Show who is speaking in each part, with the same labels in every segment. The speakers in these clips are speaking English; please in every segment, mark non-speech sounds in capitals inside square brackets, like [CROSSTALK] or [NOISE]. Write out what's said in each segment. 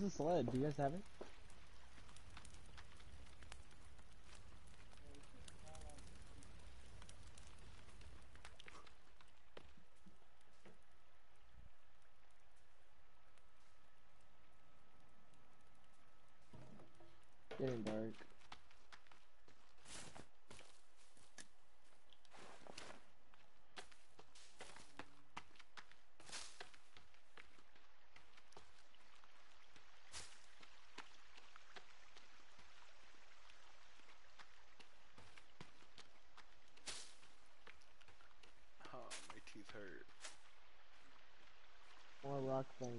Speaker 1: where's the sled? Do you guys have it? Getting dark.
Speaker 2: Oh, my teeth hurt.
Speaker 1: More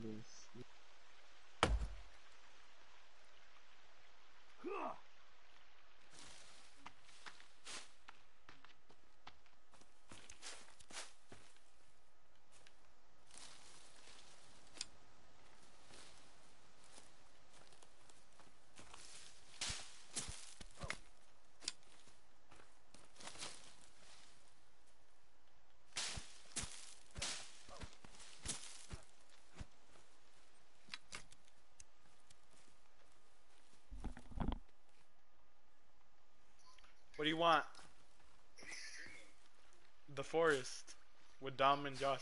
Speaker 2: Forest with Dom and Josh.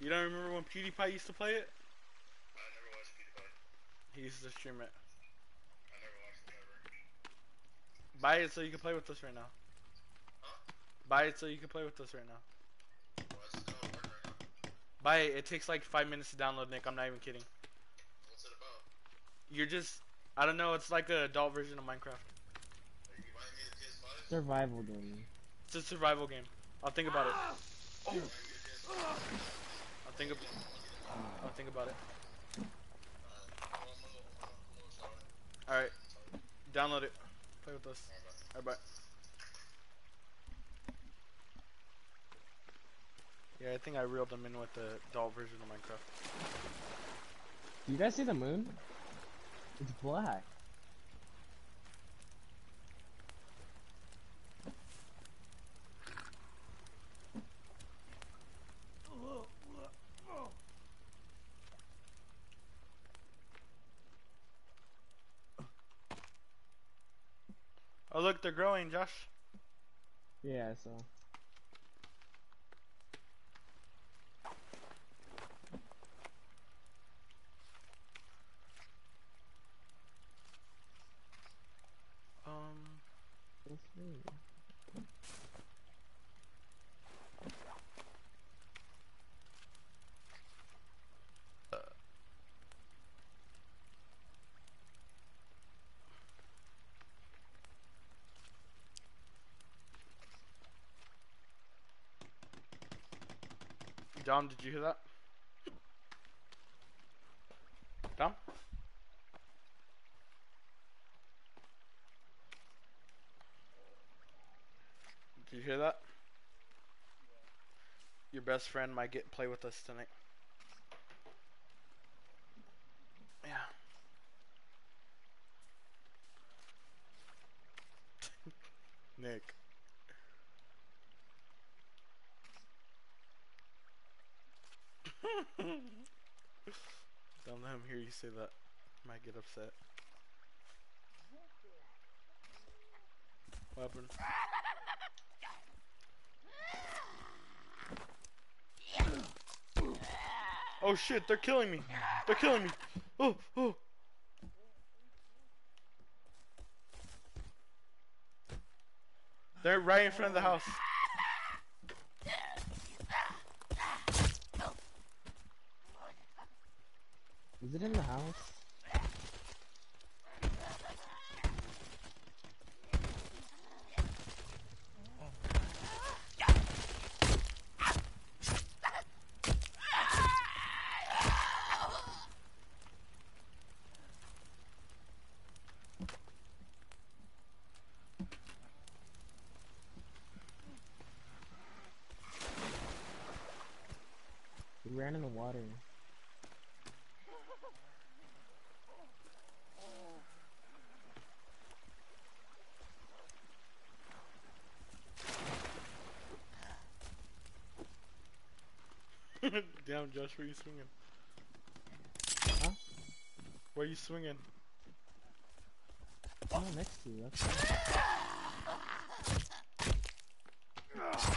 Speaker 2: You don't remember when PewDiePie used to play it? He used to stream it.
Speaker 3: It.
Speaker 2: Buy it so you can play with us right now.
Speaker 3: Huh?
Speaker 2: Buy it so you can play with us right now. Buy it. It takes like five minutes to download, Nick. I'm not even kidding.
Speaker 3: What's it about?
Speaker 2: You're just, I don't know. It's like an adult version of Minecraft.
Speaker 3: Are you buying me the PS5?
Speaker 1: Survival game.
Speaker 2: A survival game. I'll think about it.
Speaker 3: Buying me the PS5?
Speaker 2: I'll think of, I'll think about it. All right, download it. Play with us. All right, bye. Yeah, I think I reeled them in with the doll version of Minecraft.
Speaker 1: Do you guys see the moon? It's black.
Speaker 2: Oh look, they're growing, Josh.
Speaker 1: Yeah, so.
Speaker 2: Um,
Speaker 1: That's me.
Speaker 2: Dom, did you hear that? Dom? Did you hear that? Your best friend might get play with us tonight. Yeah. Nick. Don't let him hear you say that. I Might get upset. What happened? Oh shit, they're killing me. They're killing me. Oh, oh. They're right in front of the house.
Speaker 1: Is it in the house? Ran in the water.
Speaker 2: Josh, where you swinging? Huh? Where you swinging?
Speaker 1: Oh, next to you. Ah.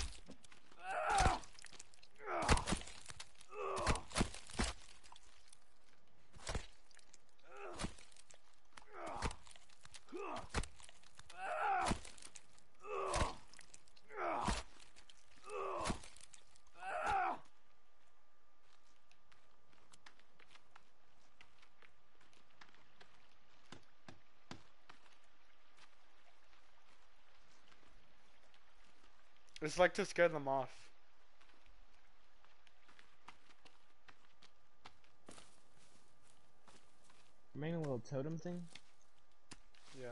Speaker 2: It's like to scare them off.
Speaker 1: Made a little totem thing.
Speaker 2: Yeah.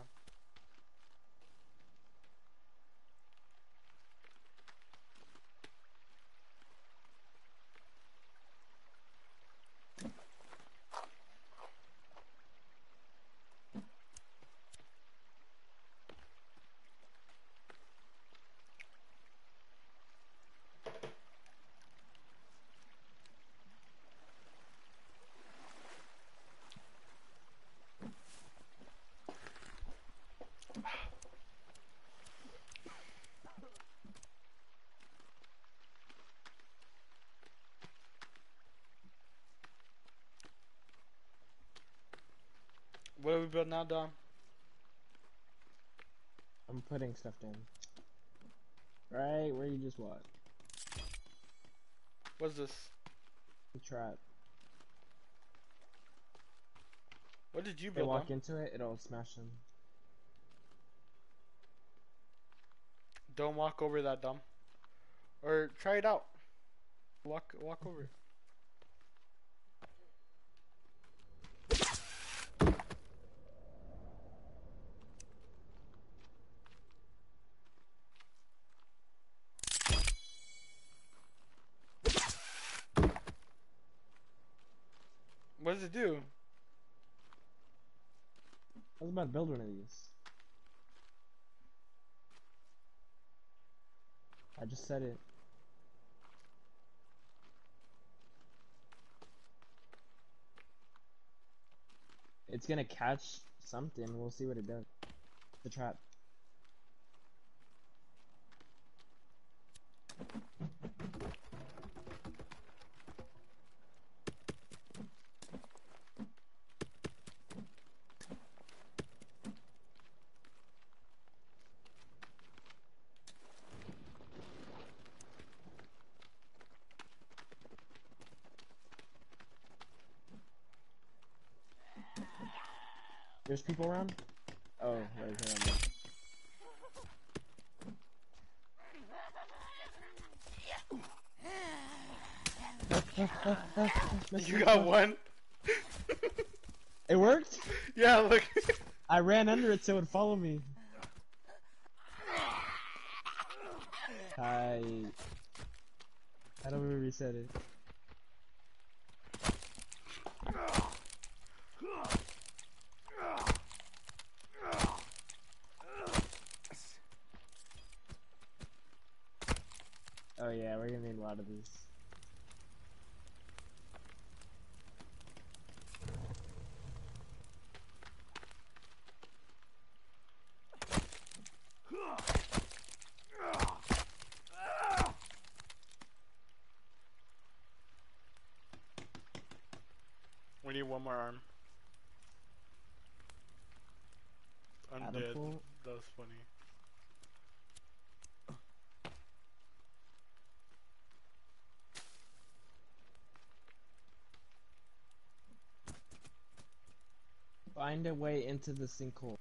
Speaker 2: What do we build now, Dom?
Speaker 1: I'm putting stuff down. Right where you just walked.
Speaker 2: What's this?
Speaker 1: The trap.
Speaker 2: What did you
Speaker 1: They
Speaker 2: build,
Speaker 1: walk
Speaker 2: Dom?
Speaker 1: into it, it'll smash them.
Speaker 2: Don't walk over that, Dom. Or try it out. Walk, walk over it do?
Speaker 1: I was about to build one of these. I just said it. It's gonna catch something. We'll see what it does. The trap. People around? Oh, right here. I'm [LAUGHS]
Speaker 2: You got one?
Speaker 1: It worked?
Speaker 2: Yeah, look. [LAUGHS]
Speaker 1: I ran under it so it would follow me. Hi. I don't remember you it. Oh yeah, we're gonna need a lot of these.
Speaker 2: We need one more arm. Undead.
Speaker 1: Catapult?
Speaker 2: That was funny.
Speaker 1: Find a way into the sinkhole.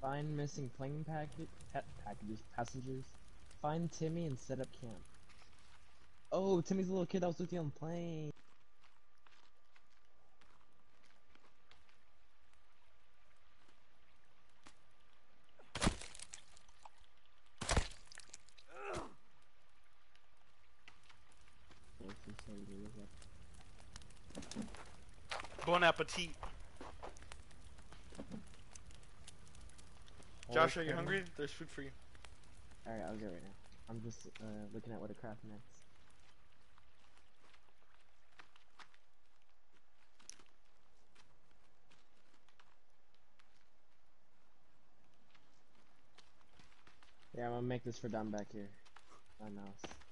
Speaker 1: Find missing plane packet packages passengers. Find Timmy and set up camp. Oh, Timmy's the little kid that was with you on the plane.
Speaker 2: appetit. Josh, are you hungry? There's food for you.
Speaker 1: Alright, I'll go right now. I'm just uh, looking at what to craft next. Yeah, I'm gonna make this for dumb back here. My mouse.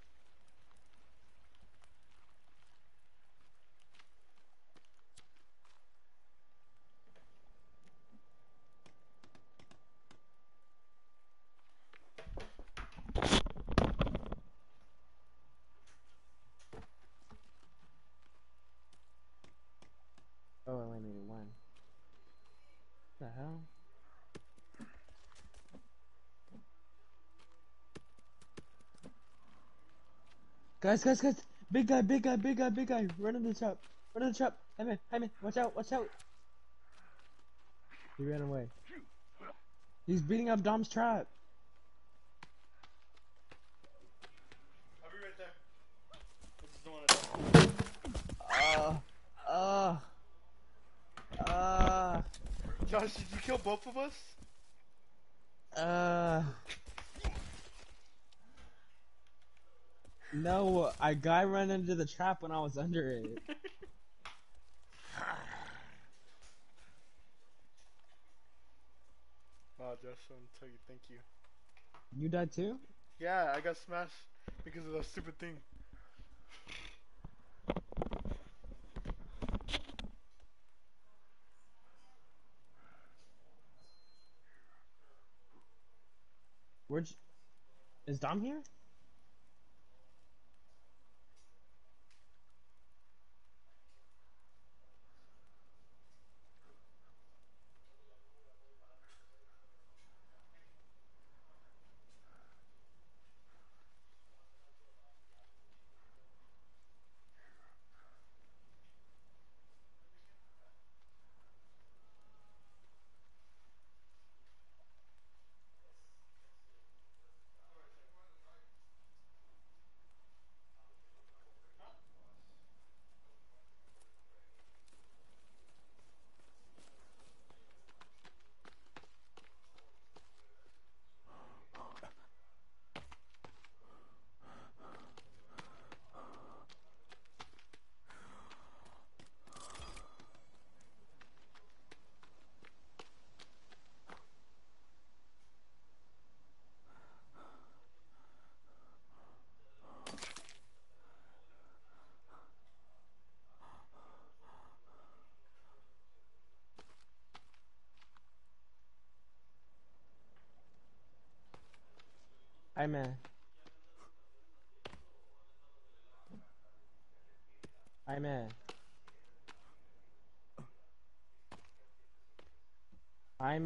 Speaker 1: Guys, guys, guys! Big guy, big guy, big guy, big guy! Run in the trap! Run in the trap! Hyman, Hyman, watch out, watch out! He ran away. He's beating up Dom's trap!
Speaker 2: I'll be right there. This is the one I
Speaker 1: Uh, uh, uh,
Speaker 2: Josh, did you kill both of us?
Speaker 1: uh. No, a guy ran into the trap when I was under it. [SIGHS]
Speaker 2: Wow, Josh, I want to tell you thank you.
Speaker 1: You died too?
Speaker 2: Yeah, I got smashed because of that stupid thing.
Speaker 1: Where'd you... Is Dom here? Hi, man. Hi,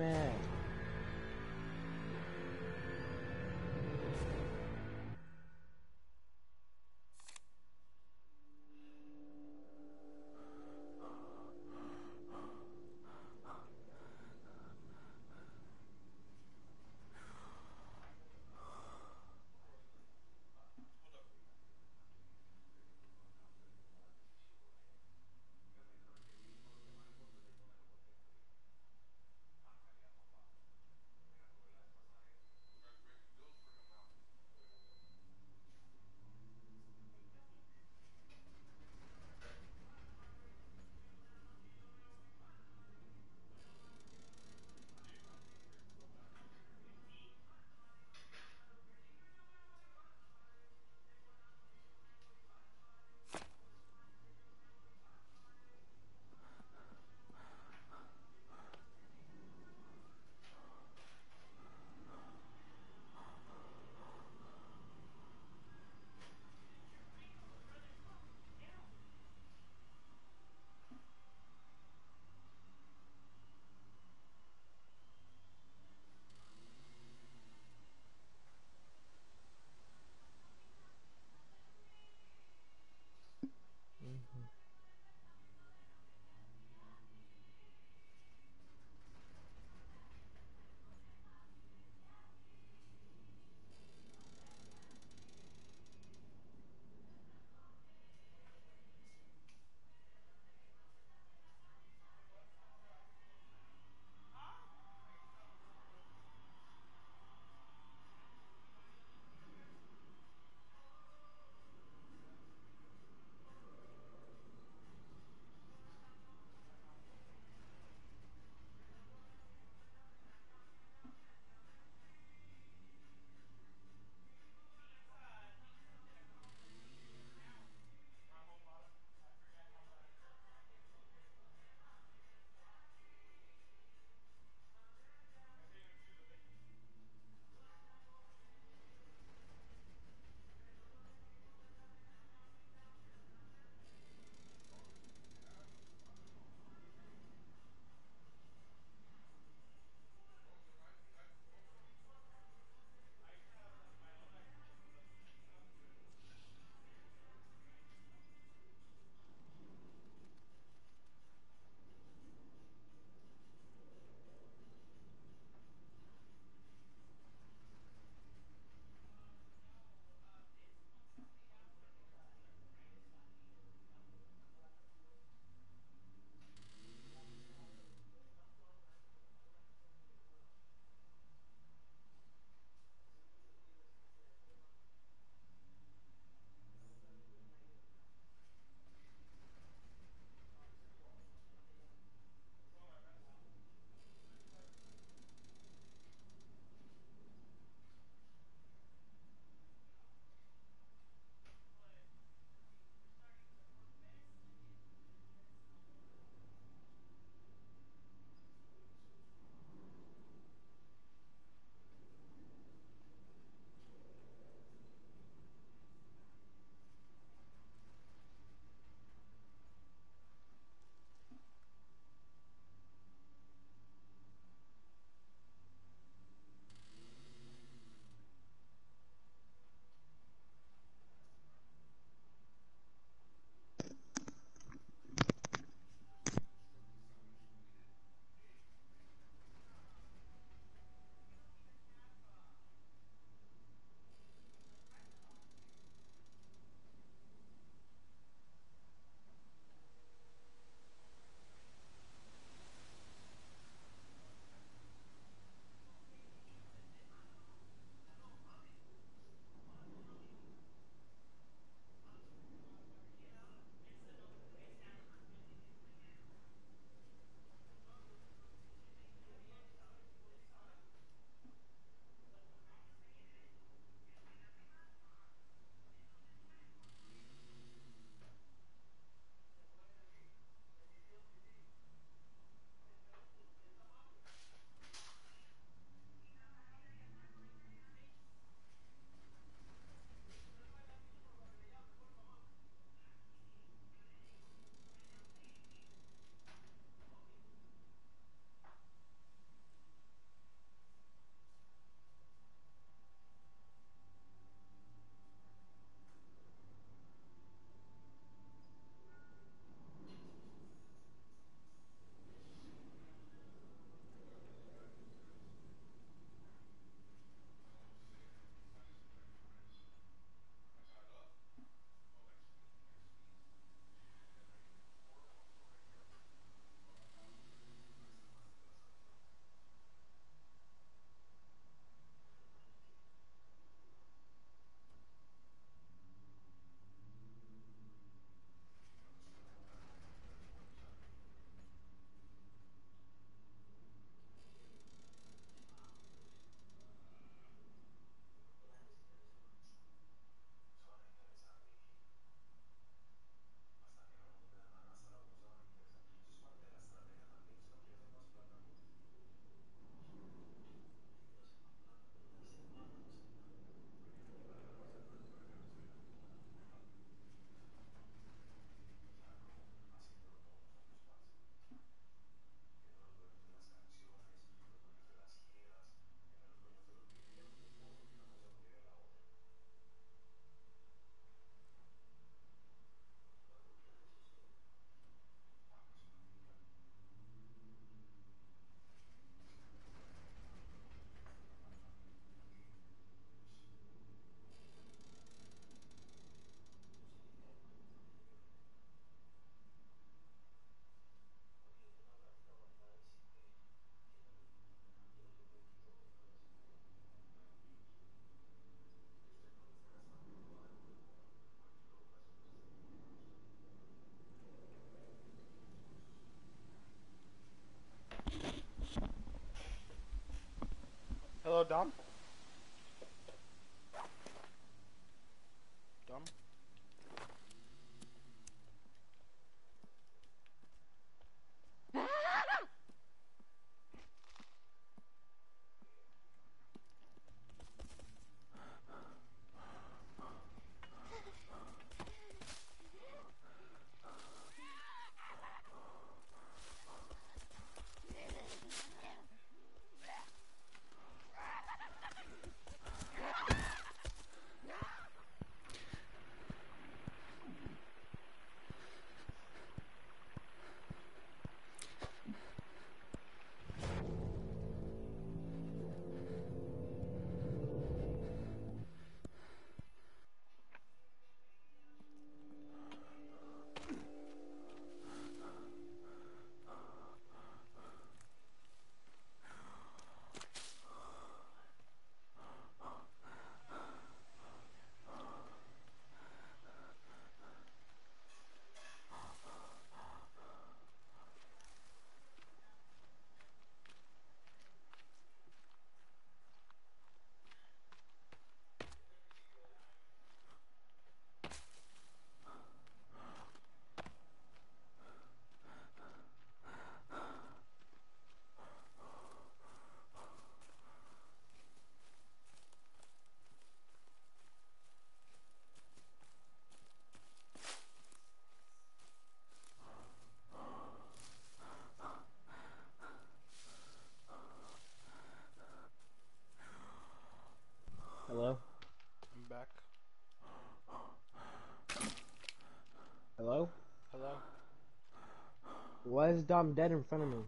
Speaker 1: Why is Dom dead in front of me?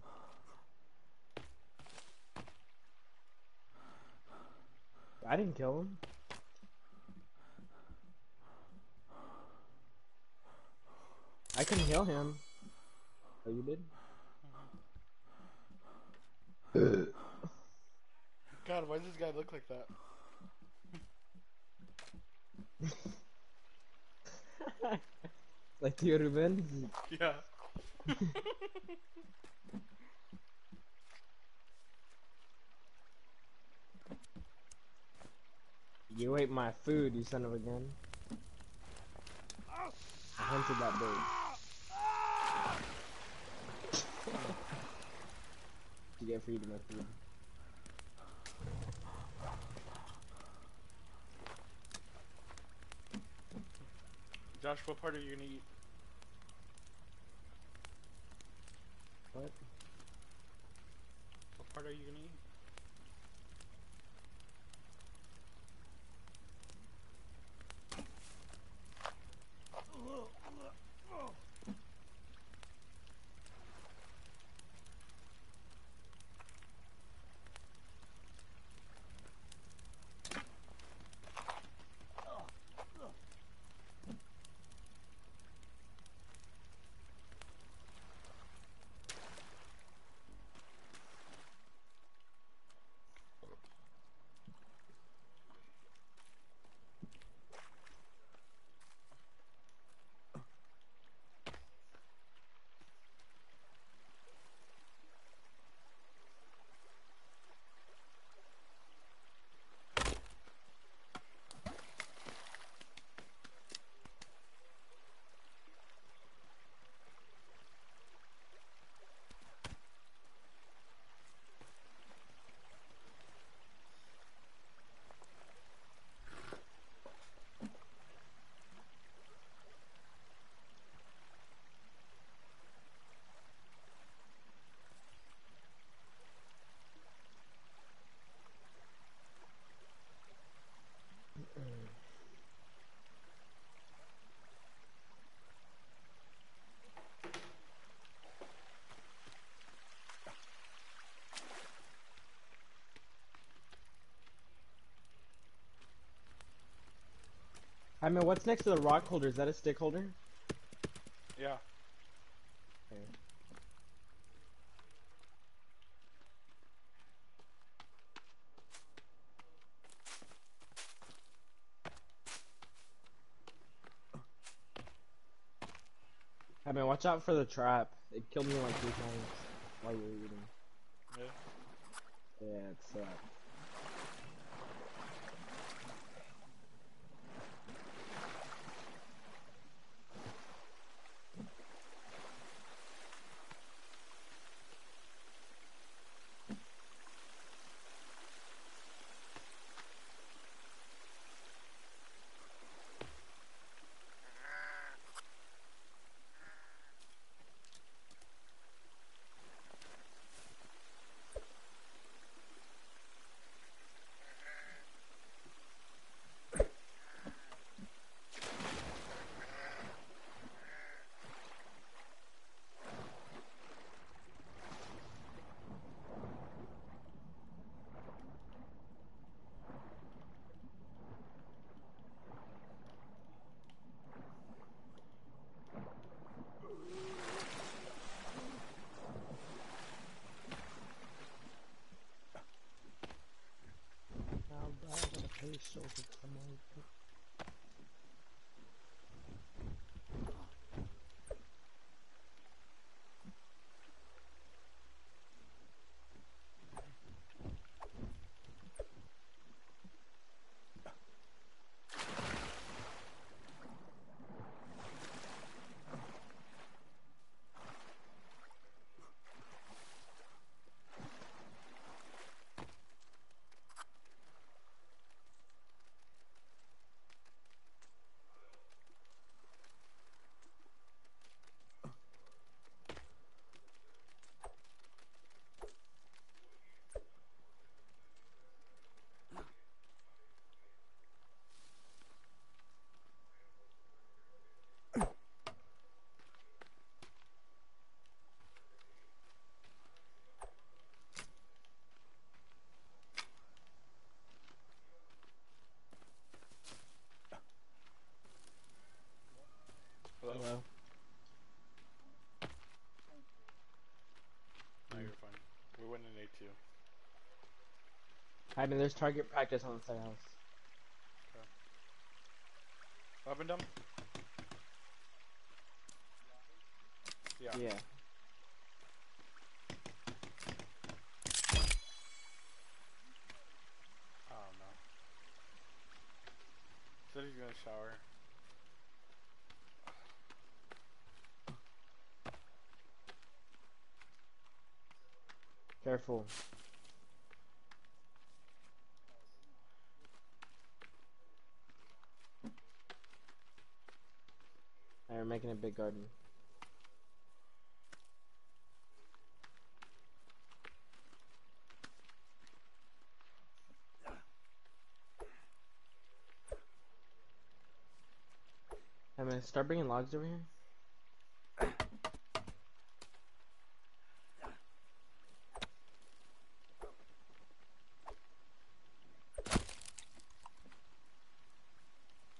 Speaker 1: I didn't kill him. I can heal him. Oh, you did? [LAUGHS]
Speaker 2: God, why does this guy look like that? [LAUGHS]
Speaker 1: like Tío Ruben?
Speaker 2: Yeah.
Speaker 1: You ate my food, you son of a gun. I hunted that bird. to get for eating my food.
Speaker 2: Josh, what part are you gonna eat?
Speaker 1: What?
Speaker 2: What part are you gonna eat?
Speaker 1: I mean, what's next to the rock holder? Is that a stick holder?
Speaker 2: Yeah.
Speaker 1: Okay. I mean, watch out for the trap. It killed me like three times while you were eating.
Speaker 2: Yeah.
Speaker 1: Yeah, it sucked. I mean, there's target practice on the side house.
Speaker 2: Up and down? Yeah.
Speaker 1: Yeah.
Speaker 2: Oh no. Said he's gonna shower.
Speaker 1: Careful. Making a big garden. I'm gonna start bringing logs over here.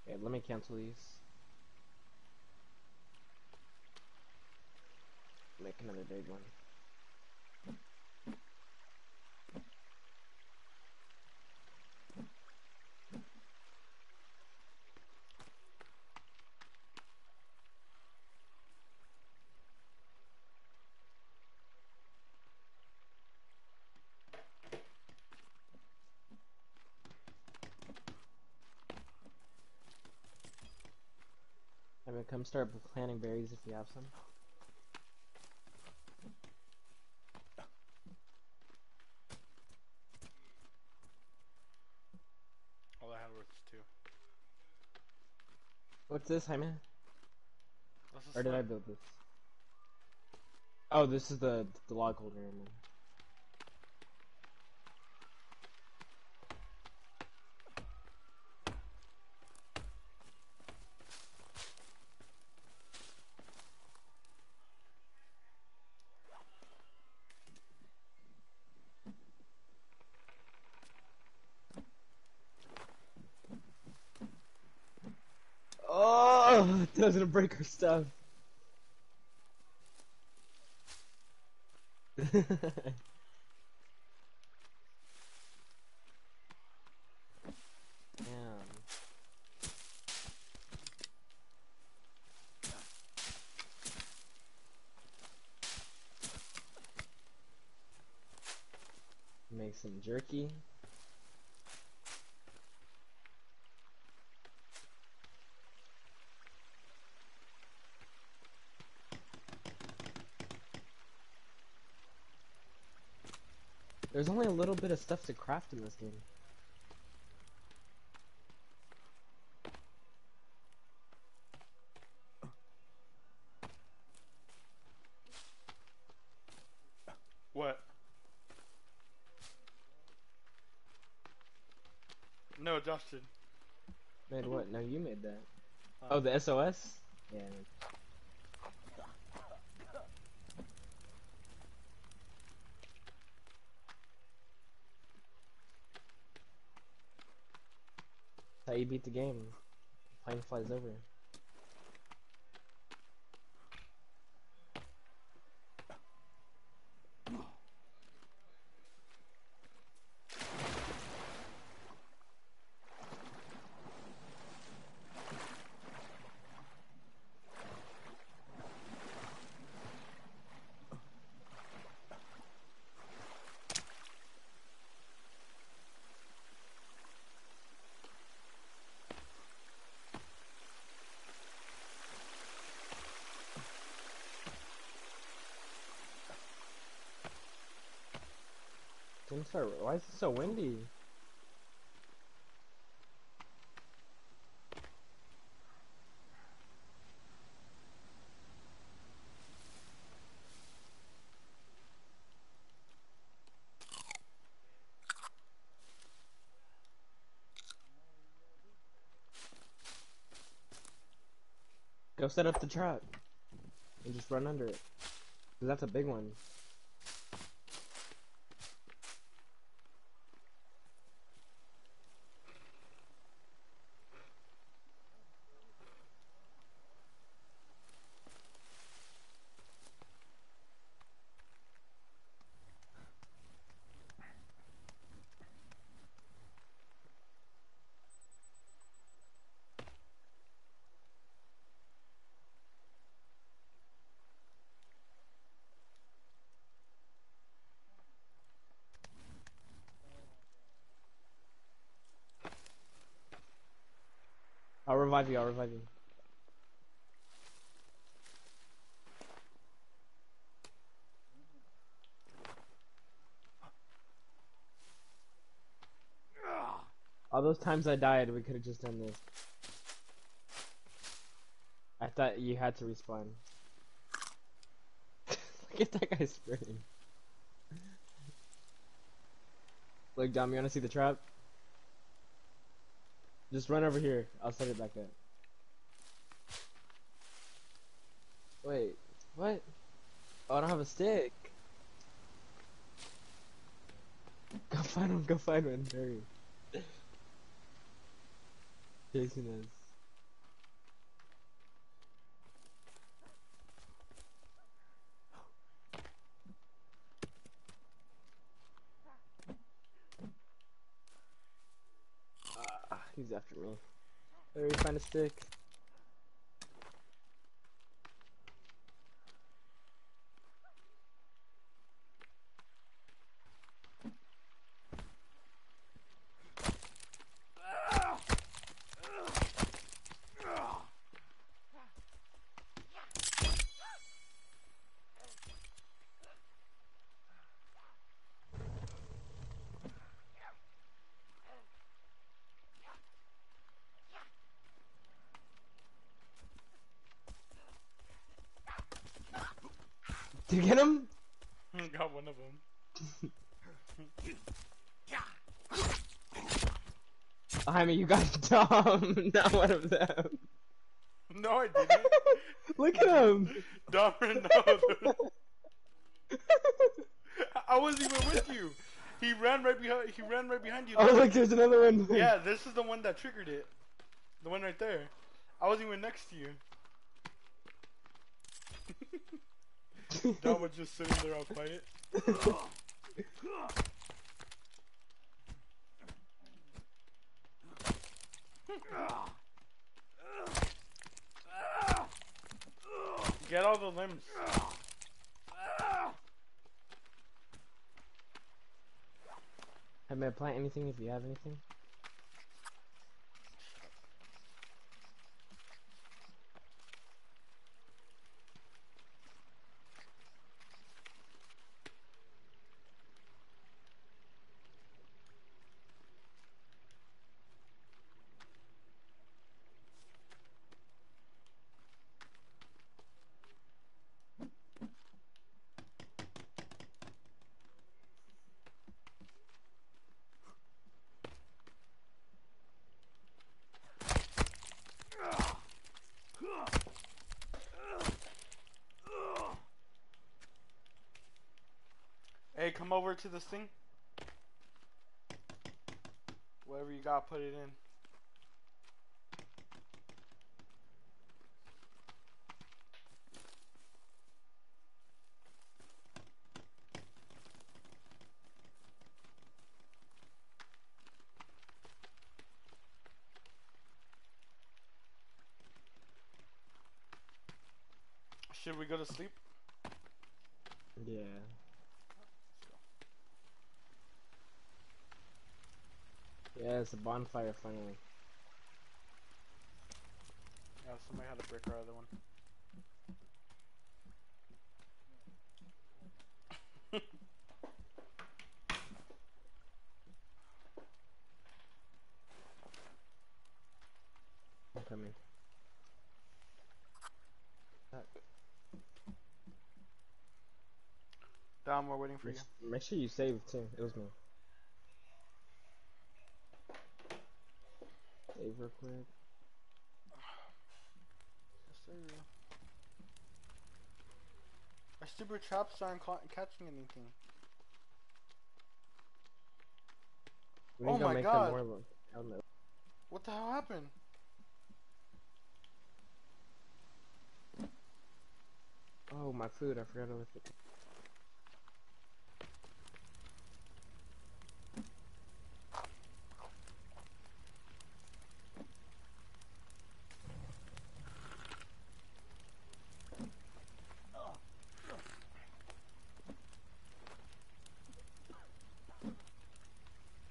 Speaker 1: Okay, let me cancel these. Another big one. Gonna come start planting berries if you have some.
Speaker 2: All I had was two.
Speaker 1: What's this, Jaime?
Speaker 2: This
Speaker 1: Or did I build this? Oh, this is the the log holder. I mean. Oh, it doesn't break our stuff. [LAUGHS] Damn. Make some jerky. There's only a little bit of stuff to craft in this game.
Speaker 2: What? No, Justin.
Speaker 1: Made what? No, you made that. Oh, the SOS? Yeah. How you beat the game. Plane flies over. Why is it so windy? Go set up the trap. And just run under it. 'Cause that's a big one. I'll revive you, I'll revive you. All those times I died, we could have just done this. I thought you had to respawn. [LAUGHS] Look at that guy spraying. Look, Dom, you wanna see the trap? Just run over here. I'll set it back up. Wait, what? Oh, I don't have a stick. Go find him, go find him, hurry. Chasing [LAUGHS] us. Ah, he's after me. Hurry, find a stick. Did you get him?
Speaker 2: Got one of them. [LAUGHS]
Speaker 1: Jaime, you got [LAUGHS] Dom, [LAUGHS] not one of them.
Speaker 2: No, I didn't.
Speaker 1: Look at him.
Speaker 2: Dommer, no. I wasn't even with you. He ran right behind. He ran right behind you.
Speaker 1: Oh, look, there's another one.
Speaker 2: Yeah, this is the one that triggered it. The one right there. I wasn't even next to you. Dom was just sitting there all quiet. Get all the limbs.
Speaker 1: Hey man, plant anything if you have anything.
Speaker 2: Hey, come over to this thing. Whatever you got, put it in. Should we go to sleep?
Speaker 1: Yeah. Yeah, it's a bonfire finally.
Speaker 2: Yeah, somebody had a brick or other one.
Speaker 1: I'm coming. Back.
Speaker 2: Dom, we're waiting for you.
Speaker 1: Make sure you save too. It was me. Save real quick.
Speaker 2: Yes, sir. Our super traps aren't ca- catching anything.
Speaker 1: We
Speaker 2: Oh
Speaker 1: need to
Speaker 2: my
Speaker 1: make
Speaker 2: God.
Speaker 1: Them more lo- out
Speaker 2: What the hell happened?
Speaker 1: Oh, my food. I forgot to lift it.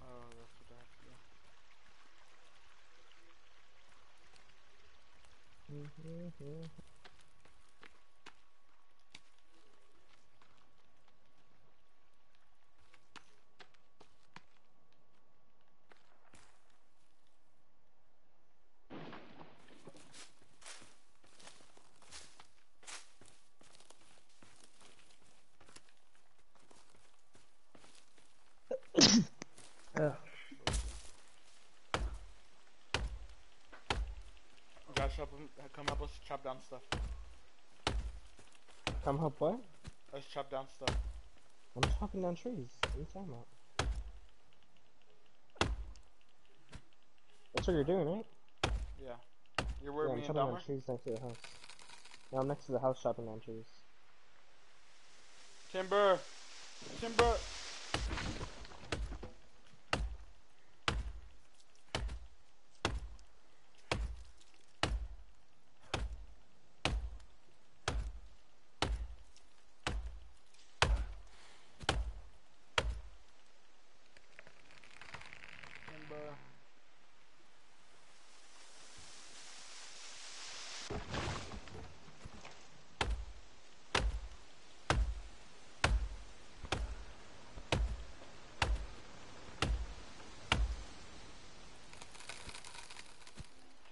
Speaker 2: Oh, that's what I have to do.
Speaker 1: Ugh.
Speaker 2: Guys, help him, come help us chop down stuff.
Speaker 1: Come help what?
Speaker 2: Let's chop down stuff.
Speaker 1: I'm chopping down trees. What are you talking about? That's what you're doing, right?
Speaker 2: Yeah. You're where
Speaker 1: yeah, I'm chopping down trees next to the house. No, I'm next to the house chopping down trees.
Speaker 2: Timber! Timber.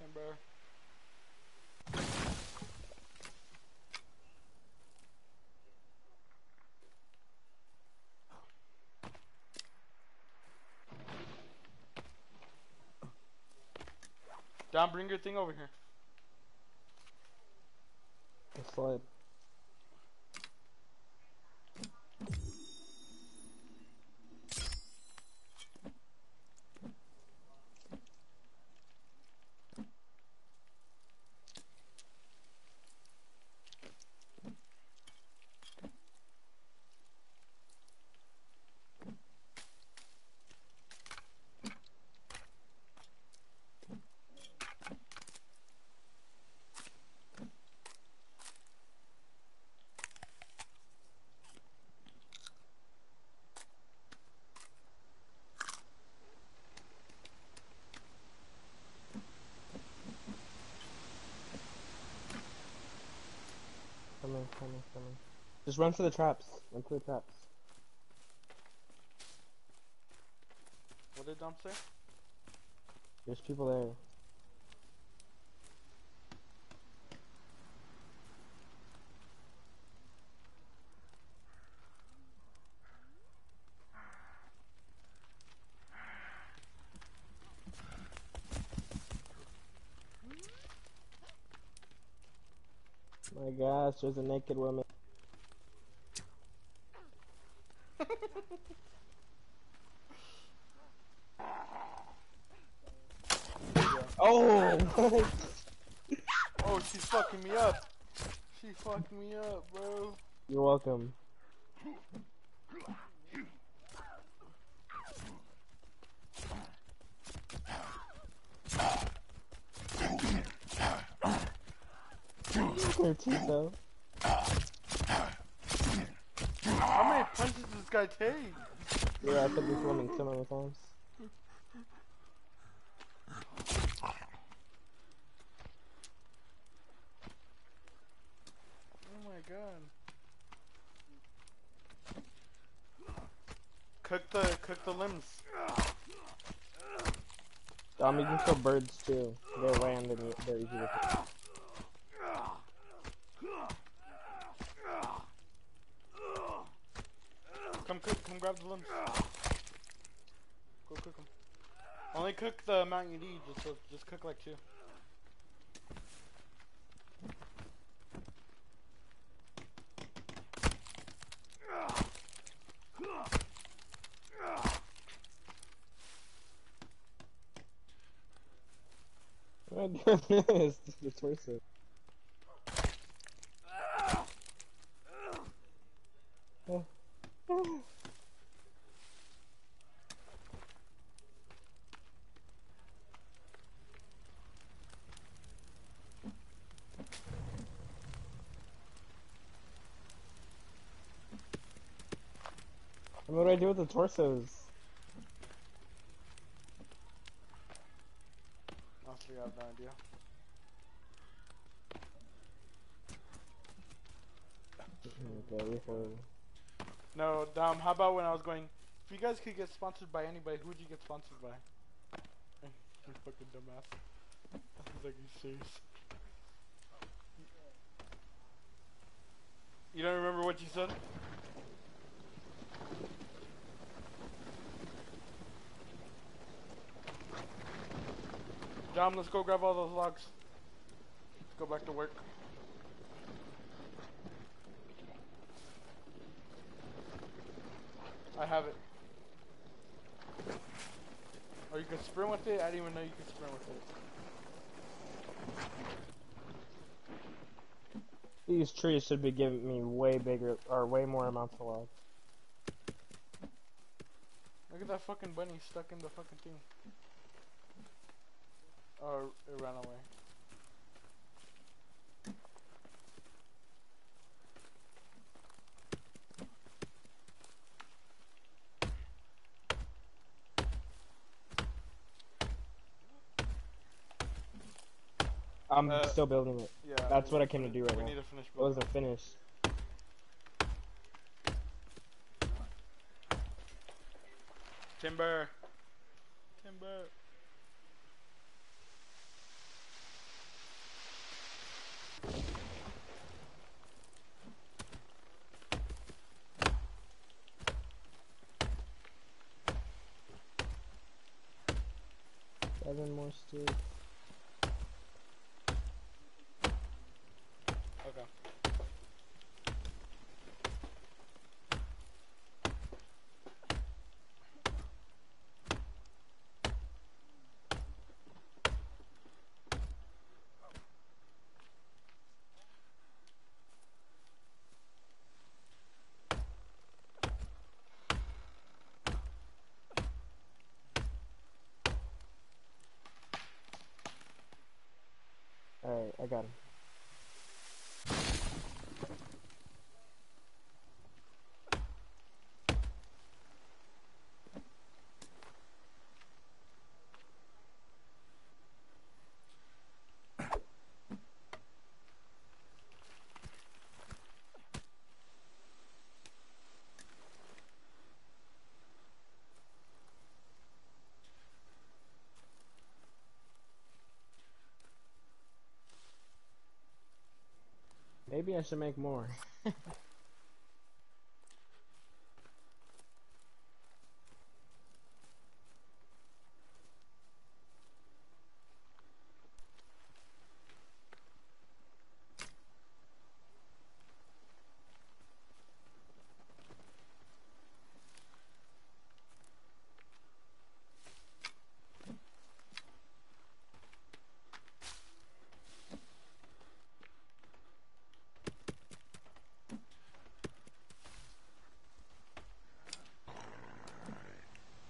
Speaker 2: Timber. Don, bring your thing over here.
Speaker 1: The sled. Coming, coming, coming. Just run for the traps. Run for the traps.
Speaker 2: What did Dom say?
Speaker 1: There's people there. My gosh, there's a naked woman. Oh!
Speaker 2: Oh, she's fucking me up. She fucking me up, bro.
Speaker 1: You're welcome. Her teeth though.
Speaker 2: How many punches does this guy take?
Speaker 1: Yeah, I put this woman so many times.
Speaker 2: Oh my god. Cook the cook the limbs.
Speaker 1: Dom, you can kill birds too. They're land and they're easy to kill.
Speaker 2: Come cook, come grab the limbs. Go cook them. Only cook the amount you need, just so, just cook like two. [LAUGHS]
Speaker 1: Goodness, the torso. Oh. Oh. And What do I do with the torsos?
Speaker 2: Honestly, I have no idea. [LAUGHS] No, Dom, how about when I was going, if you guys could get sponsored by anybody, who would you get sponsored by? [LAUGHS] you fucking dumbass. I was like, you serious? You don't remember what you said? Dom, let's go grab all those logs. Let's go back to work. I have it. Or you can sprint with it? I didn't even know you could sprint with it.
Speaker 1: These trees should be giving me way bigger or way more amounts of logs.
Speaker 2: Look at that fucking bunny stuck in the fucking thing. Oh, it ran away.
Speaker 1: I'm
Speaker 2: Uh,
Speaker 1: still building it.
Speaker 2: Yeah.
Speaker 1: That's what I came to do right now.
Speaker 2: we
Speaker 1: now.
Speaker 2: need to finish
Speaker 1: It
Speaker 2: building.
Speaker 1: wasn't finished.
Speaker 2: Timber. Timber.
Speaker 1: Seven more sticks.
Speaker 2: Okay.
Speaker 1: Alright, I got him. Maybe I should make more. [LAUGHS]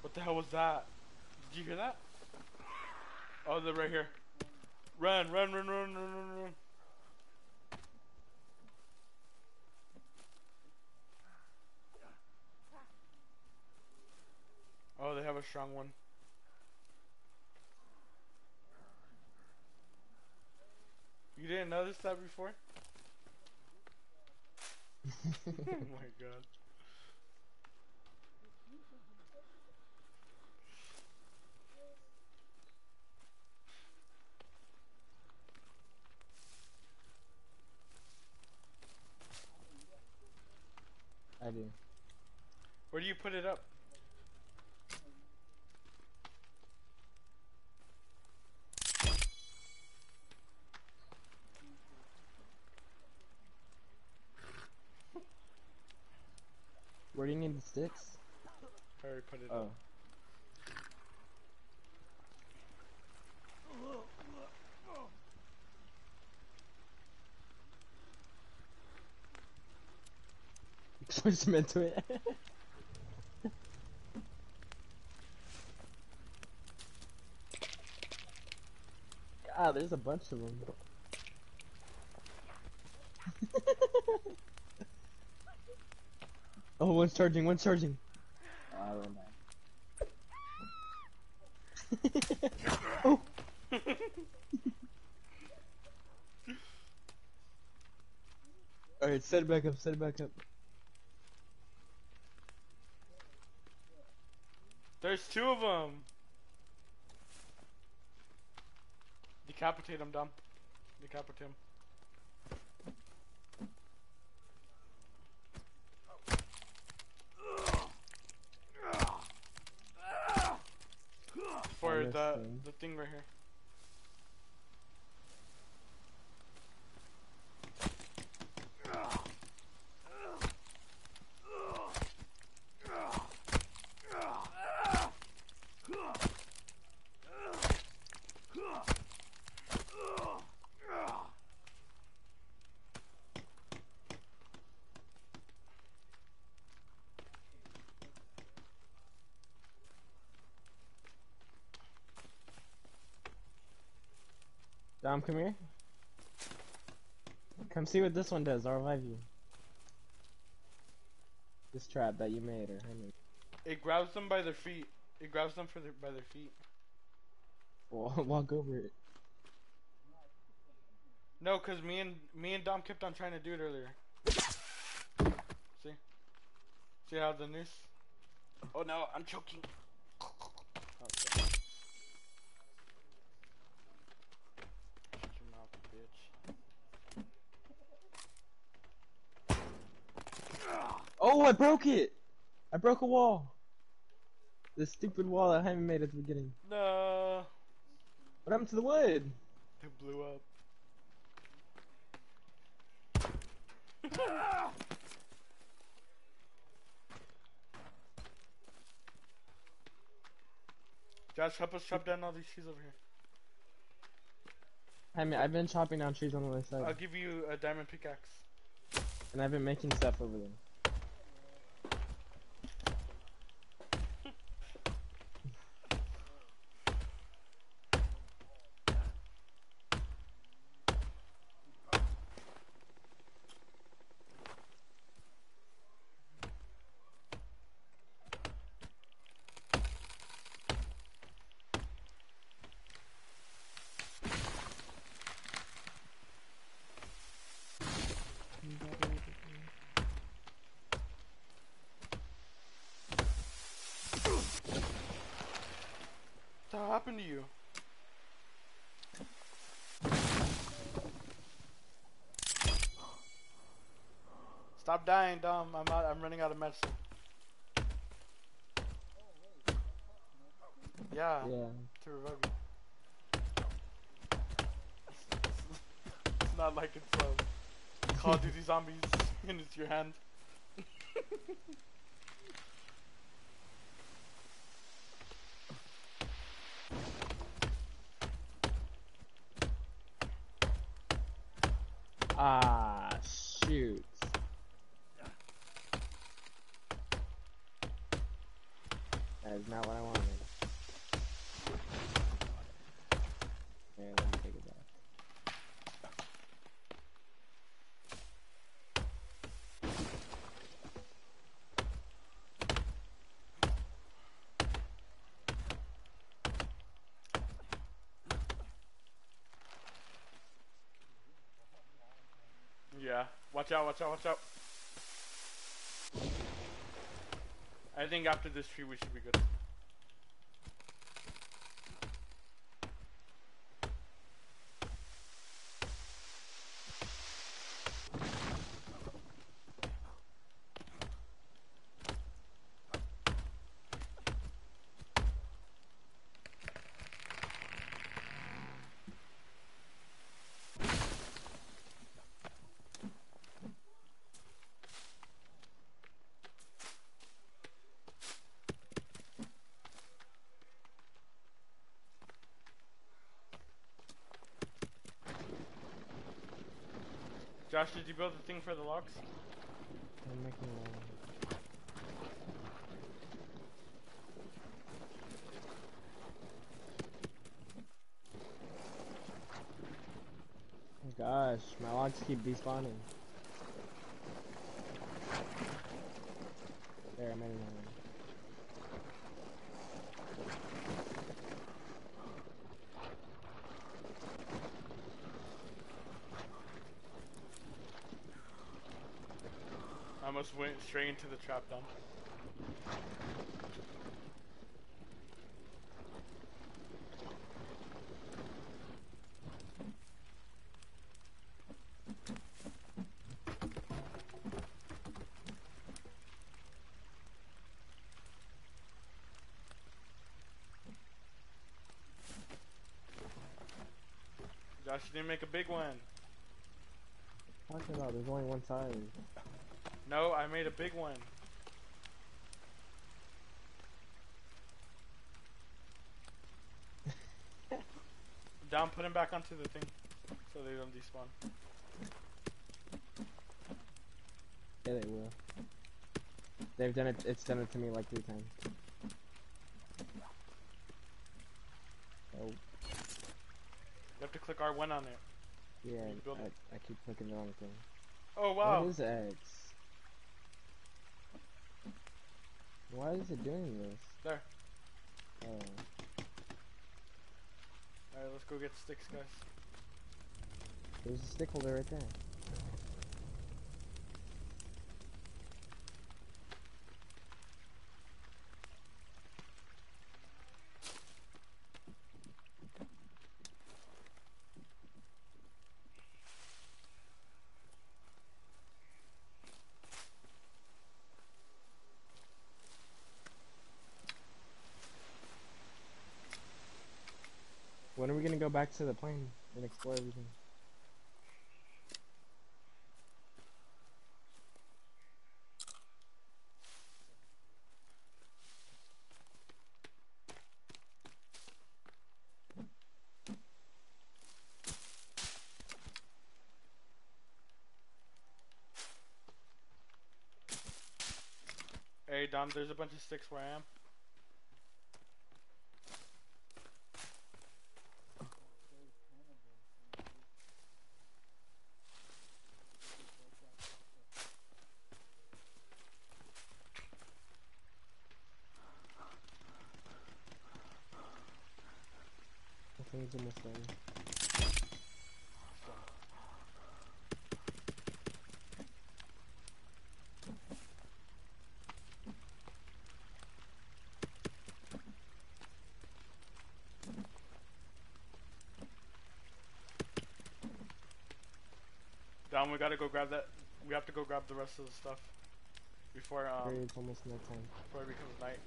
Speaker 2: What Did you hear that? Oh, they're right here. Run, run, run, run, run, run, run. Oh, they have a strong one. You didn't notice that before? [LAUGHS] oh my god.
Speaker 1: idea.
Speaker 2: Where do you put it up?
Speaker 1: Where do you need the sticks?
Speaker 2: I already put it
Speaker 1: Oh. [LAUGHS]
Speaker 2: up.
Speaker 1: Pour some into it. [LAUGHS] Ah, there's a bunch of them. [LAUGHS] oh, one's charging, one's charging. Oh, [LAUGHS] [LAUGHS] oh, alright, set it back up, set it back up.
Speaker 2: There's two of them. Decapitate him, dumb. Decapitate him. Oh. For
Speaker 1: missed
Speaker 2: the the thing right here.
Speaker 1: Dom, come here. Come see what this one does. I'll revive you. This trap that you made, or Henry.
Speaker 2: It grabs them by their feet. It grabs them for their, by their feet.
Speaker 1: Well, [LAUGHS] walk over it.
Speaker 2: No, cause me and me and Dom kept on trying to do it earlier. See? See how the noose? Oh no, I'm choking. Okay. Shut your mouth, bitch.
Speaker 1: Oh, I broke it! I broke a wall. The stupid wall that Jaime made at the beginning.
Speaker 2: No,
Speaker 1: What happened to the wood?
Speaker 2: it blew up. [LAUGHS] Josh, help us chop down all these trees over here.
Speaker 1: Jaime, I've been chopping down trees on the other side,
Speaker 2: I'll give you a diamond pickaxe.
Speaker 1: and I've been making stuff over there.
Speaker 2: What happened to you? Stop dying, Dom. I'm out. I'm running out of medicine. Yeah,
Speaker 1: Yeah.
Speaker 2: to revive you. it's not like it's um, Call of Duty Zombies [LAUGHS] and it's your hand. [LAUGHS]
Speaker 1: Ah, shoot. That is not what I wanted. Here, let me take it back.
Speaker 2: Yeah. Watch out, watch out, watch out. I think after this tree we should be good. Josh, did you build the thing for the locks?
Speaker 1: I'm making one. Oh gosh, my logs keep despawning. There, I made another one.
Speaker 2: I almost went straight into the trap dump. Josh, you didn't make a big one.
Speaker 1: Talking about there's only one side.
Speaker 2: No, I made a big one. [LAUGHS] Down, put him back onto the thing, so they don't despawn.
Speaker 1: Yeah, they will. They've done it. It's done it to me like three times. Oh,
Speaker 2: You have to click R1 on it.
Speaker 1: yeah.
Speaker 2: You build it.
Speaker 1: I, I keep clicking the wrong thing.
Speaker 2: Oh wow!
Speaker 1: What is X? Why is it doing this?
Speaker 2: There.
Speaker 1: Oh,
Speaker 2: Alright, let's go get sticks, guys.
Speaker 1: there's a stick holder right there. Go back to the plane and explore everything?
Speaker 2: Hey, Dom, there's a bunch of sticks where I am.
Speaker 1: Thing's almost done.
Speaker 2: Dom, we gotta go grab that. We have to go grab the rest of the stuff before um
Speaker 1: Great, it's almost nighttime.
Speaker 2: before it becomes night.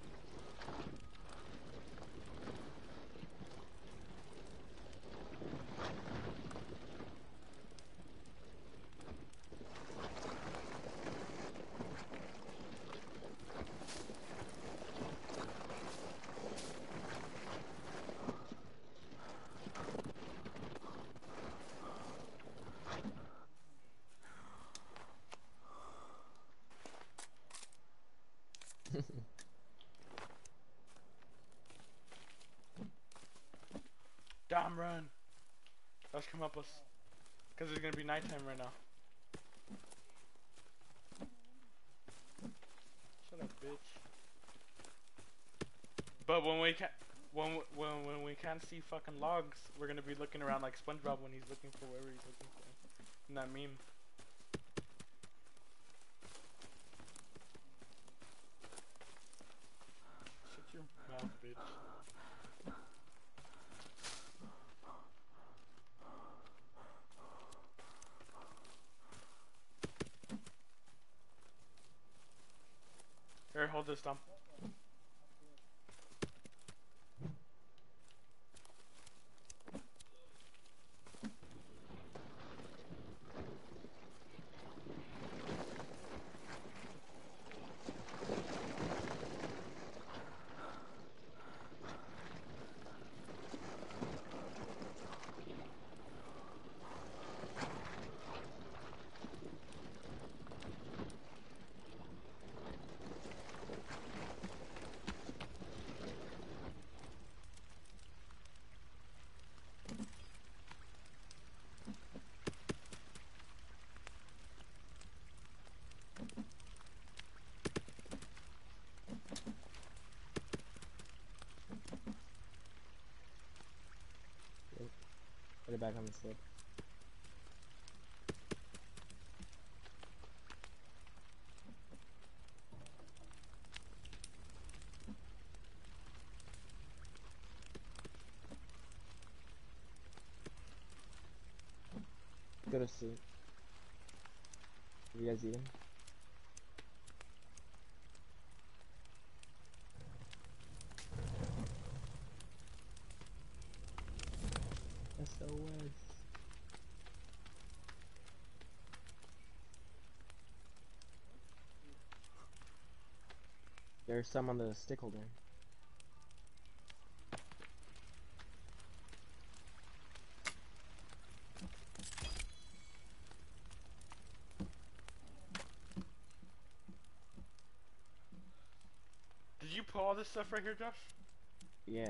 Speaker 2: Dom, run! Let's come up us. Cause it's gonna be nighttime right now. Shut up, bitch. But when we can, when when when we can't see fucking logs, we're gonna be looking around like SpongeBob when he's looking for whatever he's looking for. In that meme. Shut your mouth, bitch. Hold this, Dom.
Speaker 1: Back on the slip. Go to sleep. You guys eaten? SOS. There's some on the stick holder.
Speaker 2: Did you put all this stuff right here, Josh?
Speaker 1: Yeah.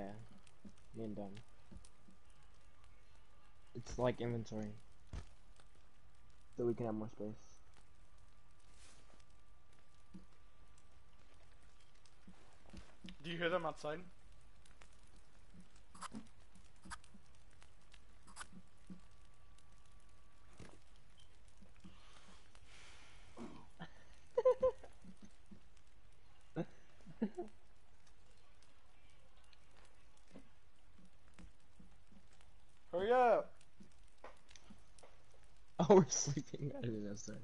Speaker 1: Me and done. It's like inventory. So we can have more space.
Speaker 2: Do you hear them outside? Hurry up!
Speaker 1: Oh, we're sleeping. I didn't know, sorry.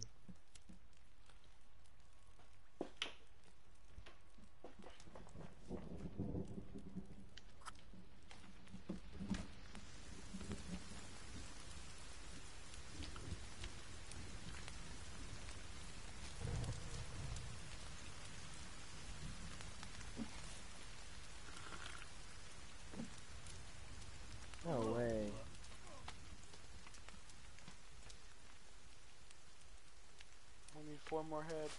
Speaker 1: No way.
Speaker 2: We need four more heads.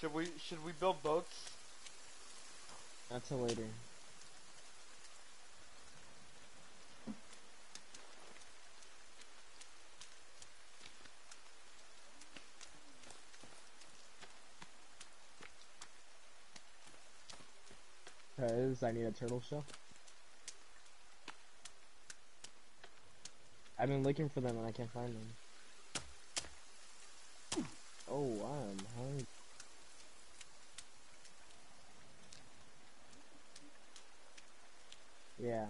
Speaker 2: Should we should we build boats?
Speaker 1: Not till later. I need a turtle shell. I've been looking for them and I can't find them. Oh, um, I'm hungry. Yeah.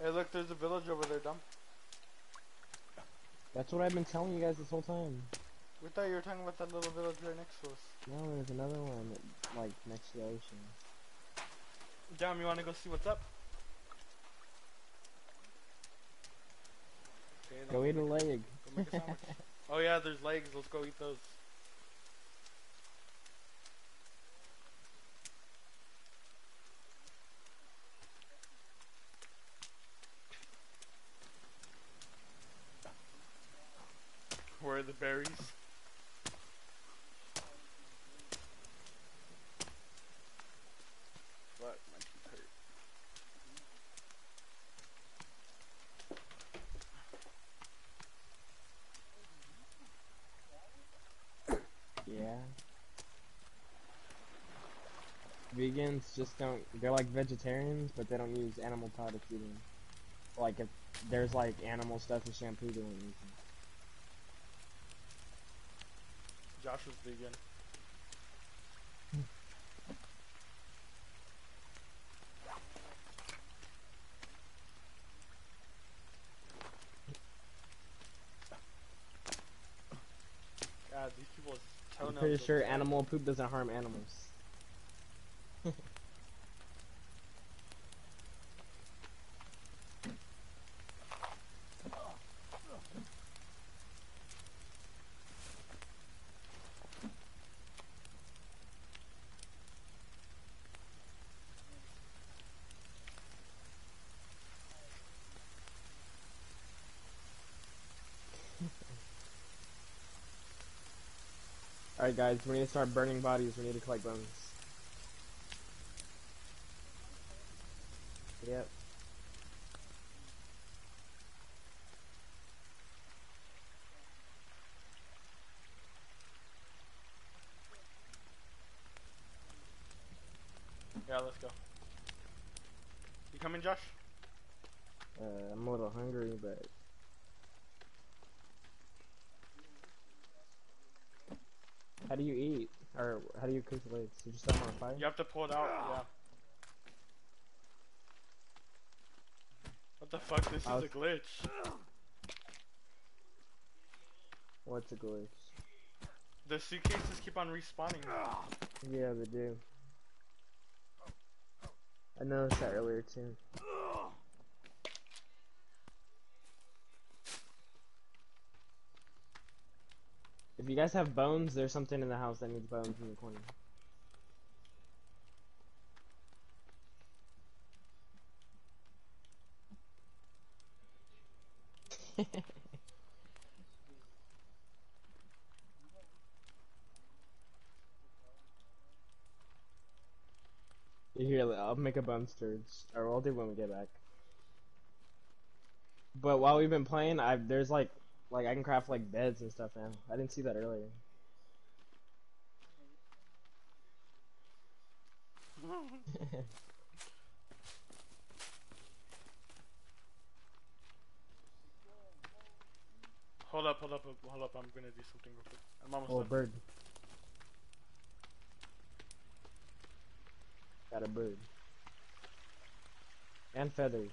Speaker 2: Hey look, there's a village over there, dumb.
Speaker 1: That's what I've been telling you guys this whole time.
Speaker 2: We thought you were talking about that little village right next to us.
Speaker 1: No, there's another one, like, next to the ocean.
Speaker 2: Dom, you wanna go see what's up? Okay,
Speaker 1: Go eat a leg.
Speaker 2: Go make a sandwich. [LAUGHS] oh yeah, there's legs, let's go eat those. Where are the berries? Fuck, my teeth hurt.
Speaker 1: Yeah. Vegans just don't. They're like vegetarians, but they don't use animal products either. Like if there's like animal stuff in shampoo, they won't use it.
Speaker 2: Josh was vegan. [LAUGHS] God, these people's
Speaker 1: I'm pretty sure animal poop doesn't harm animals. Alright guys, we need to start burning bodies, we need to collect bones. Yep.
Speaker 2: Yeah, let's go. You coming, Josh?
Speaker 1: Uh, I'm a little hungry, but how do you eat? Or how do you cook the legs? You just set them on fire?
Speaker 2: You have to pull it out. Yeah. What the fuck? This is
Speaker 1: I'll-
Speaker 2: a glitch.
Speaker 1: What's a glitch?
Speaker 2: The suitcases keep on respawning.
Speaker 1: Yeah, they do. I noticed that earlier too. If you guys have bones, there's something in the house that needs bones in the corner. Here, I'll make a bone sturge, or I'll do when we get back. But while we've been playing, I there's like, like I can craft like beds and stuff now. I didn't see that earlier. [LAUGHS] [LAUGHS]
Speaker 2: Hold up, hold up, hold up. I'm gonna do something real quick. I'm almost
Speaker 1: oh,
Speaker 2: done.
Speaker 1: bird. Got a bird. And feathers.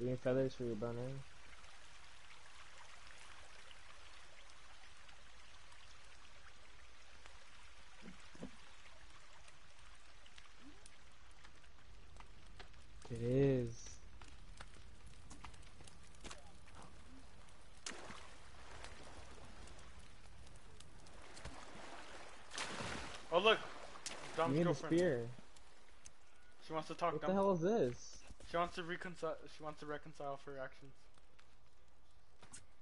Speaker 1: You need feathers for your bow and? It is.
Speaker 2: Oh look,
Speaker 1: You
Speaker 2: Dom's
Speaker 1: need a spear.
Speaker 2: She wants to talk.
Speaker 1: What
Speaker 2: Dom.
Speaker 1: the hell is this?
Speaker 2: She wants to reconcile. She wants to reconcile for her actions.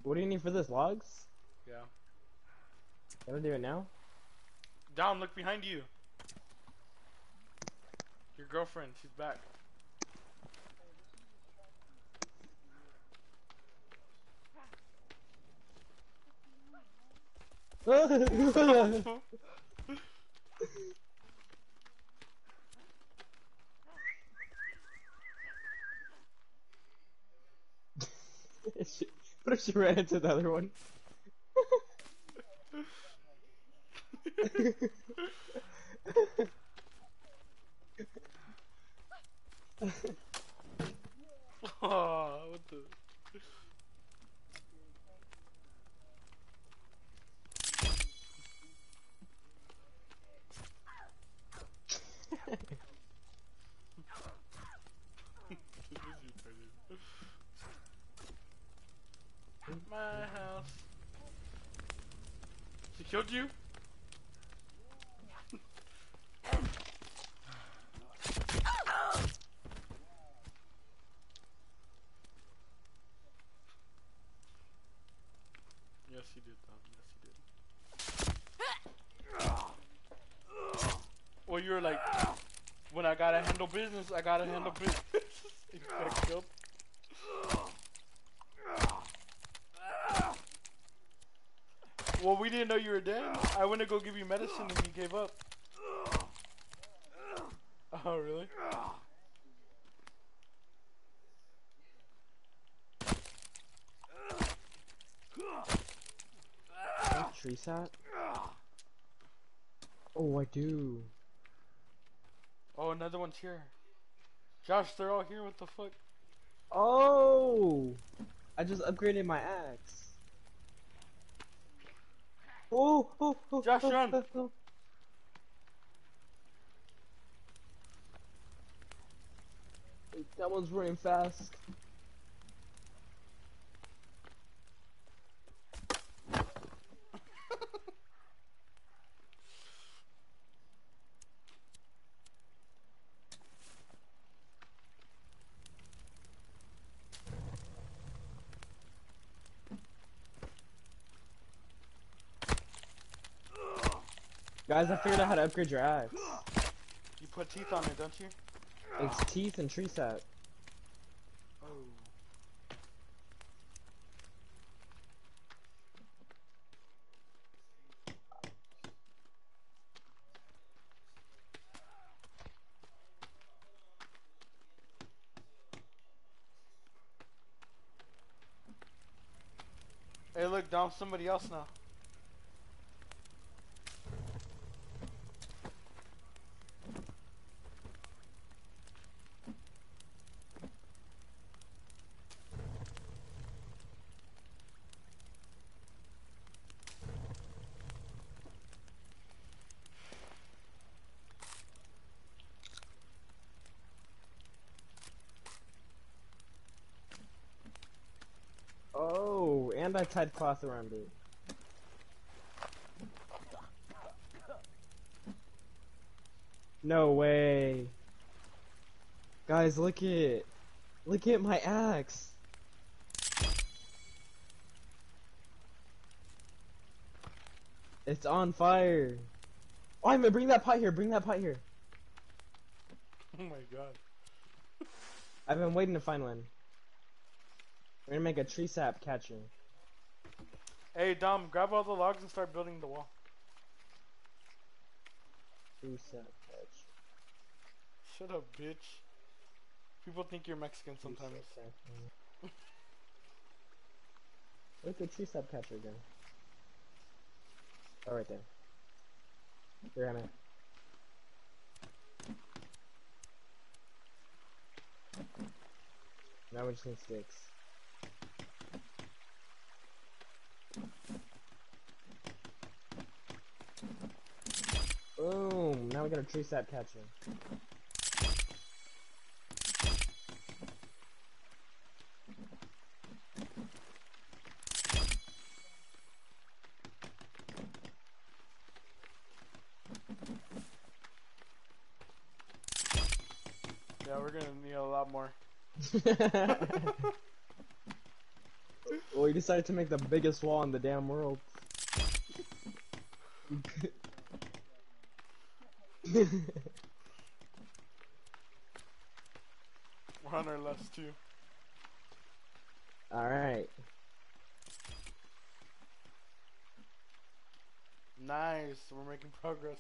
Speaker 1: What do you need for this? Logs?
Speaker 2: Yeah.
Speaker 1: Gotta do it now?
Speaker 2: Dom, look behind you. Your girlfriend. She's back.
Speaker 1: What if she ran into the other one?
Speaker 2: oh, what the? My house. She killed you? Yes, he did, Tom. Yes, he did. Well, you're like, when I gotta handle business, I gotta handle business. [LAUGHS] you got killed. Well, we didn't know you were dead. I went to go give you medicine and you gave up. Oh, really?
Speaker 1: Tree sat? Oh, I do.
Speaker 2: Oh, another one's here. Josh, they're all here. What the fuck?
Speaker 1: Oh! I just upgraded my axe. Oh, oh, oh,
Speaker 2: Josh, run.
Speaker 1: That one's running fast. guys, I figured out how to upgrade your axe. [GASPS]
Speaker 2: You put teeth on it, don't you?
Speaker 1: It's teeth and tree sap.
Speaker 2: Hey look, Dom, somebody else now.
Speaker 1: And I tied cloth around it. No way. Guys, look at Look at my axe. It's on fire. Oh, I'm gonna bring that pot here. Bring that pot here.
Speaker 2: Oh my god.
Speaker 1: I've been waiting to find one. We're gonna make a tree sap catcher.
Speaker 2: Hey, Dom, grab all the logs and start building the wall.
Speaker 1: Tree sap catcher.
Speaker 2: Shut up, bitch. People think you're Mexican sometimes.
Speaker 1: Where's the tree sap catcher go? Oh, right there. Here, Hannah. Now we just need sticks. Boom! Now we got a tree sap catcher.
Speaker 2: Yeah, we're gonna need a lot more. [LAUGHS] [LAUGHS]
Speaker 1: well, we decided to make the biggest wall in the damn world. [LAUGHS]
Speaker 2: We're on our last two.
Speaker 1: Alright.
Speaker 2: Nice, we're making progress.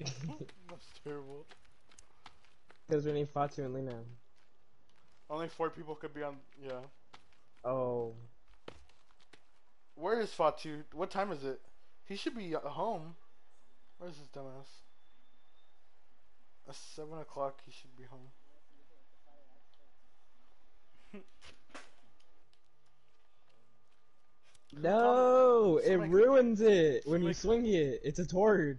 Speaker 2: [LAUGHS] [LAUGHS] That's terrible.
Speaker 1: Because we need Fatu and Lena.
Speaker 2: Only four people could be on. Yeah.
Speaker 1: Oh.
Speaker 2: Where is Fatu? What time is it? He should be at home. Where's this dumbass? At seven o'clock, he should be home. [LAUGHS]
Speaker 1: No! It ruins it when you swing it. It's a torch.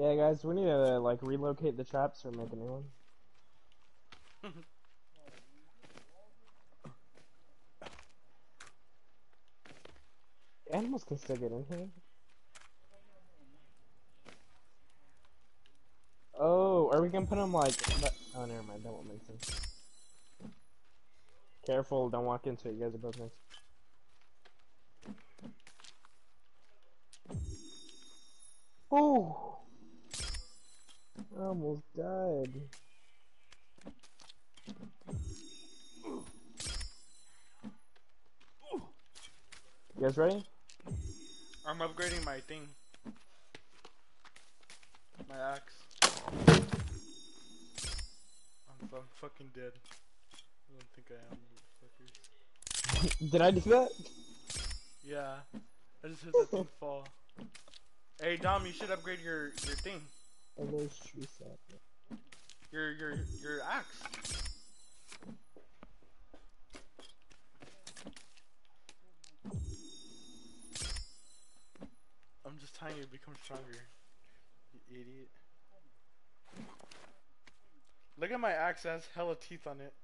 Speaker 1: Yeah, guys, we need to like relocate the traps or make a new one. [LAUGHS] Animals can still get in here. Oh, are we gonna put them like? Oh, never mind. That won't make sense. Careful! Don't walk into it. You guys are both next. Oh! I almost died. You guys ready?
Speaker 2: I'm upgrading my thing. My axe. I'm, I'm fucking dead. I don't think I am. [LAUGHS]
Speaker 1: Did I do that?
Speaker 2: Yeah. I just heard that thing fall. Hey Dom, you should upgrade your your thing.
Speaker 1: Oh, there's tree sap.
Speaker 2: Your your your axe. I'm just telling you to become stronger. You idiot. Look at my axe, it has hella teeth on it.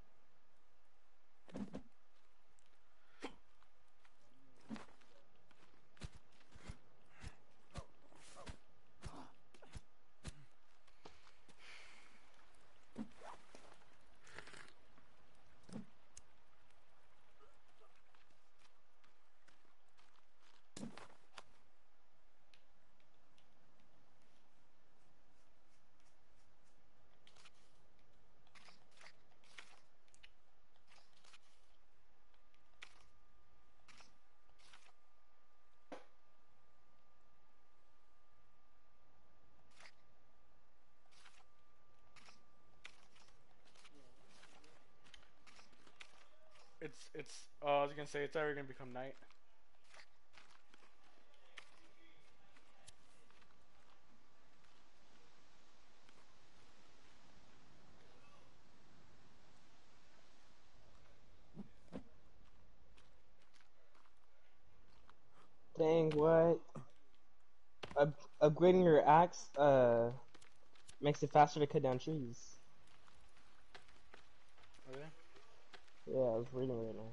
Speaker 2: It's it's. Oh, I was gonna say it's already gonna become night.
Speaker 1: Dang, what? Up upgrading your axe, uh, makes it faster to cut down trees.
Speaker 2: Okay.
Speaker 1: Yeah, I was reading right now.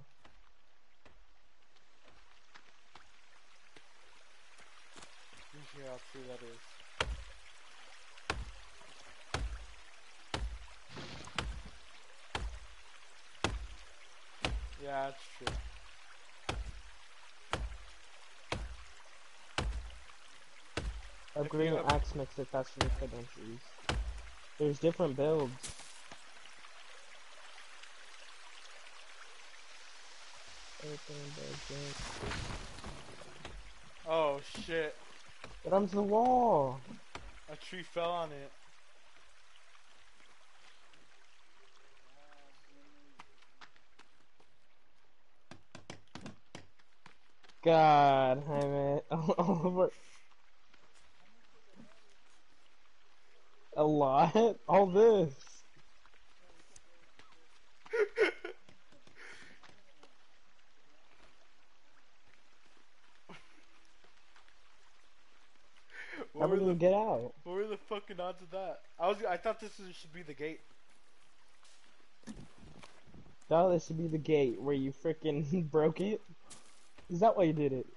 Speaker 2: Let me see that is. Yeah, that's true.
Speaker 1: Upgrading
Speaker 2: up-
Speaker 1: axe makes it faster down trees. There's different builds. Open budget.
Speaker 2: Oh shit!
Speaker 1: Get onto the wall!
Speaker 2: A tree fell on it.
Speaker 1: God, I mean, all over. A lot? All this? How are we gonna get out?
Speaker 2: what were the fucking odds of that? I was I thought this is, should be the gate.
Speaker 1: Thought this should be the gate where you frickin' [LAUGHS] broke it? Is that why you did it?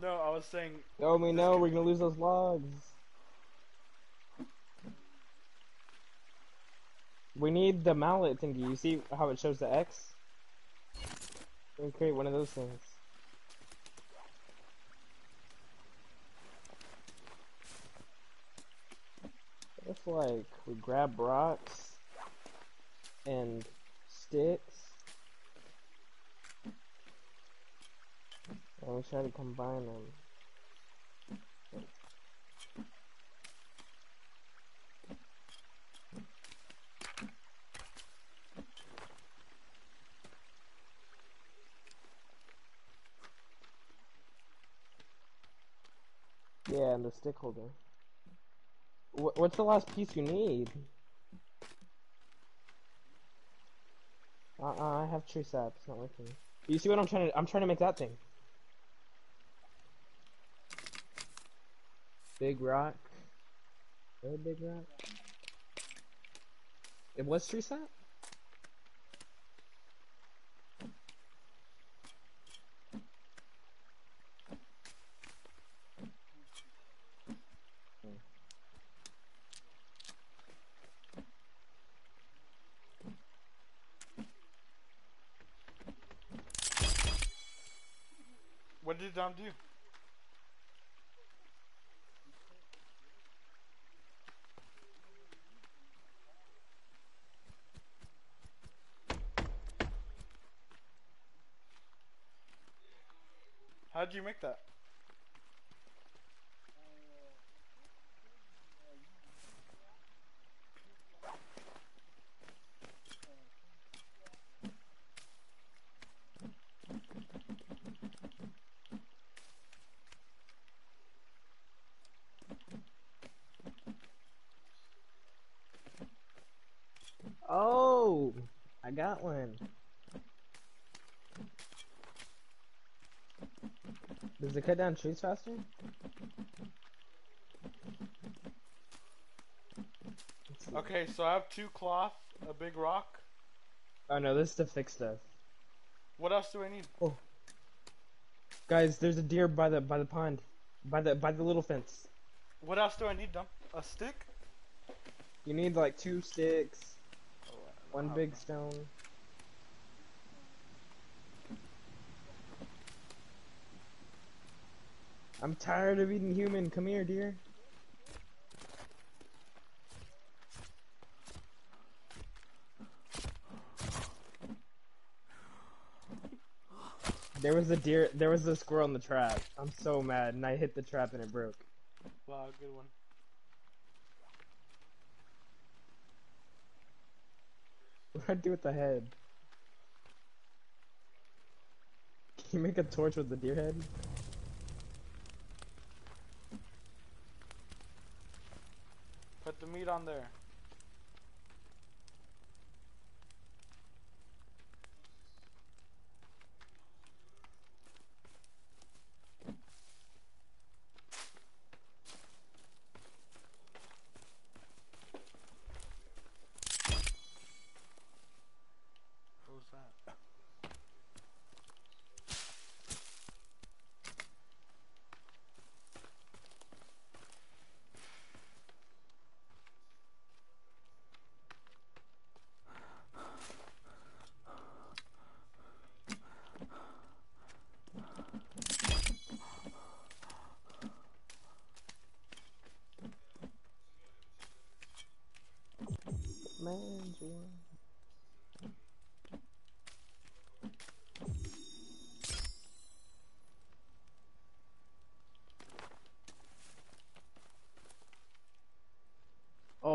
Speaker 2: No, I was saying
Speaker 1: Oh, we know we're gonna lose those logs. We need the mallet thingy. You see how it shows the X? We create one of those things. It's like we grab rocks and sticks and we try to combine them. Yeah, and the stick holder. Wh- what's the last piece you need? Uh-uh, I have tree sap. It's not working. You see what I'm trying to? I'm trying to make that thing. Big rock. Really big rock. It was tree sap.
Speaker 2: Did Dom? How'd you make that?
Speaker 1: Oh, I got one. Does it cut down trees faster?
Speaker 2: Okay, so I have two cloth, a big rock.
Speaker 1: Oh no, this is to fix stuff.
Speaker 2: What else do I need? Oh.
Speaker 1: Guys, there's a deer by the by the pond, by the by the little fence.
Speaker 2: What else do I need, Dom? A stick?
Speaker 1: You need like two sticks,
Speaker 2: Oh,
Speaker 1: one big stone. I'm tired of eating human. Come here, dear. There was a deer. There was a squirrel in the trap. I'm so mad, and I hit the trap and it broke.
Speaker 2: Wow, good one. [LAUGHS]
Speaker 1: What do I do with the head? Can you make a torch with the deer head?
Speaker 2: Put the meat on there. Who's that?
Speaker 1: Man, Joy.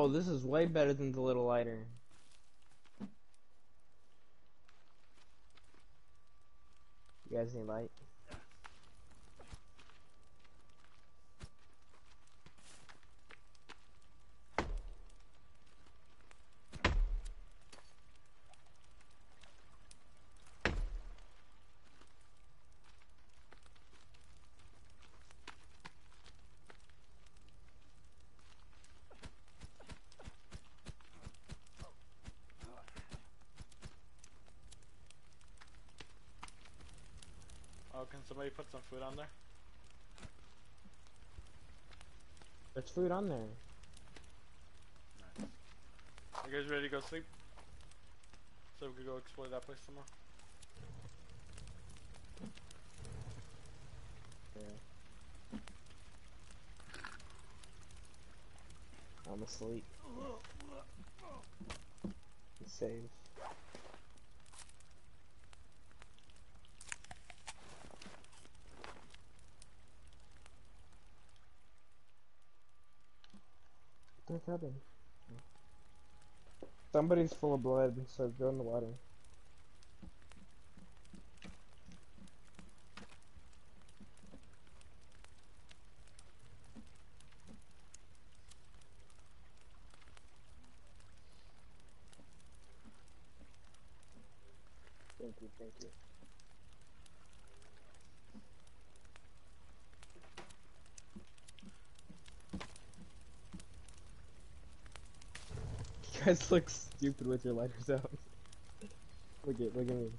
Speaker 1: Oh, this is way better than the little lighter. You guys need light?
Speaker 2: Oh, can somebody put some food on there?
Speaker 1: There's food on there.
Speaker 2: You guys ready to go sleep? So we could go explore that place some more?
Speaker 1: Yeah. I'm asleep. Save. What? Somebody's full of blood, so go in the water. Thank you, thank you. Guys look stupid with your lighters out. look at look at me.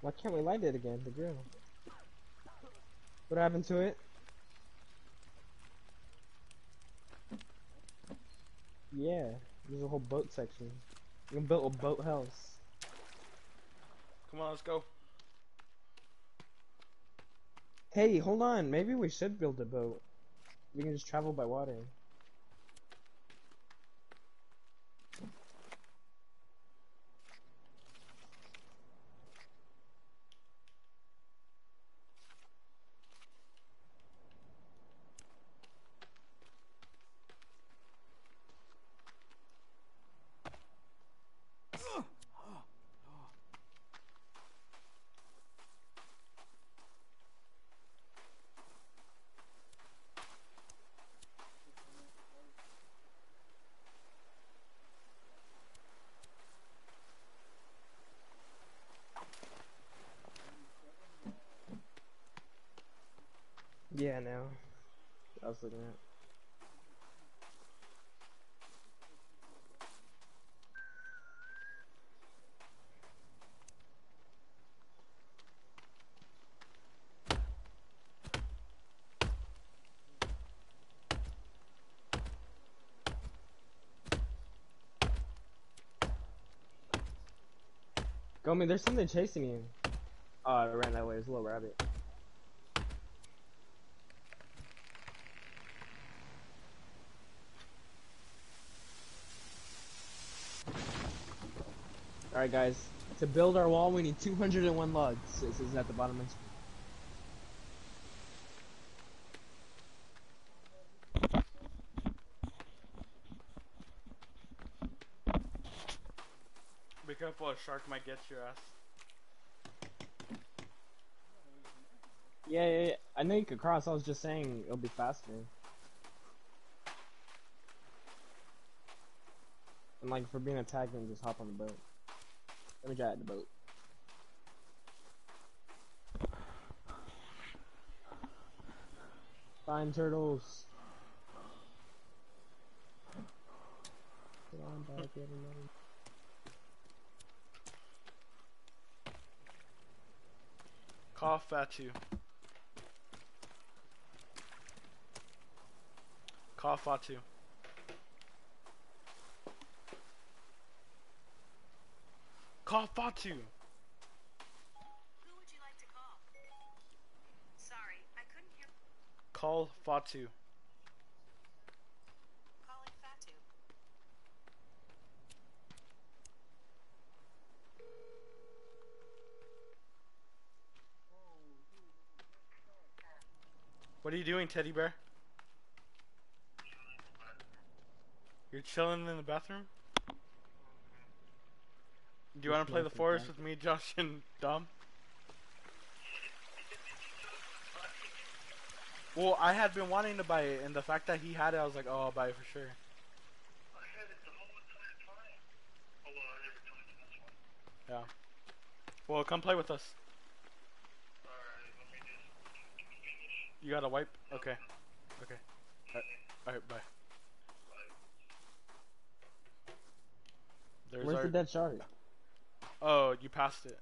Speaker 1: Why can't we light it again, the grill? What happened to it? Yeah, there's a whole boat section. You can build a boat house.
Speaker 2: Come on, let's go.
Speaker 1: Hey, hold on. Maybe we should build a boat. We can just travel by water. Yeah, now. I was looking at. Gomi, there's something chasing you. Oh, I ran that way. It's a little rabbit. Alright, guys. To build our wall, we need 201 logs. This is at the bottom of the screen.
Speaker 2: Be careful, a shark might get your ass.
Speaker 1: Yeah, yeah, yeah. I know you could cross. I was just saying it'll be faster. And like for being attacked, then just hop on the boat. Let me drive the boat. Find turtles. Get on back, everybody.
Speaker 2: Cough at you. Cough at you. Cough at you.
Speaker 4: Who would you like to call? Sorry, I couldn't hear.
Speaker 2: Call Fatu.
Speaker 4: Calling Fatu.
Speaker 2: What are you doing, teddy bear? You're chilling in the bathroom? Do you want to play the forest
Speaker 1: nothing.
Speaker 2: with me, Josh, and Dom? Well, I had been wanting to buy it, and the fact that he had it, I was like, oh, I'll buy it for sure.
Speaker 3: I had it the whole entire time. Oh, well, I never told you this one.
Speaker 2: Yeah. Well, come play with us.
Speaker 3: Alright, let me just finish.
Speaker 2: You got a wipe? Okay. Okay. Alright, bye. There's
Speaker 1: Where's
Speaker 2: our...
Speaker 1: the dead shark?
Speaker 2: Oh, you passed it.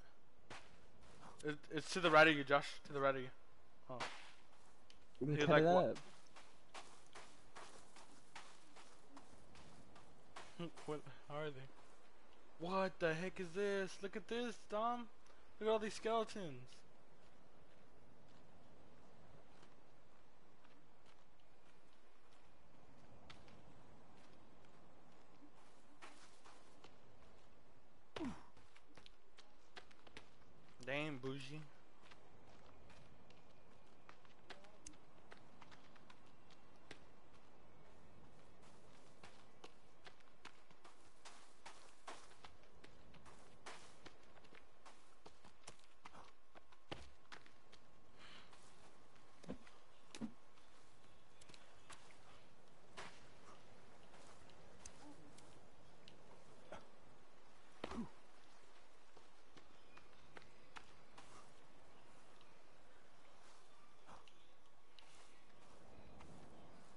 Speaker 2: it. It's to the right of you, Josh. To the right of you.
Speaker 1: Oh.
Speaker 2: Dude,
Speaker 1: cut
Speaker 2: like
Speaker 1: it
Speaker 2: what-
Speaker 1: up.
Speaker 2: Hmm, what are they? What the heck is this? Look at this, Dom. Look at all these skeletons. Damn, bougie.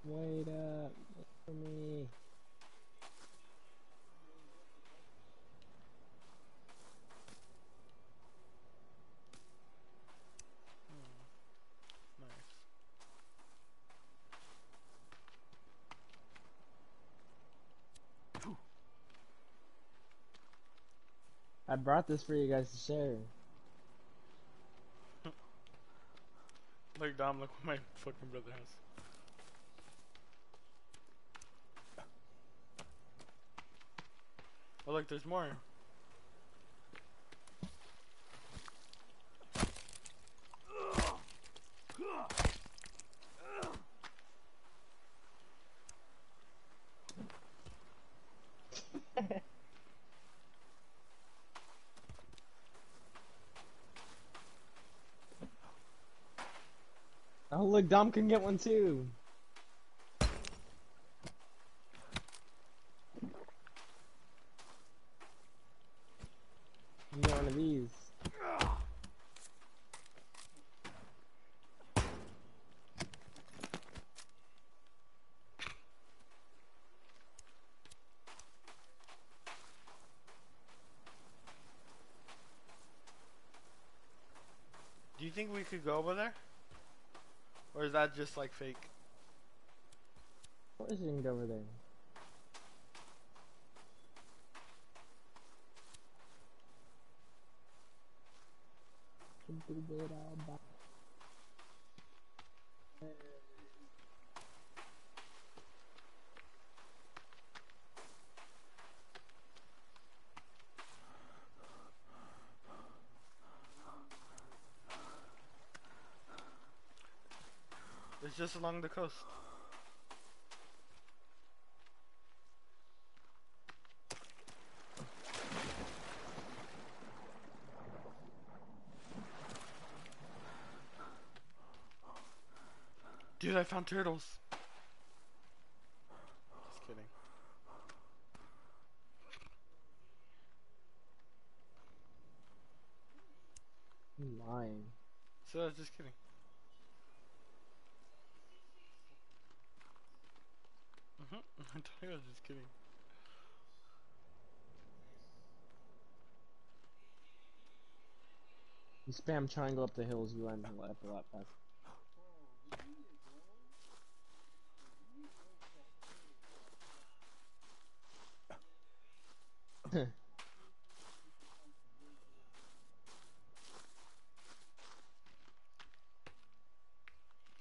Speaker 1: Wait up. Wait for me.
Speaker 2: Nice.
Speaker 1: I brought this for you guys to share.
Speaker 2: Look, Dom, look what my fucking brother has. Oh, look, there's more.
Speaker 1: Oh look, Dom can get one too. You one of these.
Speaker 2: Do you think we could go over there? That just like fake?
Speaker 1: What is you over there. It
Speaker 2: It's just along the coast. Dude, I found turtles. Just kidding.
Speaker 1: I'm lying.
Speaker 2: So I was just kidding. I told I was just kidding.
Speaker 1: You spam triangle up the hills, you end up a lot faster.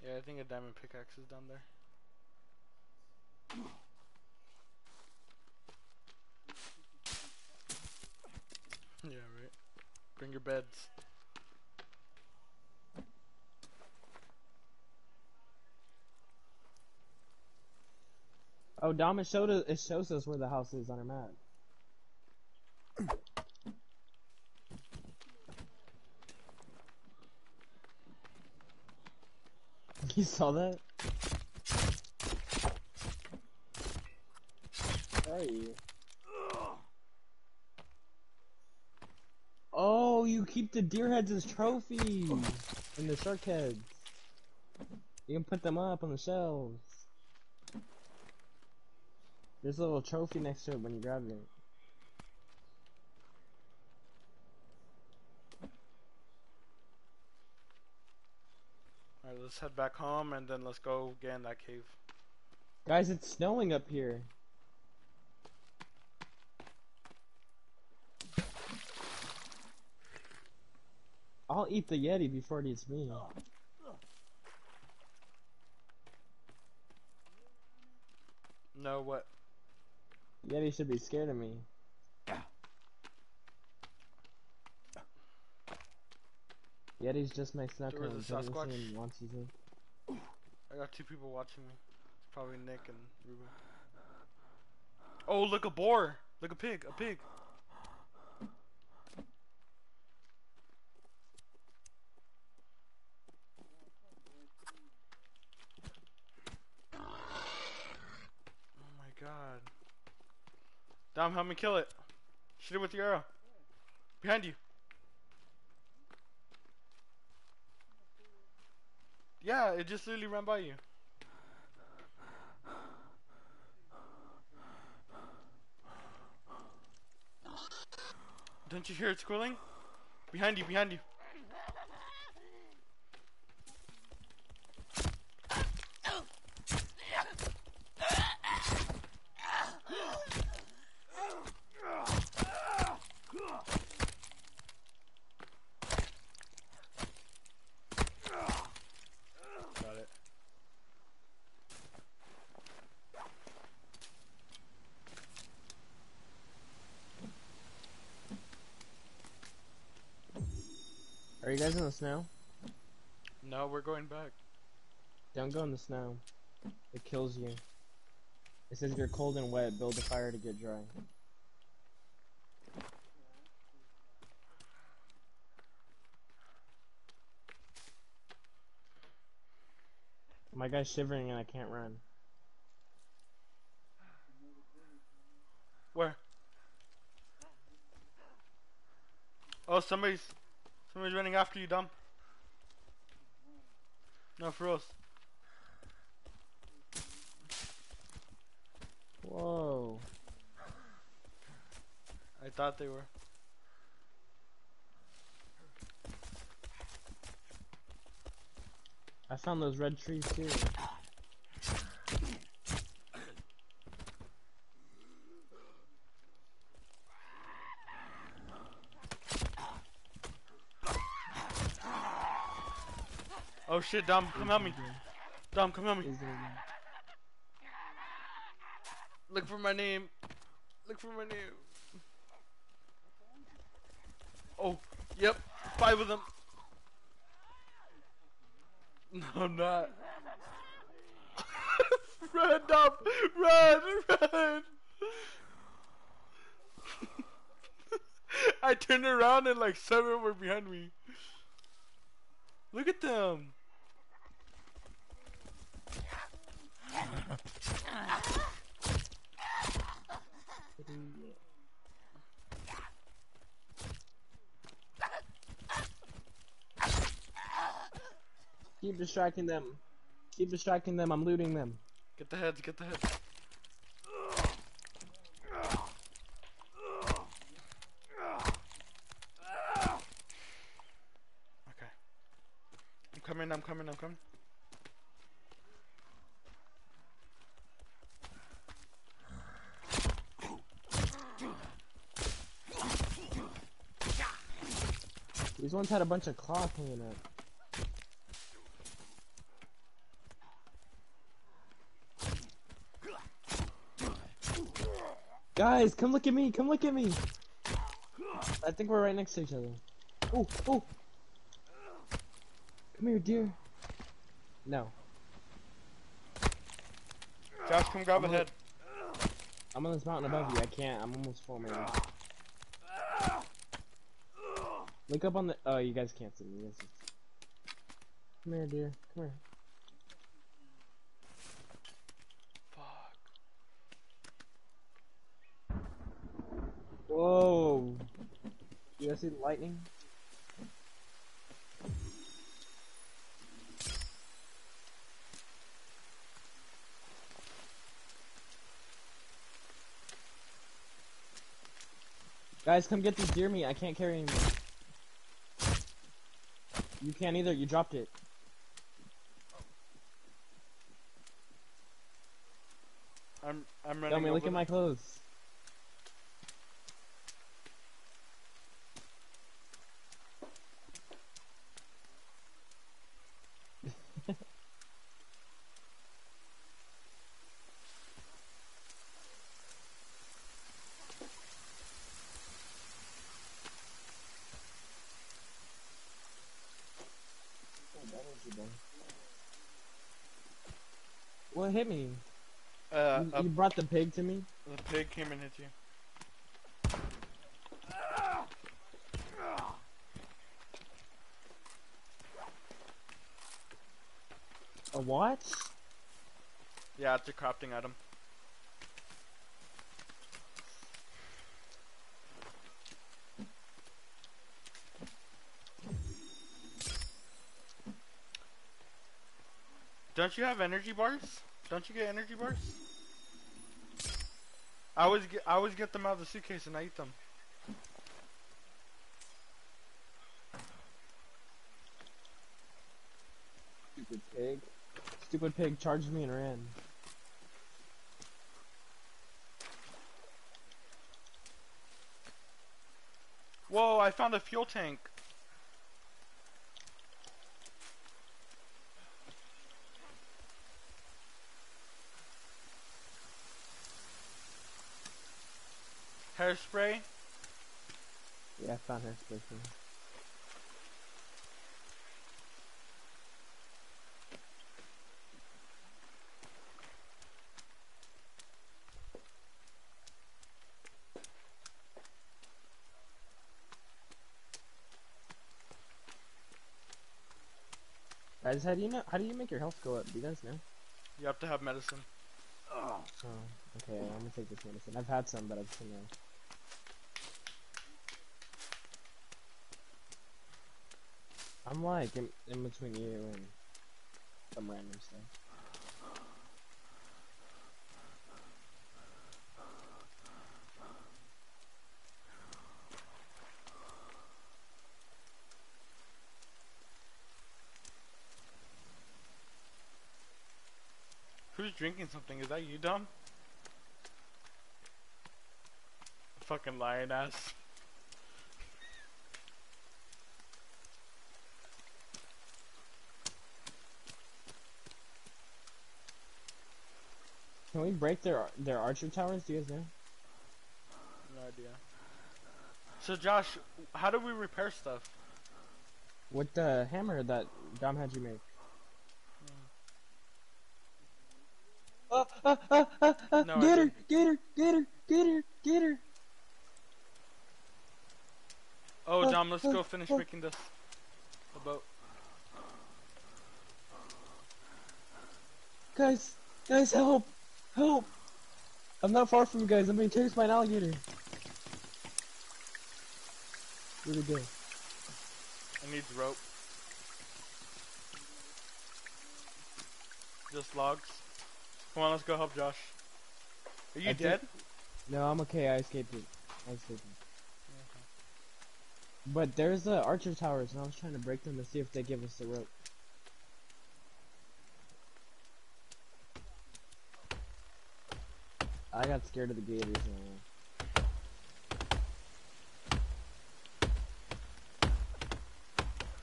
Speaker 2: Yeah, I think a diamond pickaxe is down there. [LAUGHS] yeah, right. Bring your beds.
Speaker 1: Oh, Dom, it showed us, it shows us where the house is on our map. [LAUGHS] You saw that? Where are you? Oh, you keep the deer heads as trophies and the shark heads. You can put them up on the shelves. There's a little trophy next to it when you grab it.
Speaker 2: Alright, let's head back home and then let's go get in that cave.
Speaker 1: Guys, it's snowing up here. I'll eat the Yeti before it eats me.
Speaker 2: No, what?
Speaker 1: Yeti should be scared of me. Yeti's just my snuck
Speaker 2: There was
Speaker 1: home.
Speaker 2: a Sasquatch.
Speaker 1: wants you to.
Speaker 2: I got two people watching me. It's probably Nick and Ruben. Oh, look, a boar! Look, a pig, a pig! Oh my god. Dom, help me kill it. Shoot it with your arrow. Behind you. Yeah, it just literally ran by you. Don't you hear it squealing? Behind you, behind you. Got it.
Speaker 1: Are you guys in the snow?
Speaker 2: No, we're going back.
Speaker 1: Don't go in the snow. It kills you. It says you're cold and wet, build a fire to get dry. My guy's shivering and I can't run.
Speaker 2: Where? Oh, somebody's somebody's running after you, dumb. No, for us.
Speaker 1: Whoa.
Speaker 2: I thought they were.
Speaker 1: I found those red trees too.
Speaker 2: Oh shit, Dom, come help me. Dom, come help me. Look for my name. Look for my name. Oh, yep, five of them. [LAUGHS] No, I'm not. [LAUGHS] run, Dom! Run, run! [LAUGHS] I turned around and like seven were behind me. Look at them.
Speaker 1: Keep distracting them. Keep distracting them. I'm looting them.
Speaker 2: Get the heads, get the heads. Okay. I'm coming, I'm coming, I'm coming.
Speaker 1: Ones had a bunch of cloth hanging up. Guys, come look at me. Come look at me. I think we're right next to each other. Oh, oh. Come here, dear. No,
Speaker 2: Josh, come grab a
Speaker 1: I'm
Speaker 2: head.
Speaker 1: I'm on this mountain above you. I can't. I'm almost full, man. Look up on the. Oh, you guys can't see me. Yes, yes. Come here, dear. Come here.
Speaker 2: Fuck.
Speaker 1: Whoa. You guys see the lightning? Guys, come get this deer meat. I can't carry anymore. You can't either. You dropped it.
Speaker 2: I'm I'm running.
Speaker 1: Tell me, look at my clothes. What hit me?
Speaker 2: Uh,
Speaker 1: you, you brought the pig to me?
Speaker 2: the pig came and hit you.
Speaker 1: A what?
Speaker 2: Yeah, it's a crafting item. Don't you have energy bars? Don't you get energy bars? I always get I always get them out of the suitcase and I eat them.
Speaker 1: Stupid pig. Stupid pig charged me and ran.
Speaker 2: Whoa, I found a fuel tank. Hairspray?
Speaker 1: Yeah, I found her station. Guys, how do you know? How do you make your health go up? Do you guys know?
Speaker 2: You have to have medicine.
Speaker 1: Oh, okay. I'm gonna take this medicine. I've had some, but I've seen them. I'm like in, in between you and some random stuff.
Speaker 2: Who's drinking something? Is that you, Dom? Fucking lion ass.
Speaker 1: Can we break their their archer towers? Do you guys know?
Speaker 2: No idea. So Josh, how do we repair stuff?
Speaker 1: With the hammer that Dom had you make. Uh, uh, uh, uh, uh,
Speaker 2: No,
Speaker 1: get her, get her, get her, get her, get her.
Speaker 2: Oh,
Speaker 1: Uh,
Speaker 2: Dom, let's
Speaker 1: uh,
Speaker 2: go finish
Speaker 1: uh.
Speaker 2: making this. The boat.
Speaker 1: Guys, guys, help, help. I'm not far from you guys. I'm being chased by an alligator. Where'd it go?
Speaker 2: I need rope. Just logs. Come on, let's go help Josh. Are you
Speaker 1: I
Speaker 2: dead?
Speaker 1: No, I'm okay. I escaped it. I escaped it. But there's the archer towers, and I was trying to break them to see if they give us the rope. I got scared of the gators.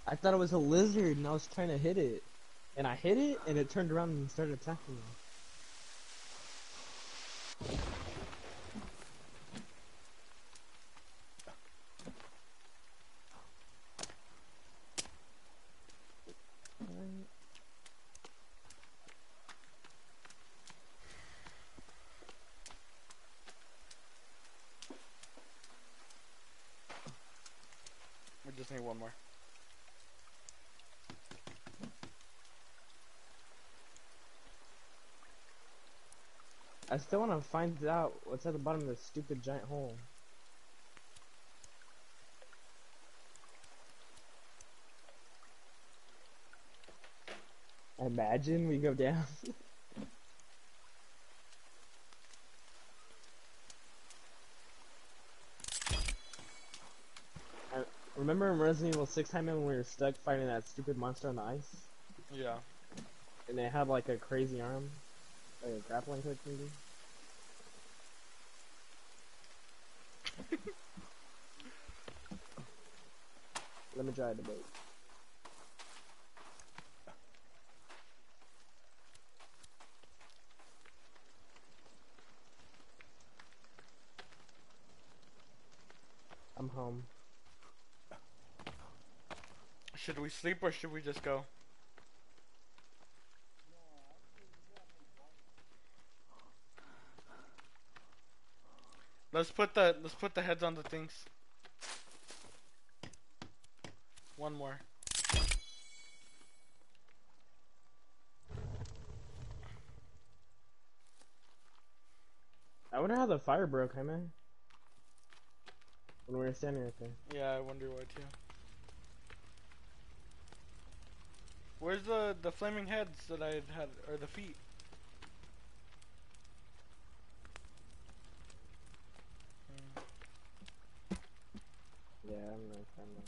Speaker 1: I thought it was a lizard, and I was trying to hit it, and I hit it, and it turned around and started attacking me.
Speaker 2: We just need one more.
Speaker 1: I still want to find out what's at the bottom of this stupid giant hole. Imagine we go down. I [LAUGHS] uh, remember in Resident Evil 6 time when we were stuck fighting that stupid monster on the ice?
Speaker 2: Yeah.
Speaker 1: And they had like a crazy arm? Like a grappling hook maybe? [LAUGHS] Let me try the boat. I'm home.
Speaker 2: Should we sleep or should we just go? Let's put the let's put the heads on the things. One more.
Speaker 1: I wonder how the fire broke, Jaime. When we were standing right there.
Speaker 2: Yeah, I wonder why too. Where's the the flaming heads that I had or the feet? Hmm.
Speaker 1: Yeah, I'm gonna find them.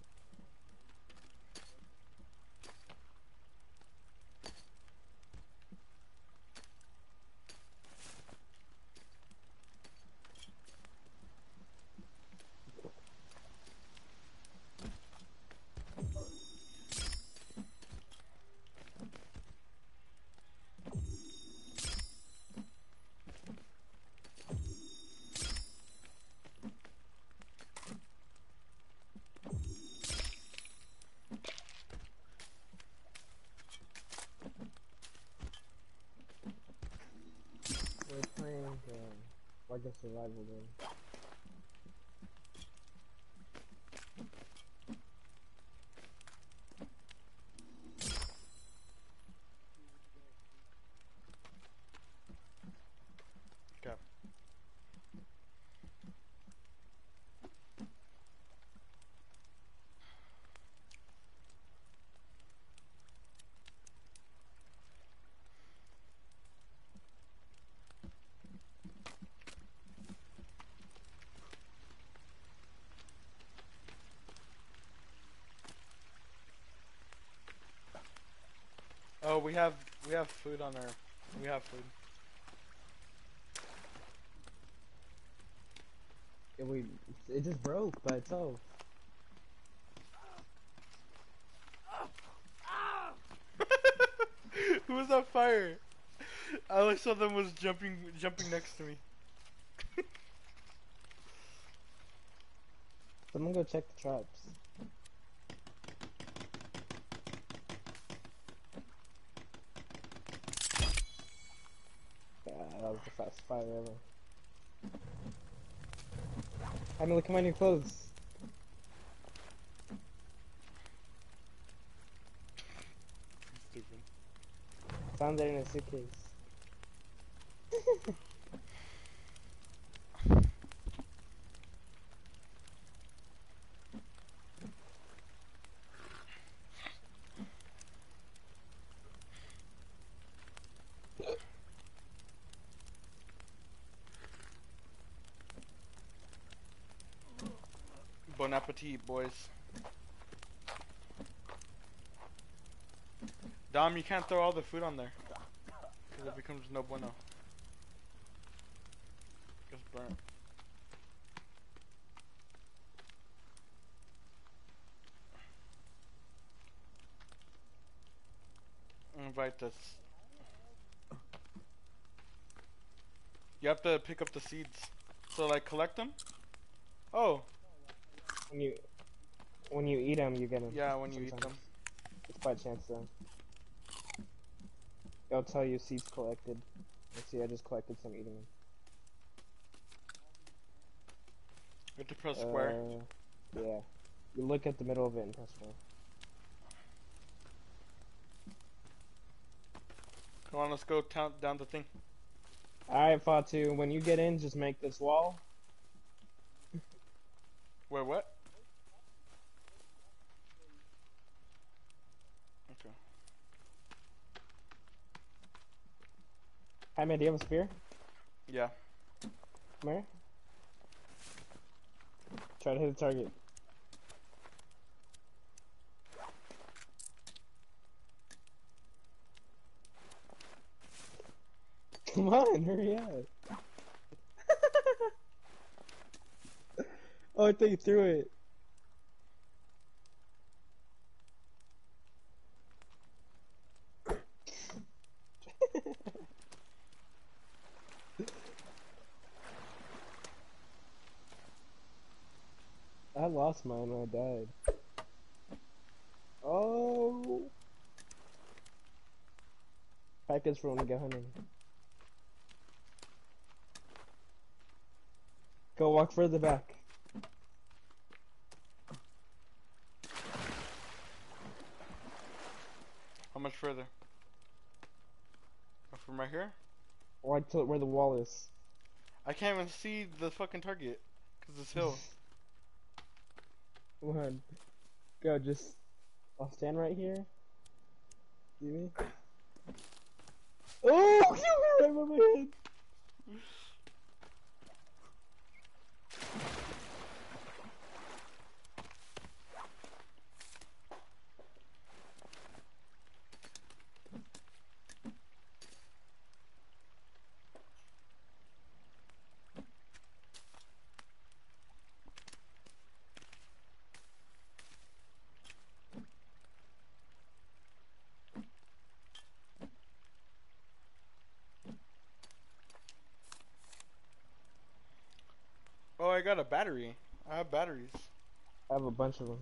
Speaker 1: We're playing uh, like a survival game.
Speaker 2: Okay. Oh, we have we have food on our we have food.
Speaker 1: It, we, it just broke by itself. [LAUGHS]
Speaker 2: Who was on fire? I like saw them was jumping jumping next to me.
Speaker 1: Someone go check the traps. Okay. Fastest fire ever. I mean, look at my new clothes.
Speaker 2: Stupid.
Speaker 1: Found there in a suitcase. [LAUGHS]
Speaker 2: appetit, boys. Dom, you can't throw all the food on there. Because it becomes no bueno. Gets burnt. Invite us. You have to pick up the seeds. So, like, collect them? Oh,
Speaker 1: When you when you eat them, you get them.
Speaker 2: yeah, when you eat them.
Speaker 1: It's by chance though. It'll tell you seeds collected. Let's see, I just collected some eating them.
Speaker 2: You have to press square.
Speaker 1: Uh, yeah. You look at the middle of it and press square.
Speaker 2: Come on, let's go down, down the thing.
Speaker 1: Alright, Fatu, when you get in, just make this wall.
Speaker 2: Where, what? Okay.
Speaker 1: Hi, man, do you have a spear?
Speaker 2: Yeah.
Speaker 1: Come here. Try to hit the target. [LAUGHS] Come on, hurry up. [LAUGHS] oh, I thought you threw it. I lost mine when I died. Oh. Package for when we go hunting. Go walk further back.
Speaker 2: How much further? Oh, From right here?
Speaker 1: Walk to where the wall is.
Speaker 2: I can't even see the fucking target. Cause it's hill. [LAUGHS]
Speaker 1: Come on. Go, just. I'll stand right here. See me? Oh! [LAUGHS] You were right my head!
Speaker 2: Got a battery. I have batteries.
Speaker 1: I have a bunch of them.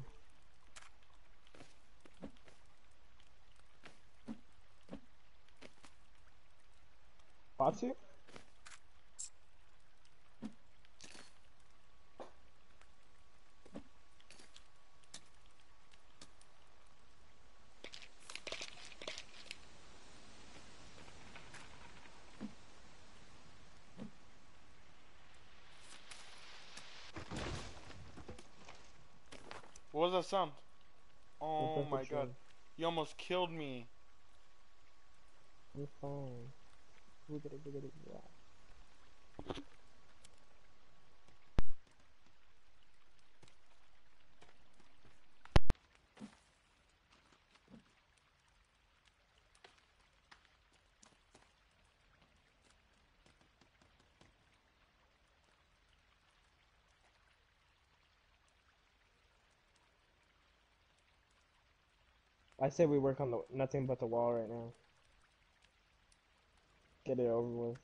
Speaker 1: Fatu?
Speaker 2: What that? Oh my god.
Speaker 1: you-
Speaker 2: You almost killed me.
Speaker 1: You're fine. Boogity, boogity, blah. I say we work on the nothing but the wall right now. Get it over with.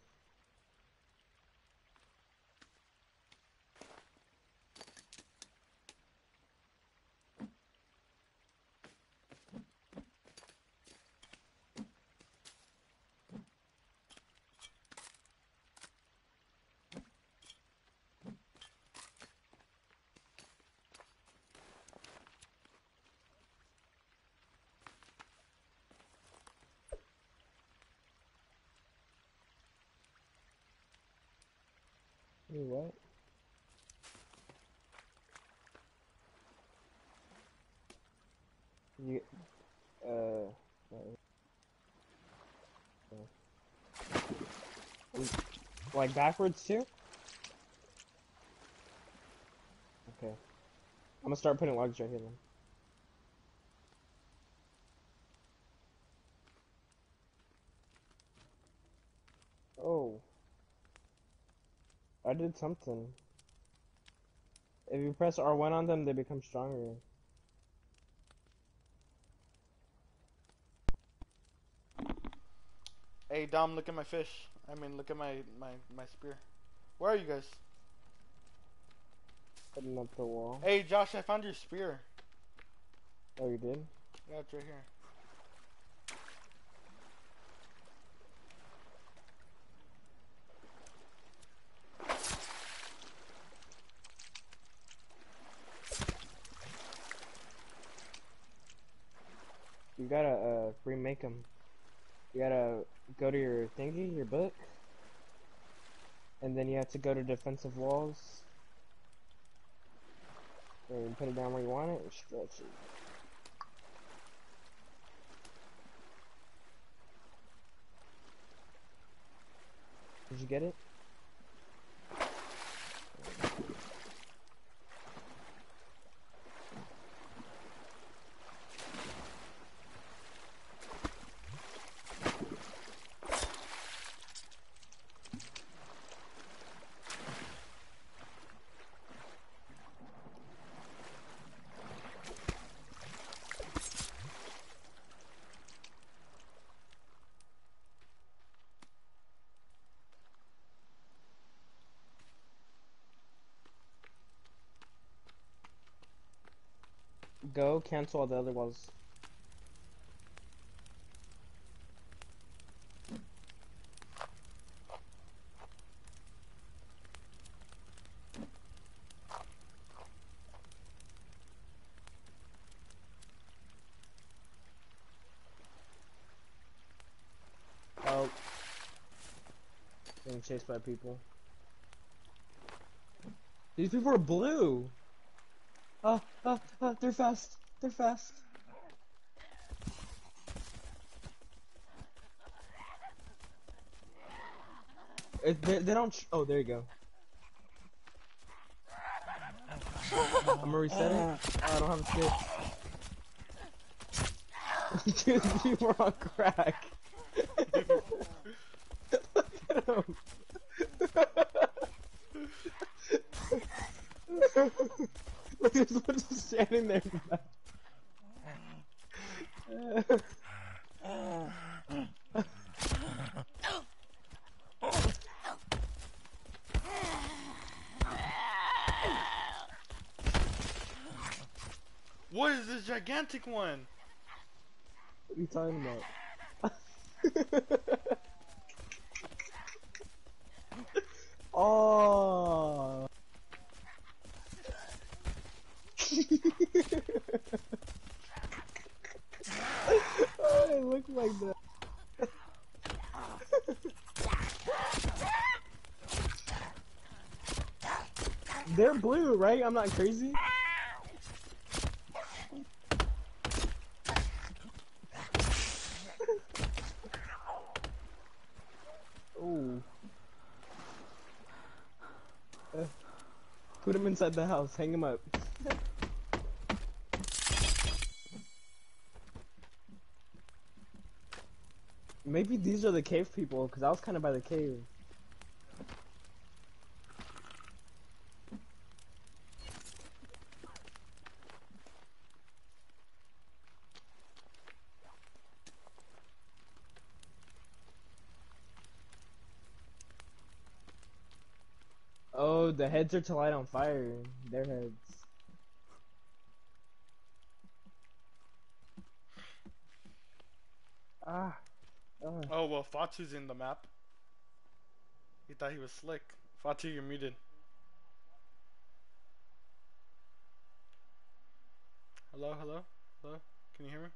Speaker 1: What? You, uh, uh, like backwards too? Okay. I'm gonna start putting logs right here then. Oh. I did something. If you press R1 on them, they become stronger.
Speaker 2: Hey Dom, look at my fish. I mean, look at my my my spear. Where are you guys?
Speaker 1: Putting up the wall.
Speaker 2: Hey Josh, I found your spear.
Speaker 1: Oh, you did?
Speaker 2: Yeah, it's right here.
Speaker 1: Gotta uh remake them. You gotta go to your thingy, your book, and then you have to go to defensive walls. And put it down where you want it and stretch it. Did you get it? Go cancel all the other walls. Oh. Being chased by people. These people are blue! Oh, oh, they're fast. They're fast. They, they don't. Oh, there you go. I'm gonna reset it. Oh, I don't have a skip. [LAUGHS] Dude, you were on crack. Look at him. [LAUGHS] Look, there's one standing there.
Speaker 2: What is this gigantic one?
Speaker 1: What are you talking about? [LAUGHS] oh. oh, they look like that. They're blue, right? I'm not crazy. [LAUGHS] Ooh. Uh, put him inside the house. Hang him up. Maybe these are the cave people, because I was kind of by the cave. Oh, the heads are to light on fire. Their heads. Ah. ah.
Speaker 2: Oh well, Fatu's in the map. He thought he was slick. Fatu, you're muted. Hello, hello, hello. Can you hear me?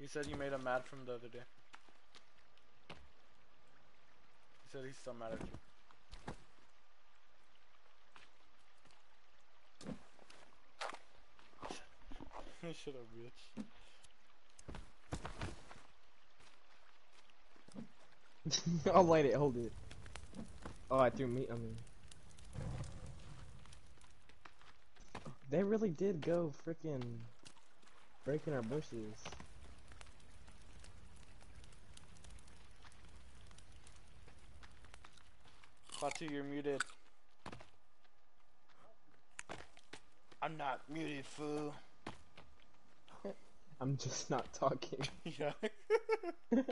Speaker 2: Yeah. said you made him mad from the other day. He said he's still mad at you. [LAUGHS] Shut up, bitch. [LAUGHS]
Speaker 1: I'll light it, hold it. Oh, I threw meat on me. They really did go freaking breaking our bushes.
Speaker 2: Fatu, you're muted. I'm not muted, fool. [LAUGHS]
Speaker 1: I'm just not talking. [LAUGHS]
Speaker 2: yeah. [LAUGHS]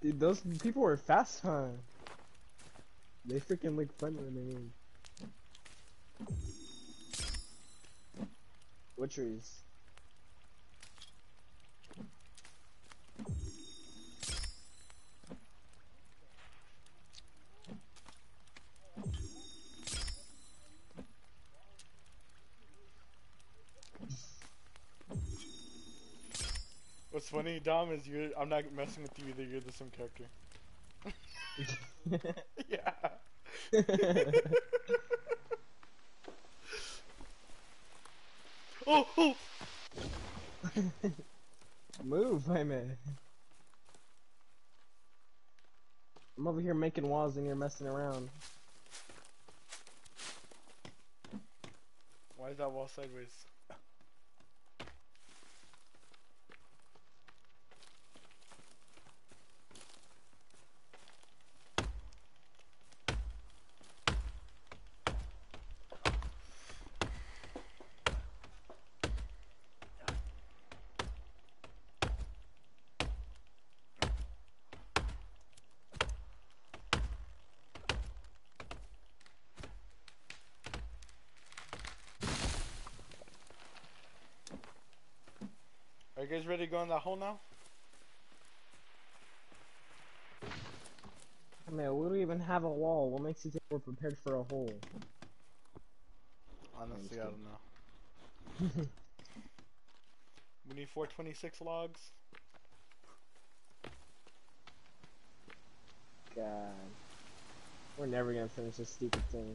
Speaker 1: Dude, those people were fast, huh? They freaking look fun when they. What trees?
Speaker 2: What's funny, Dom, is you. I'm not messing with you either. You're the same character. [LAUGHS] yeah. [LAUGHS] [LAUGHS] oh, oh. [LAUGHS]
Speaker 1: Move, my man. I'm over here making walls and you're messing around.
Speaker 2: Why is that wall sideways? Guys ready to go in that hole now?
Speaker 1: I mean, we don't even have a wall. What makes you think we're prepared for a hole?
Speaker 2: Honestly, I don't know. [LAUGHS] we need 426 logs.
Speaker 1: God. We're never gonna finish this stupid thing.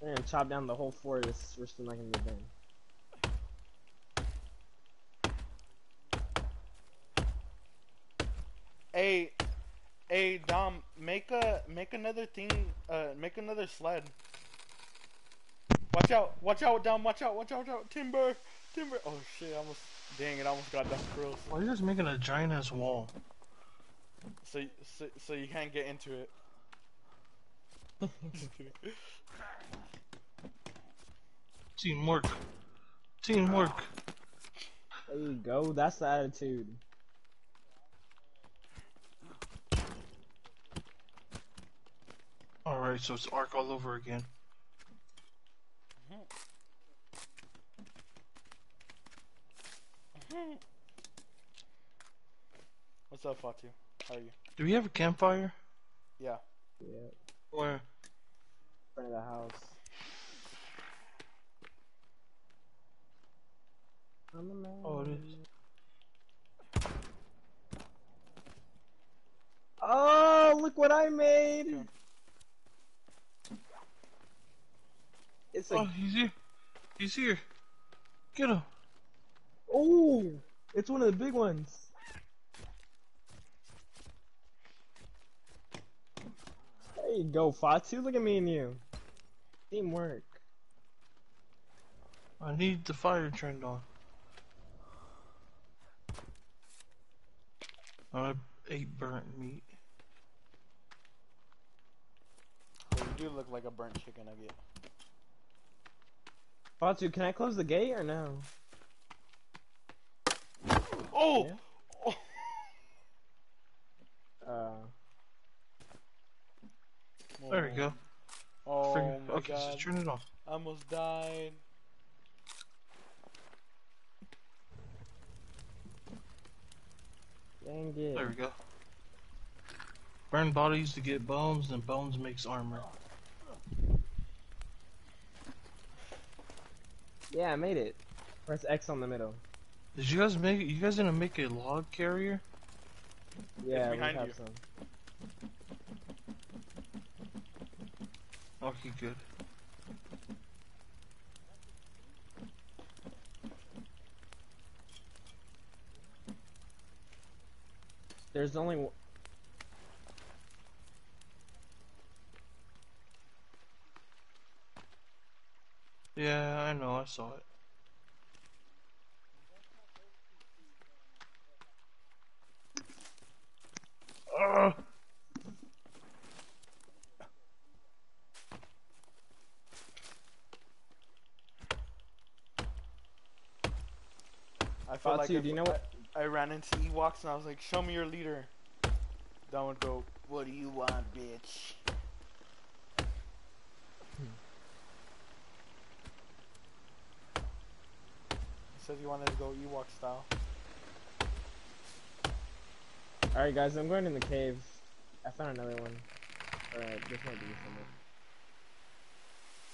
Speaker 1: We're gonna chop down the whole forest. We're still not gonna get done.
Speaker 2: Hey, hey, Dom, make a make another thing. Uh, make another sled. Watch out! Watch out, Dom! Watch out! Watch out! Watch out! Timber! Timber! Oh shit! I almost. Dang it! I almost got that cross.
Speaker 5: Why are you guys making a giant ass wall?
Speaker 2: So, so, so you can't get into it. [LAUGHS] Just kidding.
Speaker 5: Teamwork. Teamwork.
Speaker 1: There you go. That's the attitude.
Speaker 5: Alright, so it's ARK all over again.
Speaker 2: What's up, Fatu? How are you?
Speaker 5: Do we have a campfire?
Speaker 2: Yeah.
Speaker 1: Yeah.
Speaker 5: Where?
Speaker 1: Front of the house. I'm a man.
Speaker 5: Oh, it is.
Speaker 1: Oh, look what I made!
Speaker 2: Okay.
Speaker 1: It's
Speaker 5: Oh, he's here. He's here. Get him.
Speaker 1: oh, it's one of the big ones. There you go, Fatu. Look at me and you. Teamwork.
Speaker 5: I need the fire turned on. I ate burnt meat.
Speaker 2: Yeah, you do look like a burnt chicken nugget.
Speaker 1: Fatu, can I close the gate or no?
Speaker 2: Oh!
Speaker 1: Yeah.
Speaker 2: oh! [LAUGHS]
Speaker 1: Uh,
Speaker 5: There we go.
Speaker 2: Oh
Speaker 5: Frig-
Speaker 2: my
Speaker 5: okay,
Speaker 2: god.
Speaker 5: so turn it off.
Speaker 2: I almost died.
Speaker 1: Dang it.
Speaker 5: There we go. Burn bodies to get bones, and bones makes armor.
Speaker 1: Yeah, I made it. Press X on the middle.
Speaker 5: Did you guys make? You guys gonna make a log carrier?
Speaker 1: Yeah, we
Speaker 2: behind
Speaker 1: have
Speaker 2: you.
Speaker 1: some.
Speaker 5: Okay, good.
Speaker 1: There's only.
Speaker 5: Yeah, I know. I saw it. Ugh.
Speaker 2: I felt like
Speaker 1: do you know what?
Speaker 2: I, I ran into Ewoks and I was like, "Show me your leader." Don would go, "What do you want, bitch?" Said he wanted to go Ewok style.
Speaker 1: Alright, guys, I'm going in the cave. I found another one. Alright, this might be somewhere.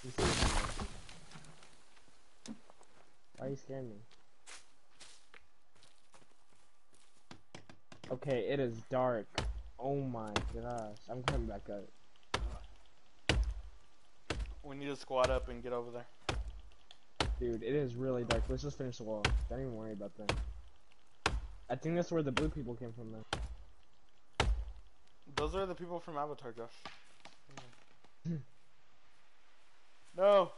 Speaker 1: This is somewhere. Why are you scaring me? Okay, it is dark. Oh my gosh. I'm coming back up.
Speaker 2: We need to squat up and get over there.
Speaker 1: Dude, it is really dark. Let's just finish the wall. Don't even worry about that. I think that's where the blue people came from, though.
Speaker 2: Those are the people from Avatar, Josh. Hmm. no,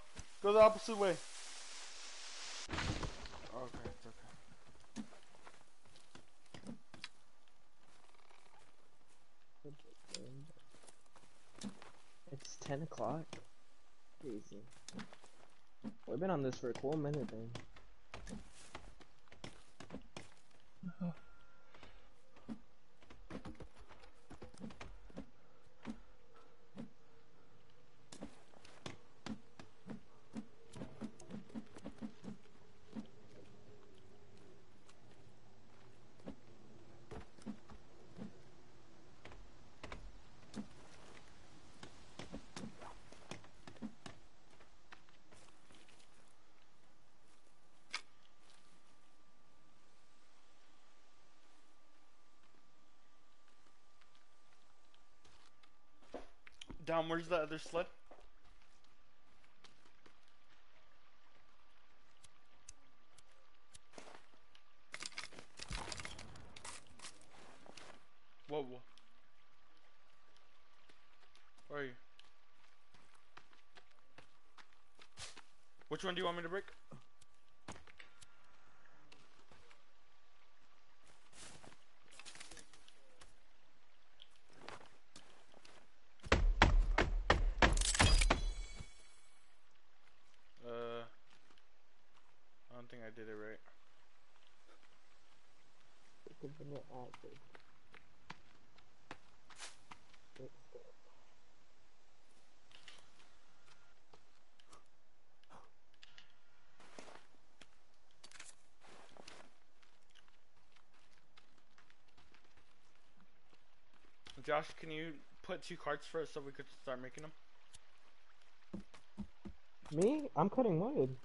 Speaker 2: go the opposite way. Oh, okay, it's okay.
Speaker 1: It's 10 o'clock? Easy. We've been on this for a cool minute, then.
Speaker 2: Dom, where's the other sled? Whoa, whoa. Where are you? Which one do you want me to break? Uh, I don't think I did it right. Josh, can you put two carts for us so we could start making them?
Speaker 1: Me? I'm cutting wood.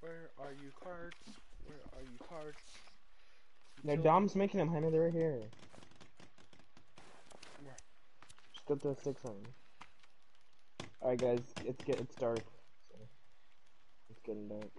Speaker 2: Where are you carts? Where are you carts?
Speaker 1: No, Dom's making them, Jaime. They're right here.
Speaker 2: Where?
Speaker 1: Just go throw sticks on. Alright, guys. It's get it's dark. So it's getting dark.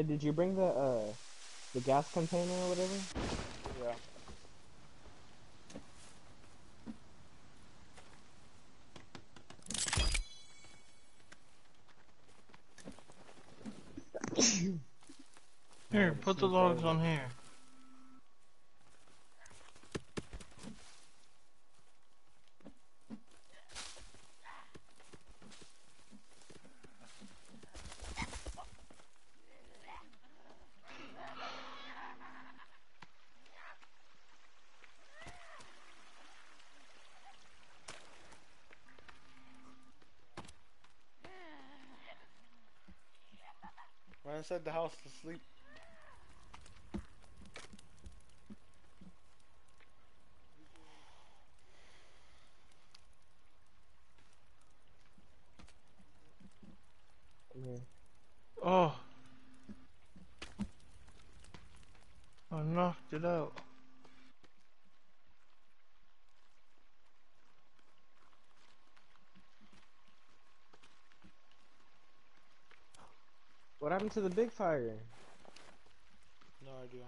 Speaker 1: Jaime, did you bring the uh The gas container or whatever?
Speaker 2: Yeah.
Speaker 5: Here, put the logs on here.
Speaker 2: Run inside the house to sleep.
Speaker 1: Come here.
Speaker 5: Oh. I knocked it out.
Speaker 1: What happened to the big fire?
Speaker 2: No idea.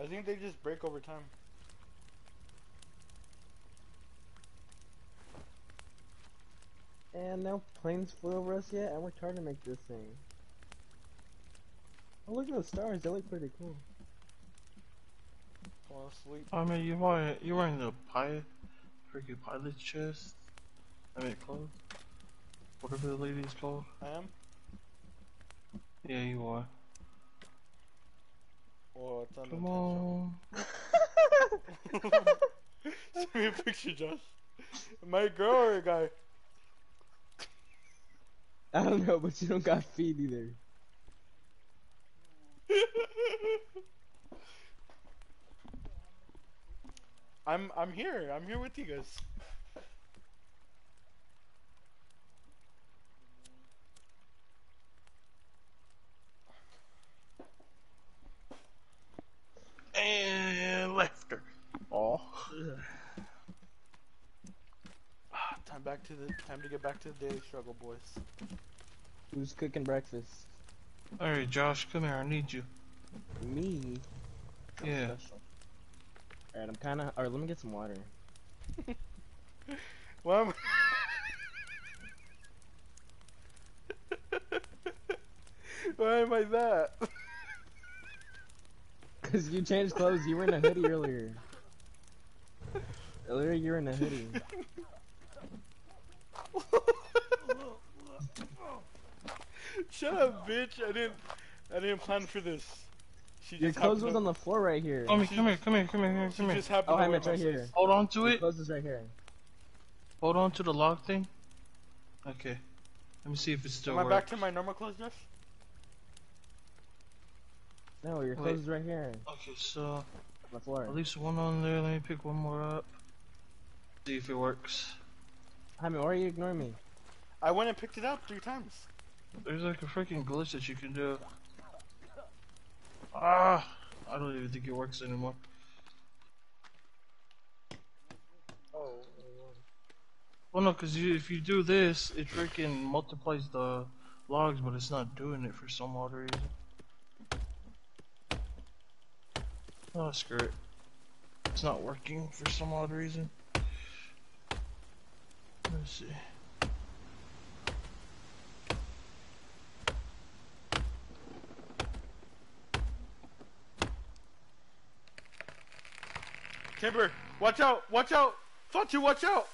Speaker 2: I think they just break over time.
Speaker 1: And no planes flew over us yet, and we're trying to make this thing. Oh, look at the stars. They look pretty cool.
Speaker 2: Fall asleep.
Speaker 5: I mean, you wearing you wearing the pilot, freaking pilot chest. I mean, clothes. Whatever the lady is called.
Speaker 2: I am?
Speaker 5: Yeah, you are.
Speaker 2: Whoa, it's on
Speaker 5: Come [LAUGHS] on.
Speaker 2: Send me a picture, Josh. Am I a girl or a guy?
Speaker 1: I don't know, but you don't got feet either. [LAUGHS]
Speaker 2: I'm I'm here. I'm here with you guys.
Speaker 5: And left her. Oh.
Speaker 2: Ah, time back to the time to get back to the daily struggle, boys.
Speaker 1: Who's cooking breakfast?
Speaker 5: Alright, Josh, come here. I need you.
Speaker 1: Me.
Speaker 5: Yeah.
Speaker 1: Special. Alright, I'm kinda. Alright, let me get some water. [LAUGHS]
Speaker 2: Why am [LAUGHS] Why am I that?
Speaker 1: Cause you changed clothes, you were in a hoodie earlier. Earlier you were in a hoodie.
Speaker 2: Shut up, bitch! I didn't I didn't plan for this. She
Speaker 1: Your
Speaker 2: just
Speaker 1: clothes was
Speaker 2: to-
Speaker 1: on the floor right here.
Speaker 5: Come here, come here, come here, come here, come here,
Speaker 2: She
Speaker 5: here.
Speaker 2: just happened
Speaker 1: Oh,
Speaker 2: to
Speaker 1: hi,
Speaker 2: wear
Speaker 1: Mitch,
Speaker 2: my
Speaker 1: right here.
Speaker 5: Hold on to
Speaker 1: Your
Speaker 5: it.
Speaker 1: clothes is right here.
Speaker 5: Hold on to the log thing. Okay. Let me see if it still
Speaker 2: Am I
Speaker 5: works.
Speaker 2: back to my normal clothes, Josh?
Speaker 1: No, your
Speaker 5: Wait.
Speaker 1: clothes is right here
Speaker 5: Okay, so
Speaker 1: on the floor.
Speaker 5: at least one on there. Let me pick one more up. See if it works.
Speaker 1: Jaime, why are you ignoring me?
Speaker 2: I went and picked it up three times.
Speaker 5: There's like a freaking glitch that you can do. Ah, I don't even think it works anymore.
Speaker 1: Oh,
Speaker 5: Well, no, because you, if you do this, it freaking multiplies the logs, but it's not doing it for some odd reason. Oh, screw it. It's not working for some odd reason. Let's see.
Speaker 2: Timber, watch out! Watch out! Thought you, watch out!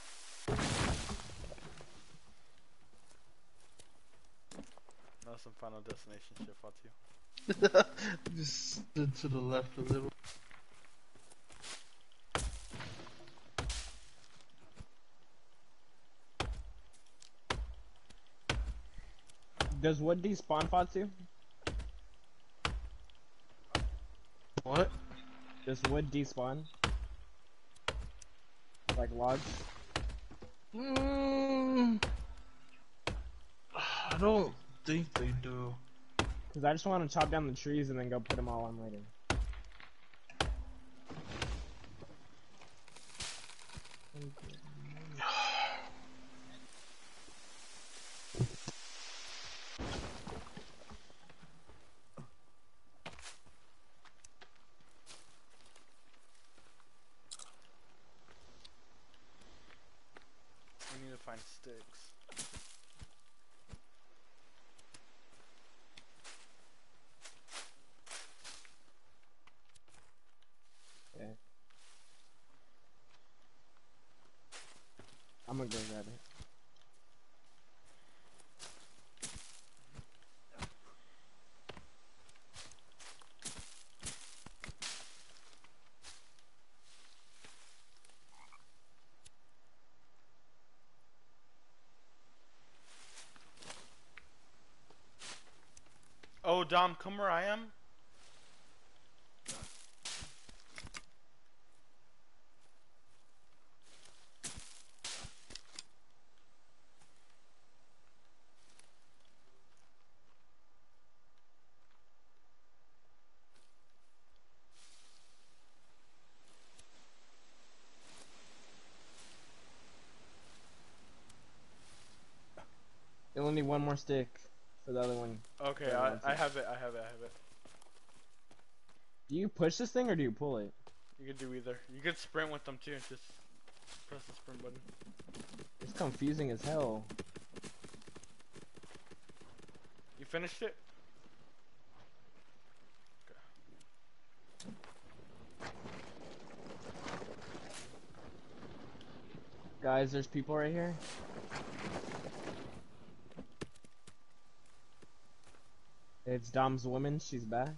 Speaker 2: That's some Final Destination shit, Fatu. [LAUGHS]
Speaker 5: Just stood to the left a little.
Speaker 1: Does wood despawn Fatu?
Speaker 5: What?
Speaker 1: Does wood despawn? Like logs?
Speaker 5: Mm, I don't think they do.
Speaker 1: Cause I just want to chop down the trees and then go put them all on later.
Speaker 2: Sticks.
Speaker 1: Okay. I'm gonna go grab it.
Speaker 2: Oh, Dom, come where I am.
Speaker 1: You only need one more stick the other one.
Speaker 2: Okay, I, I have it. I have it. I have it.
Speaker 1: Do you push this thing or do you pull it?
Speaker 2: You could do either. You could sprint with them too. Just press the sprint button.
Speaker 1: It's confusing as hell.
Speaker 2: You finished it?
Speaker 1: Guys, there's people right here. It's Dom's woman, she's back.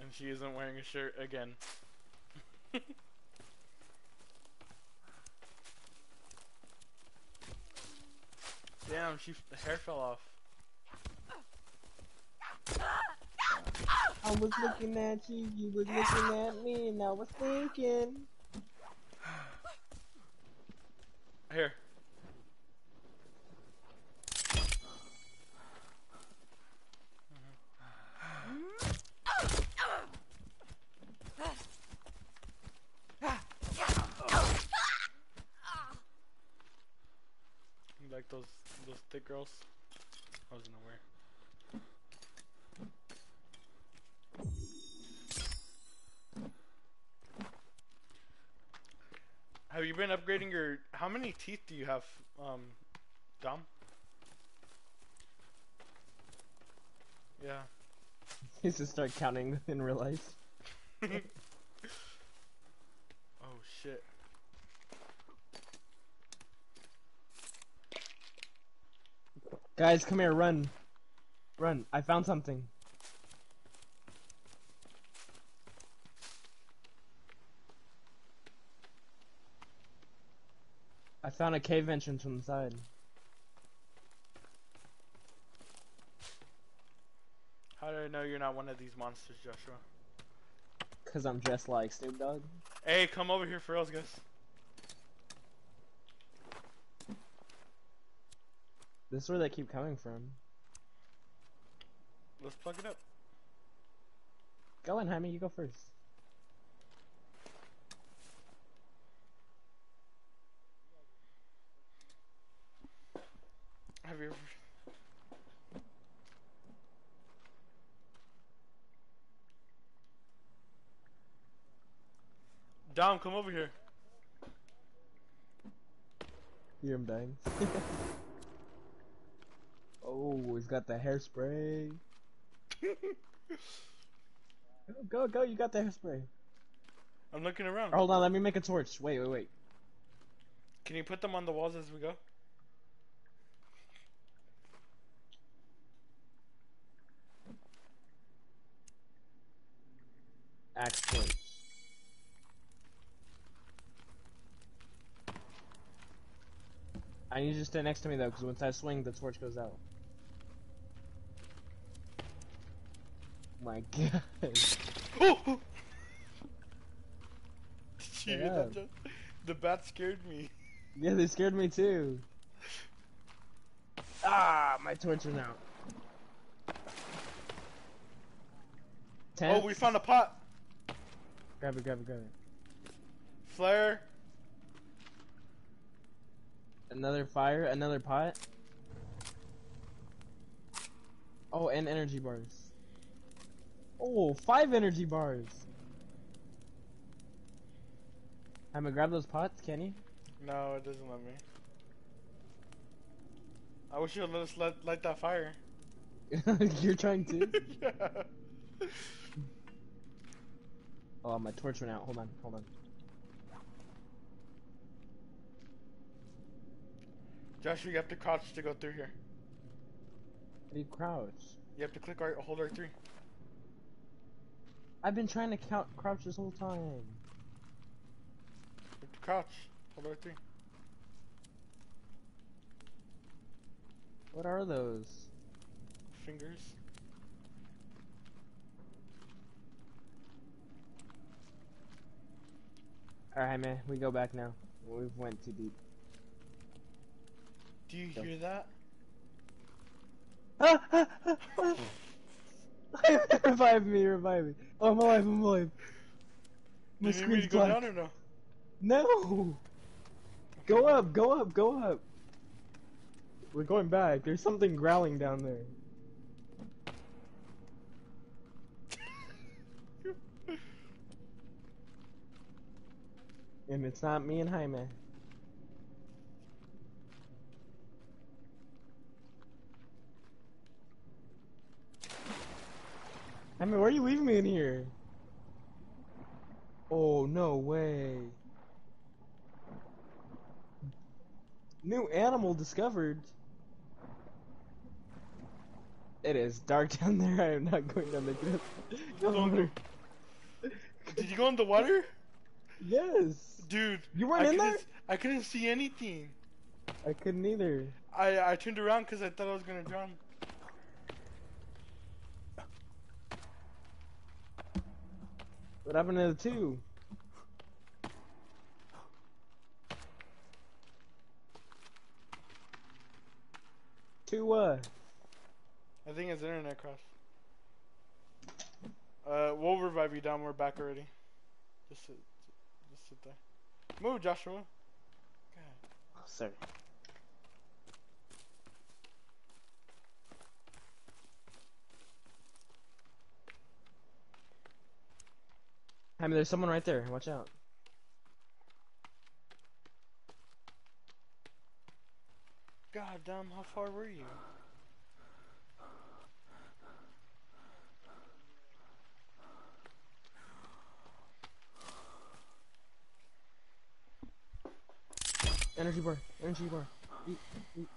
Speaker 2: And she isn't wearing a shirt again. [LAUGHS] Damn, she the hair fell off.
Speaker 1: I was looking at you, you was looking at me, and I was thinking.
Speaker 2: Here. You like those those thick girls? I wasn't aware. Have you been upgrading your? How many teeth do you have, um, Dom? Yeah. [LAUGHS]
Speaker 1: He's to start counting [LAUGHS] in real life. [LAUGHS]
Speaker 2: oh shit.
Speaker 1: Guys, come here, run. Run, I found something. I found a cave entrance from the side.
Speaker 2: How do I know you're not one of these monsters, Joshua?
Speaker 1: Cause I'm dressed like Snoop Dogg.
Speaker 2: Hey, come over here for reals, guys.
Speaker 1: This is where they keep coming from.
Speaker 2: Let's plug it up.
Speaker 1: Go on, Jaime, you go first.
Speaker 2: Have you ever? Dom, come over here.
Speaker 1: Hear him dying. Oh, he's got the hairspray. Go, go, go, you got the hairspray.
Speaker 2: I'm looking around.
Speaker 1: Hold on, let me make a torch. Wait, wait, wait.
Speaker 2: Can you put them on the walls as we go?
Speaker 1: Axe torch. I need you to stay next to me though, because once I swing, the torch goes out. My god.
Speaker 2: Oh! Did you hear that? The bat scared me.
Speaker 1: Yeah, they scared me too. Ah, my torch went out. Ten.
Speaker 2: Oh, we found a pot.
Speaker 1: Grab it, grab it, grab it.
Speaker 2: Flare.
Speaker 1: Another fire, another pot. Oh, and energy bars. Oh, five energy bars. I'm gonna grab those pots, can you?
Speaker 2: No, it doesn't let me. I wish you would let us light, light that fire. [LAUGHS]
Speaker 1: You're trying to? [LAUGHS]
Speaker 2: yeah.
Speaker 1: Oh, my torch went out. Hold on, hold on.
Speaker 2: Josh, you have to crouch to go through here.
Speaker 1: How do you crouch?
Speaker 2: You have to click R, hold R3.
Speaker 1: I've been trying to count crouch this whole time.
Speaker 2: You have to crouch. Hold R3.
Speaker 1: What are those?
Speaker 2: Fingers.
Speaker 1: Alright, man, we go back now. We've went too deep.
Speaker 2: Do you
Speaker 1: Go.
Speaker 2: hear that? [LAUGHS]
Speaker 1: Ah, ah, ah, [LAUGHS] revive me, revive me. Oh, I'm alive, I'm alive. My
Speaker 2: Do you need to
Speaker 1: screen's
Speaker 2: go down or no?
Speaker 1: No! Go up, go up, go up. We're going back. There's something growling down there. [LAUGHS] And it's not me and Jaime. Jaime, why are you leaving me in here? Oh, no way. New animal discovered. It is dark [LAUGHS] down there. I am not going down there. Go
Speaker 2: Don't. Did you go in the water?
Speaker 1: Yes.
Speaker 2: Dude.
Speaker 1: You weren't
Speaker 2: I
Speaker 1: in
Speaker 2: couldn't
Speaker 1: there?
Speaker 2: s- I couldn't see anything.
Speaker 1: I couldn't either.
Speaker 2: I, I turned around because I thought I was gonna drown.
Speaker 1: What happened to the two? Two what?
Speaker 2: I think it's internet crash. Uh, we'll revive you down. We're back already. Just sit, just sit there. Move, Joshua. God.
Speaker 1: Oh, sorry. I mean, there's someone right there. Watch out.
Speaker 2: God damn, how far were you?
Speaker 1: Energy bar. Energy bar. Eat, eat.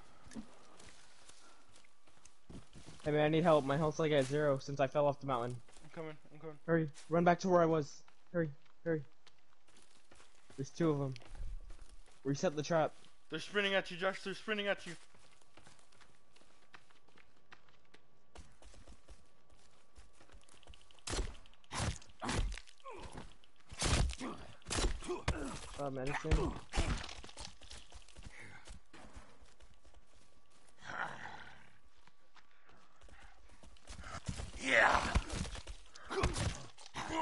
Speaker 1: Hey man, I need help. My health's like at zero since I fell off the mountain.
Speaker 2: I'm coming. I'm coming.
Speaker 1: Hurry, run back to where I was. Hurry, hurry. There's two of them. Reset the trap.
Speaker 2: They're sprinting at you, Josh. They're sprinting at you.
Speaker 1: Uh, medicine.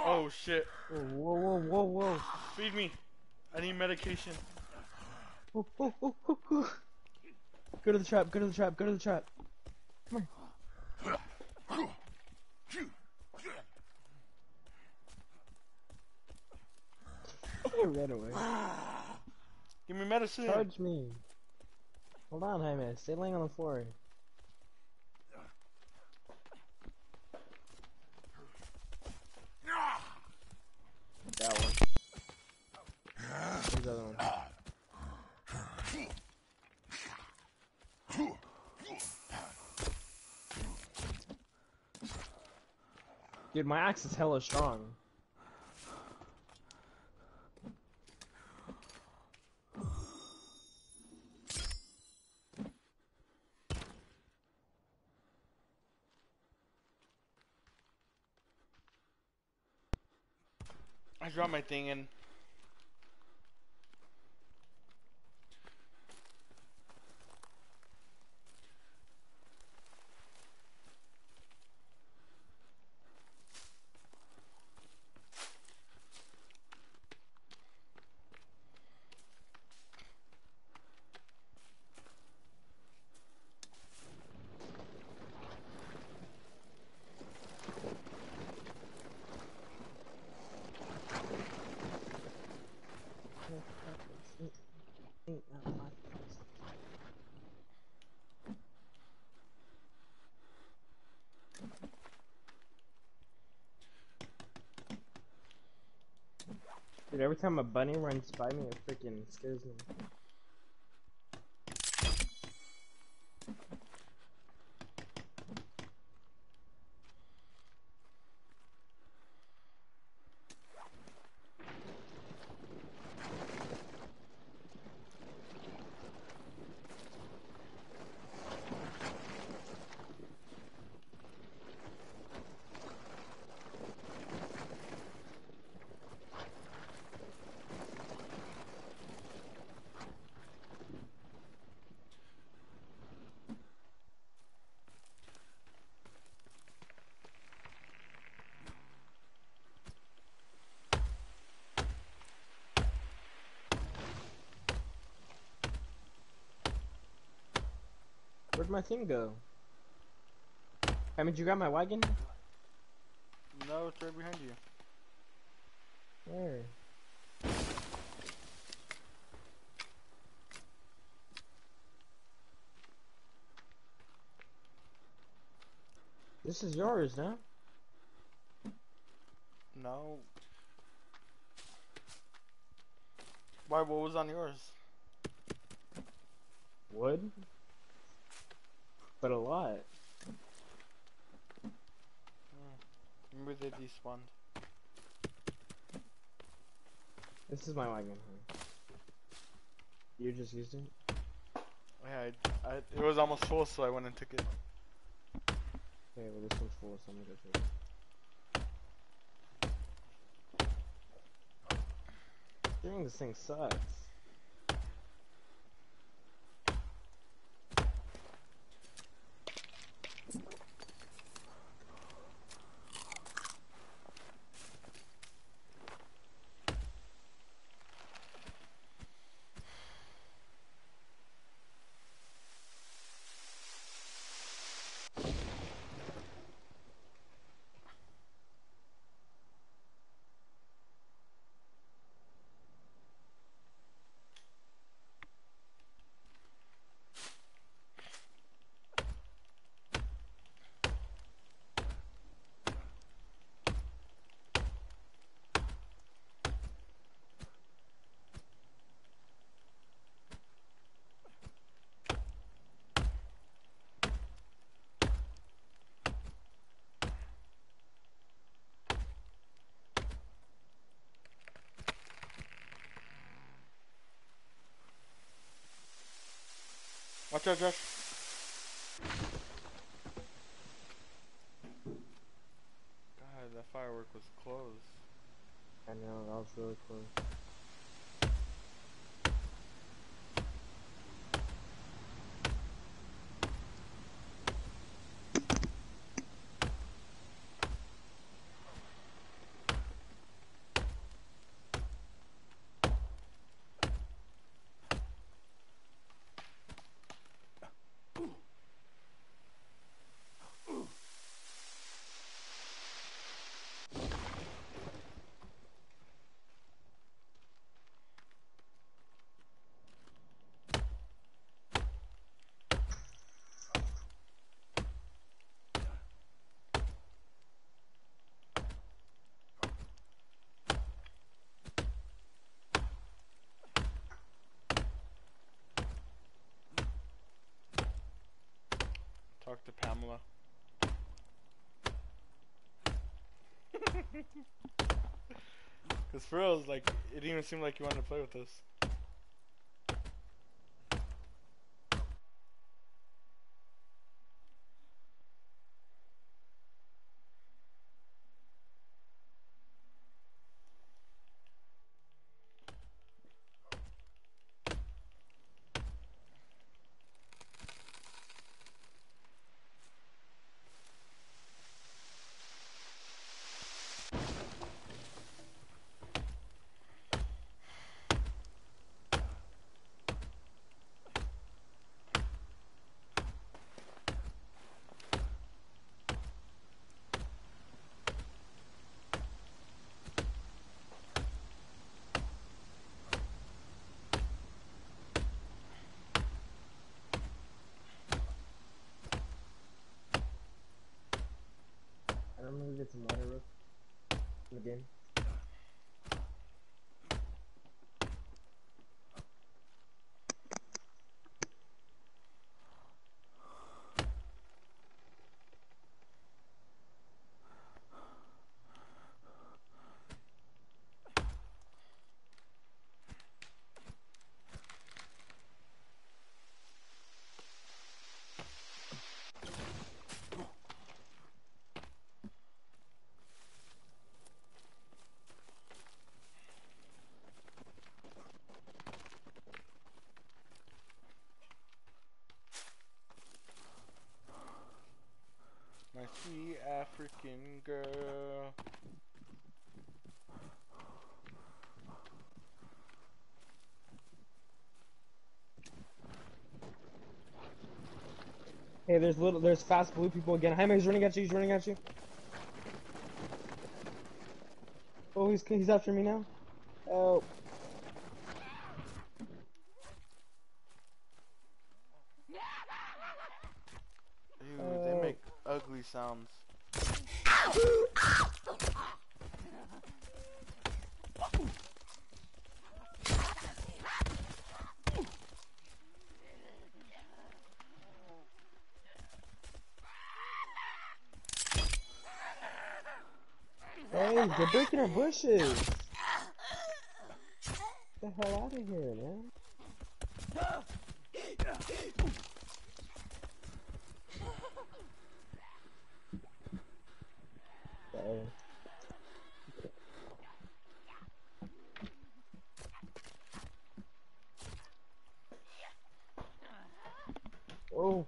Speaker 2: Oh
Speaker 1: whoa, whoa, whoa, whoa.
Speaker 2: Feed me. I need medication.
Speaker 1: Oh, oh, oh, oh, oh. Go to the trap, go to the trap, go to the trap. Come here. I ran away.
Speaker 2: Give me medicine.
Speaker 1: Charge me. Hold on, Jaime. Stay laying on the floor. That one. Where's the other one? Dude, my axe is hella strong.
Speaker 2: I dropped my thing in.
Speaker 1: Dude, every time a bunny runs by me, it freaking scares me. My thing go? Hey, did you grab my wagon?
Speaker 2: No, it's right behind you.
Speaker 1: Where? This is yours, no?
Speaker 2: No. Why? What was on yours?
Speaker 1: Wood? But a lot. Hmm.
Speaker 2: Maybe they despawned.
Speaker 1: This is my wagon. You just used it?
Speaker 2: Yeah, I, I, it was almost full, so I went and took it.
Speaker 1: Okay, well this one's full, so I'm gonna go take it. Steering this thing sucks.
Speaker 2: Watch out, Josh. God, that firework was close.
Speaker 1: I know, that was really close.
Speaker 2: Talk to Pamela. [LAUGHS] [LAUGHS] Cause for real, like it didn't even seem like you wanted to play with us.
Speaker 1: I'm gonna get some water again.
Speaker 2: freaking girl.
Speaker 1: Hey, there's little, there's fast blue people again. Jaime, he's running at you. He's running at you. Oh, he's he's after me now. Oh,
Speaker 2: Dude,
Speaker 1: Oh.
Speaker 2: they make ugly sounds.
Speaker 1: hey, they're breaking our bushes. Get the hell out of here, man. Uh-oh. Oh,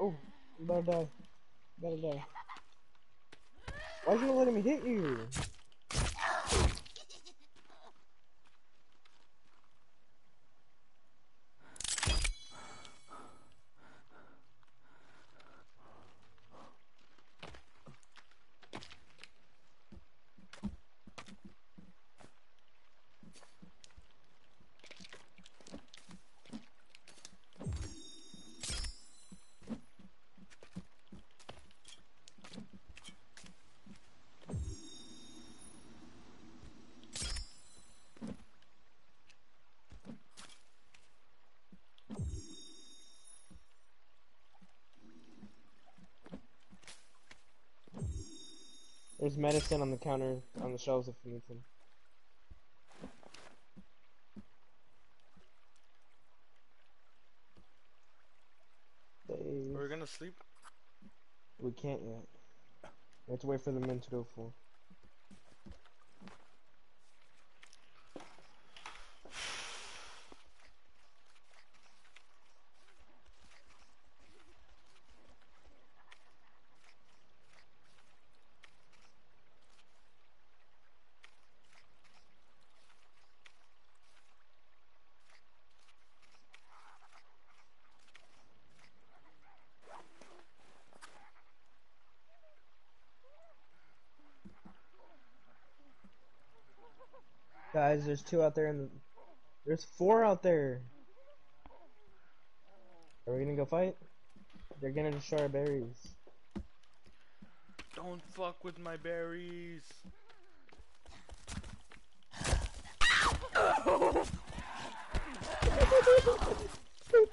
Speaker 1: oh, you better die. You better die. Why you letting me hit you? There's medicine on the counter on the shelves if you need some.
Speaker 2: We're gonna sleep.
Speaker 1: we can't yet. We have to wait for the men to go full. Guys, there's two out there and the... there's four out there. Are we gonna go fight? They're gonna destroy our berries.
Speaker 2: Don't fuck with my berries.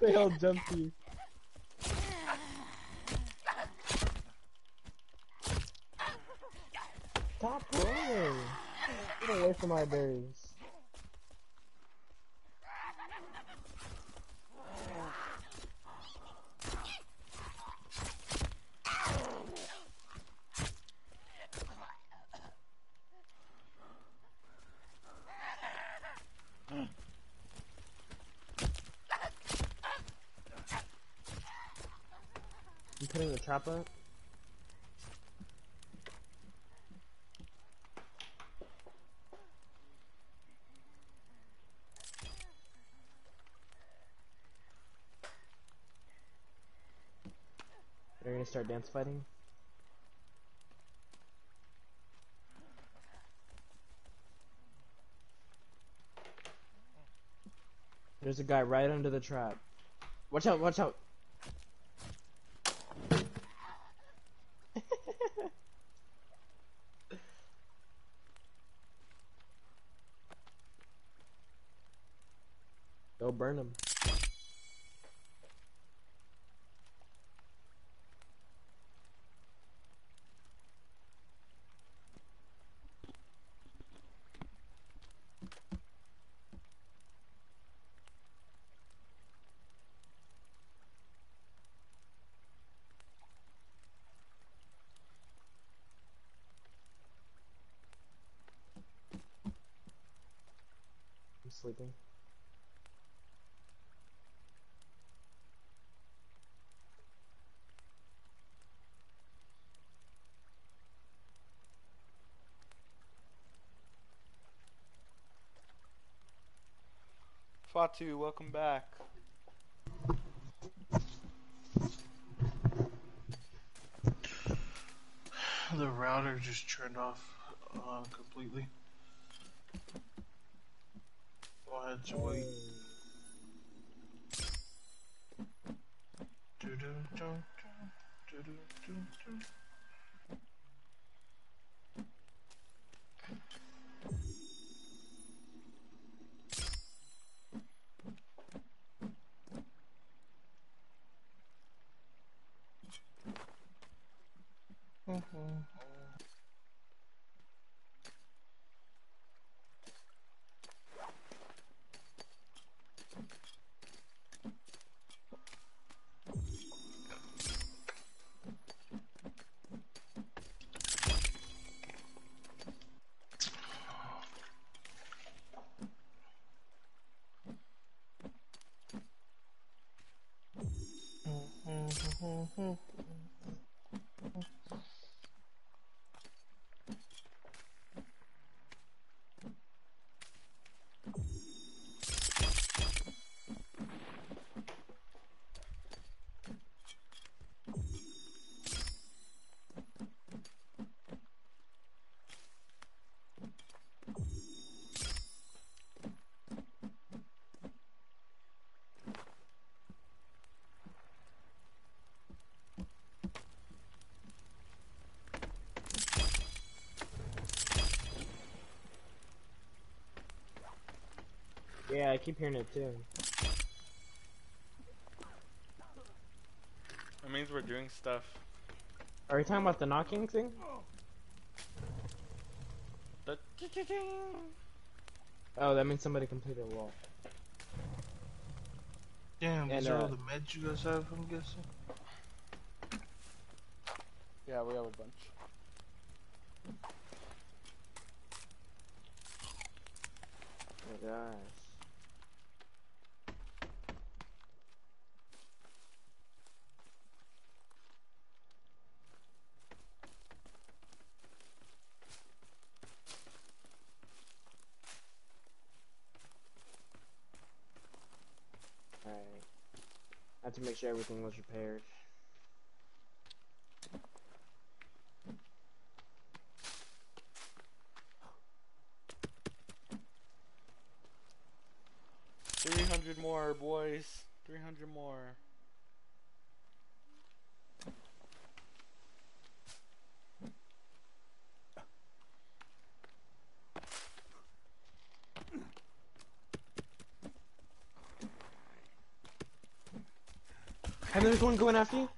Speaker 1: they all jumped you. Stop running! Get away from my berries. You the trap? They're gonna start dance fighting? There's a guy right under the trap. Watch out, watch out! Go burn them. Sleeping.
Speaker 2: Fatu, welcome back.
Speaker 5: The router just turned off uh, completely. So I had wait. Do-do-do-do, do-do-do-do. Mhm.
Speaker 1: Yeah, I keep hearing it too.
Speaker 2: That means we're doing stuff.
Speaker 1: Are you talking about the knocking thing?
Speaker 2: The
Speaker 1: Oh, that means somebody completed a wall.
Speaker 5: Damn, these
Speaker 1: And,
Speaker 5: are all
Speaker 1: uh,
Speaker 5: the meds you guys have, I'm guessing?
Speaker 2: Yeah, we have a bunch.
Speaker 1: Oh my gosh. Alright. I had to make sure everything was repaired.
Speaker 2: Three hundred more, boys. Three hundred more.
Speaker 1: And there's one going after you?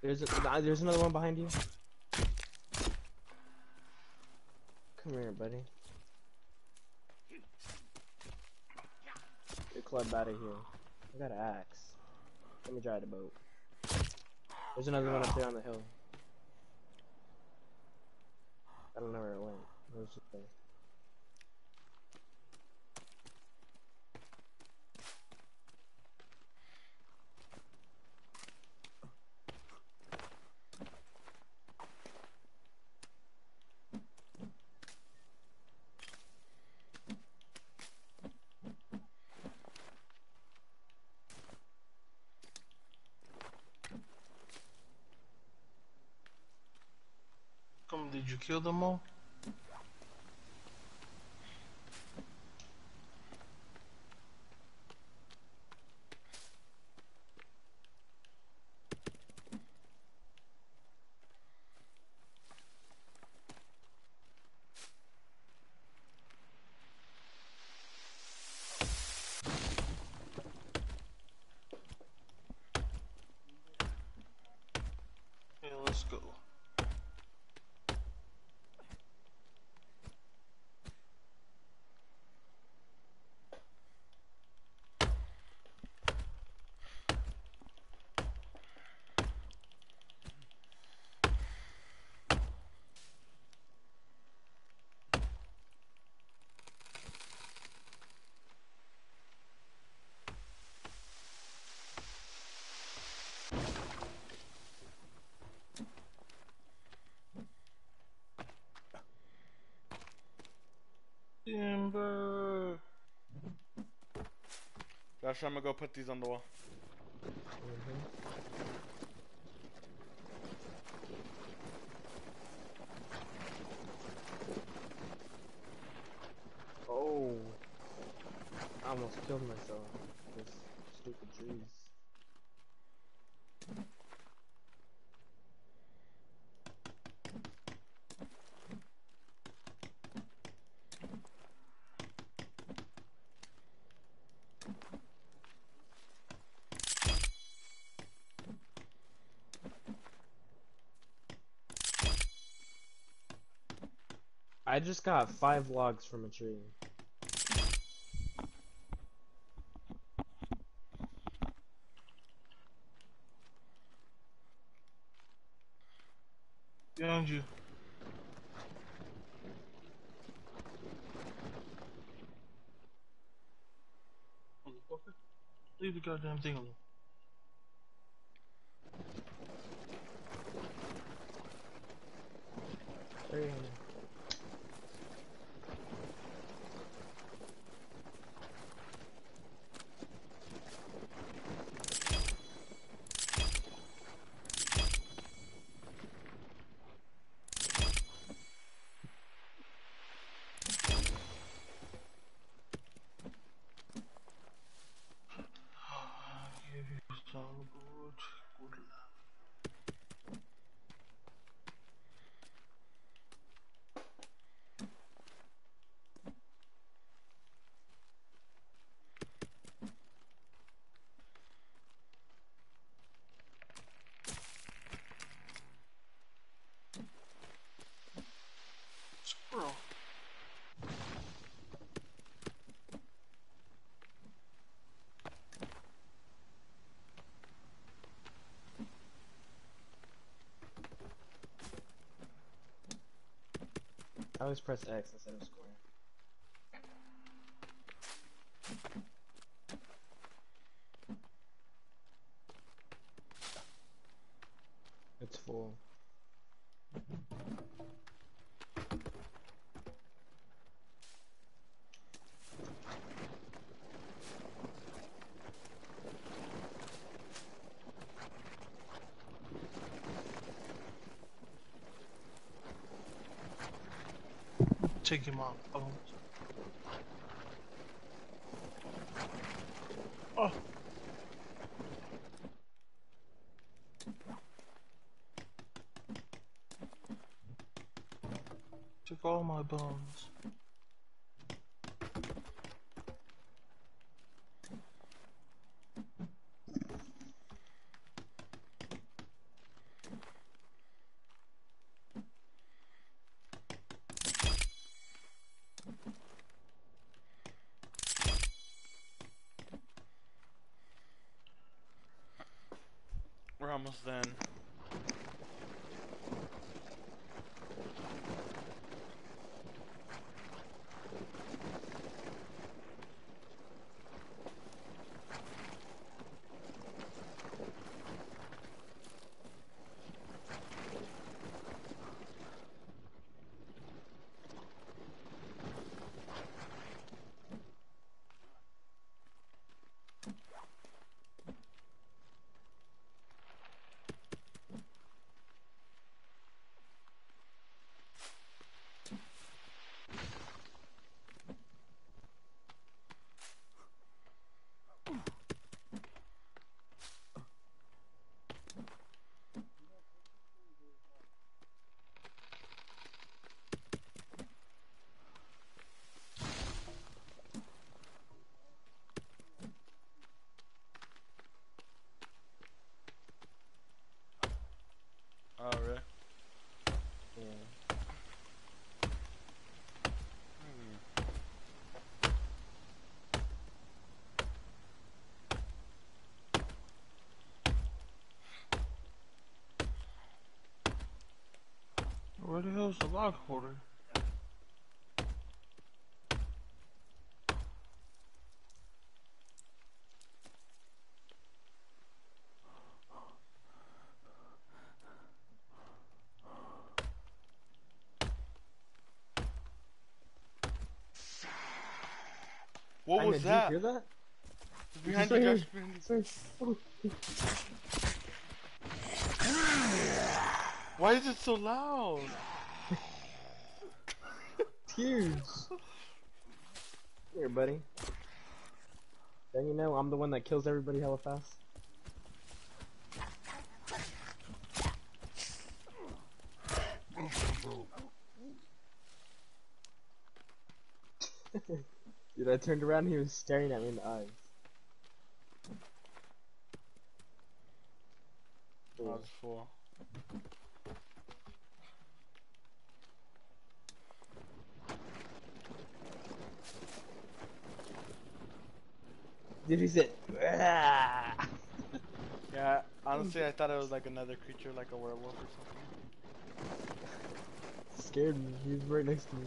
Speaker 1: There's a, uh, there's another one behind you. Come here, buddy. Get club out of here. I got an axe. Let me drive the boat. There's another one up there on the hill. I don't know where it went. Just
Speaker 5: kill them all?
Speaker 2: Josh, I'm gonna go put these on the wall.
Speaker 1: Mm -hmm. Oh, I almost killed myself. This stupid trees. I just got five logs from a tree.
Speaker 5: Behind you. Leave the goddamn thing alone.
Speaker 1: There you go.
Speaker 5: Give you some good, good love. Squirrel.
Speaker 1: I always press X instead of square. It's full.
Speaker 5: Take him out. Oh. Oh. Took all my bones.
Speaker 2: We're almost done. Oh, really?
Speaker 1: Yeah.
Speaker 5: Where the hell's the log holder?
Speaker 2: What
Speaker 1: I
Speaker 2: was
Speaker 1: mean,
Speaker 2: that?
Speaker 1: Did you hear that?
Speaker 2: Behind
Speaker 1: right
Speaker 2: you,
Speaker 1: here.
Speaker 2: Behind you. Why is it so loud?
Speaker 1: Tears. Here, buddy. Then you know I'm the one that kills everybody hella fast. [LAUGHS] Dude, I turned around and he was staring at me in the eyes.
Speaker 2: Was full.
Speaker 1: Said, "Ah."
Speaker 2: Yeah, honestly, I thought it was like another creature, like a werewolf or something.
Speaker 1: scared me. He was right next to me.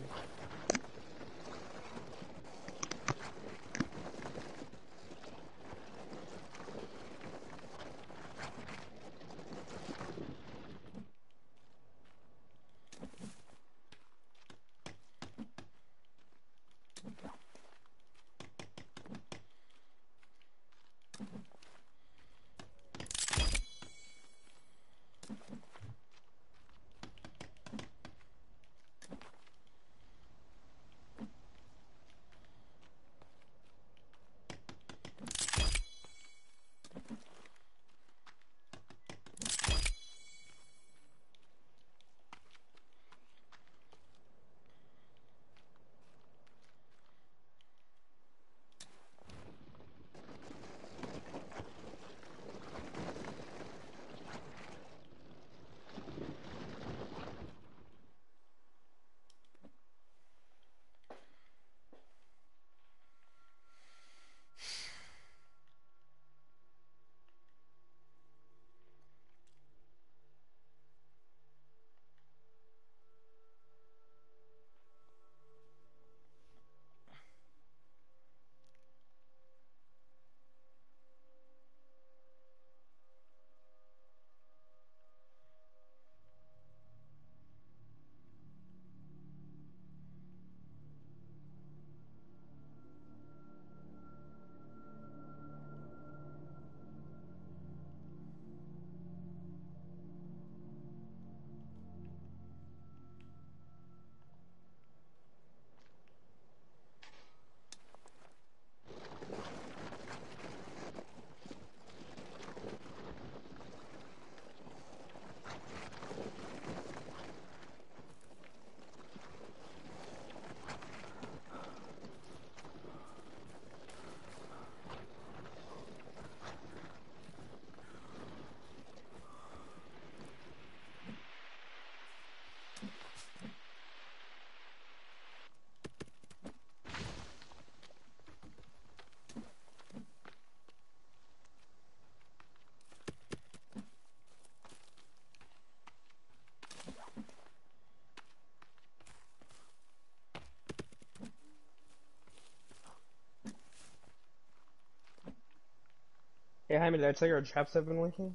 Speaker 1: Hey, Jaime, did I tell you our traps have been working?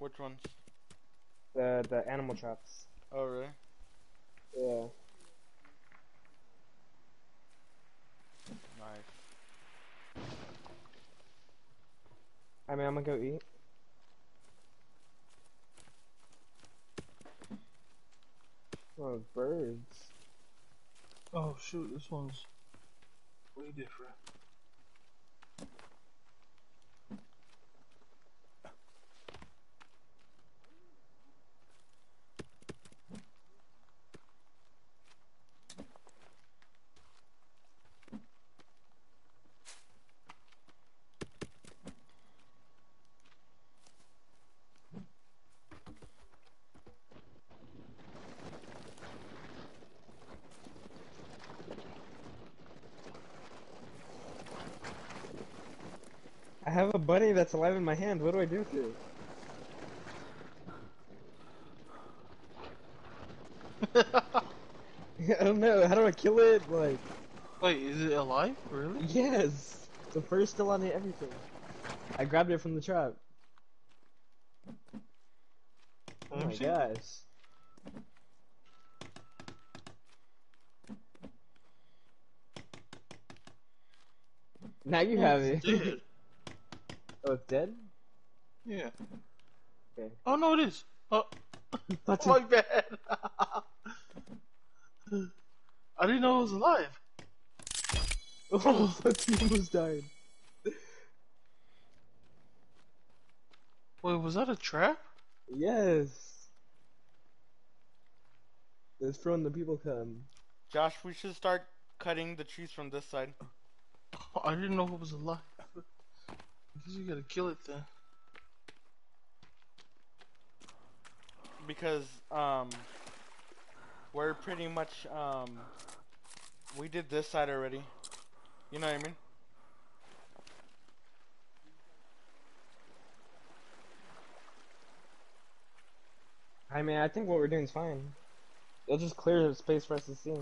Speaker 2: Which ones?
Speaker 1: The the animal traps.
Speaker 2: Oh, really?
Speaker 1: Yeah.
Speaker 2: Nice.
Speaker 1: I mean, I'm gonna go eat. Oh, birds.
Speaker 5: Oh shoot, this one's way different.
Speaker 1: Have a bunny that's alive in my hand. What do I do with it? [LAUGHS] I don't know. How do I kill it? Like,
Speaker 5: Wait, is it alive? Really?
Speaker 1: yes. The first still on it, everything. I grabbed it from the trap. Oh my gosh. Now you have it.
Speaker 5: Dead.
Speaker 1: oh, it's dead?
Speaker 5: Yeah.
Speaker 1: Okay.
Speaker 5: Oh no, it is. Oh, [LAUGHS]
Speaker 1: Touch [LAUGHS]
Speaker 5: my bad. [LAUGHS] I didn't know it was alive.
Speaker 1: Oh, he almost died.
Speaker 5: Wait, was that a trap?
Speaker 1: Yes. That's for when the people come.
Speaker 2: Josh, we should start cutting the trees from this side.
Speaker 5: Oh, I didn't know it was alive. You gotta kill it then.
Speaker 2: because um we're pretty much um we did this side already. You know what I mean?
Speaker 1: I mean, I think what we're doing is fine. It'll just clear the space for us to see.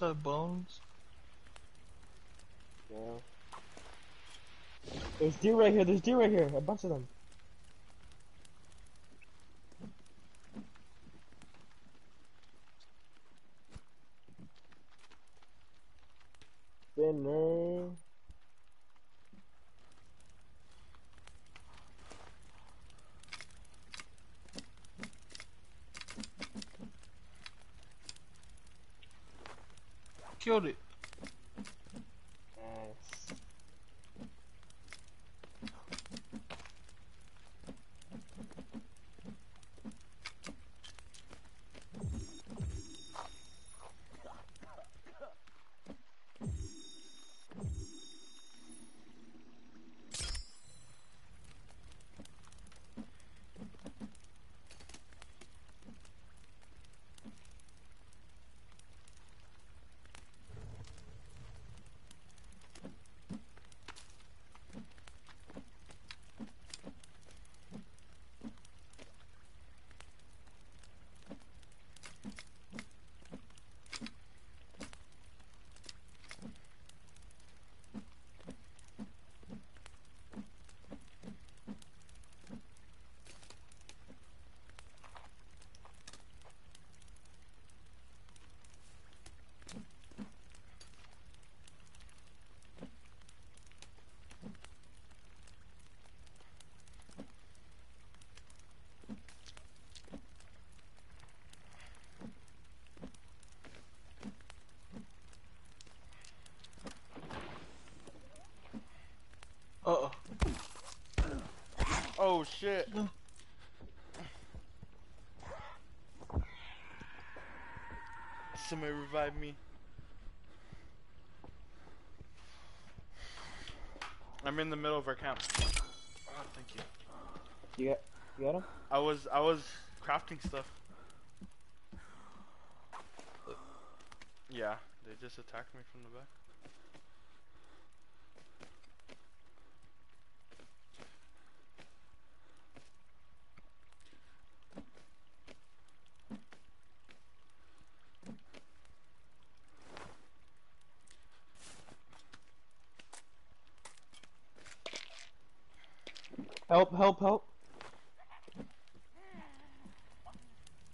Speaker 5: Have bones?
Speaker 1: Yeah. There's deer right here. There's deer right here. A bunch of them. Spinner.
Speaker 5: Killed it.
Speaker 1: Nice.
Speaker 5: Uh oh.
Speaker 2: Oh shit. Somebody revive me. I'm in the middle of our camp. Oh, thank you.
Speaker 1: You got, you got him?
Speaker 2: I was I was crafting stuff. Yeah, they just attacked me from the back.
Speaker 1: Help, help, help.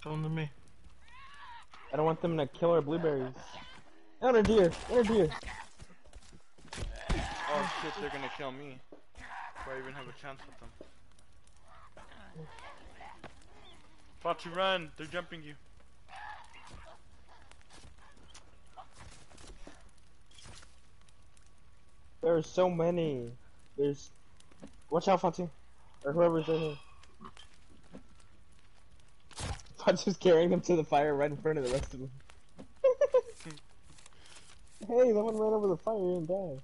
Speaker 5: Come to me.
Speaker 1: I don't want them to kill our blueberries. And a deer, and a deer.
Speaker 2: Oh shit, they're gonna kill me. Before I even have a chance with them. Fauci, run! They're jumping you.
Speaker 1: There are so many. There's. Watch out, Fatu. Or whoever's in here. [LAUGHS] Fatu's carrying them to the fire right in front of the rest of them. [LAUGHS] hey, that one ran over the fire and died.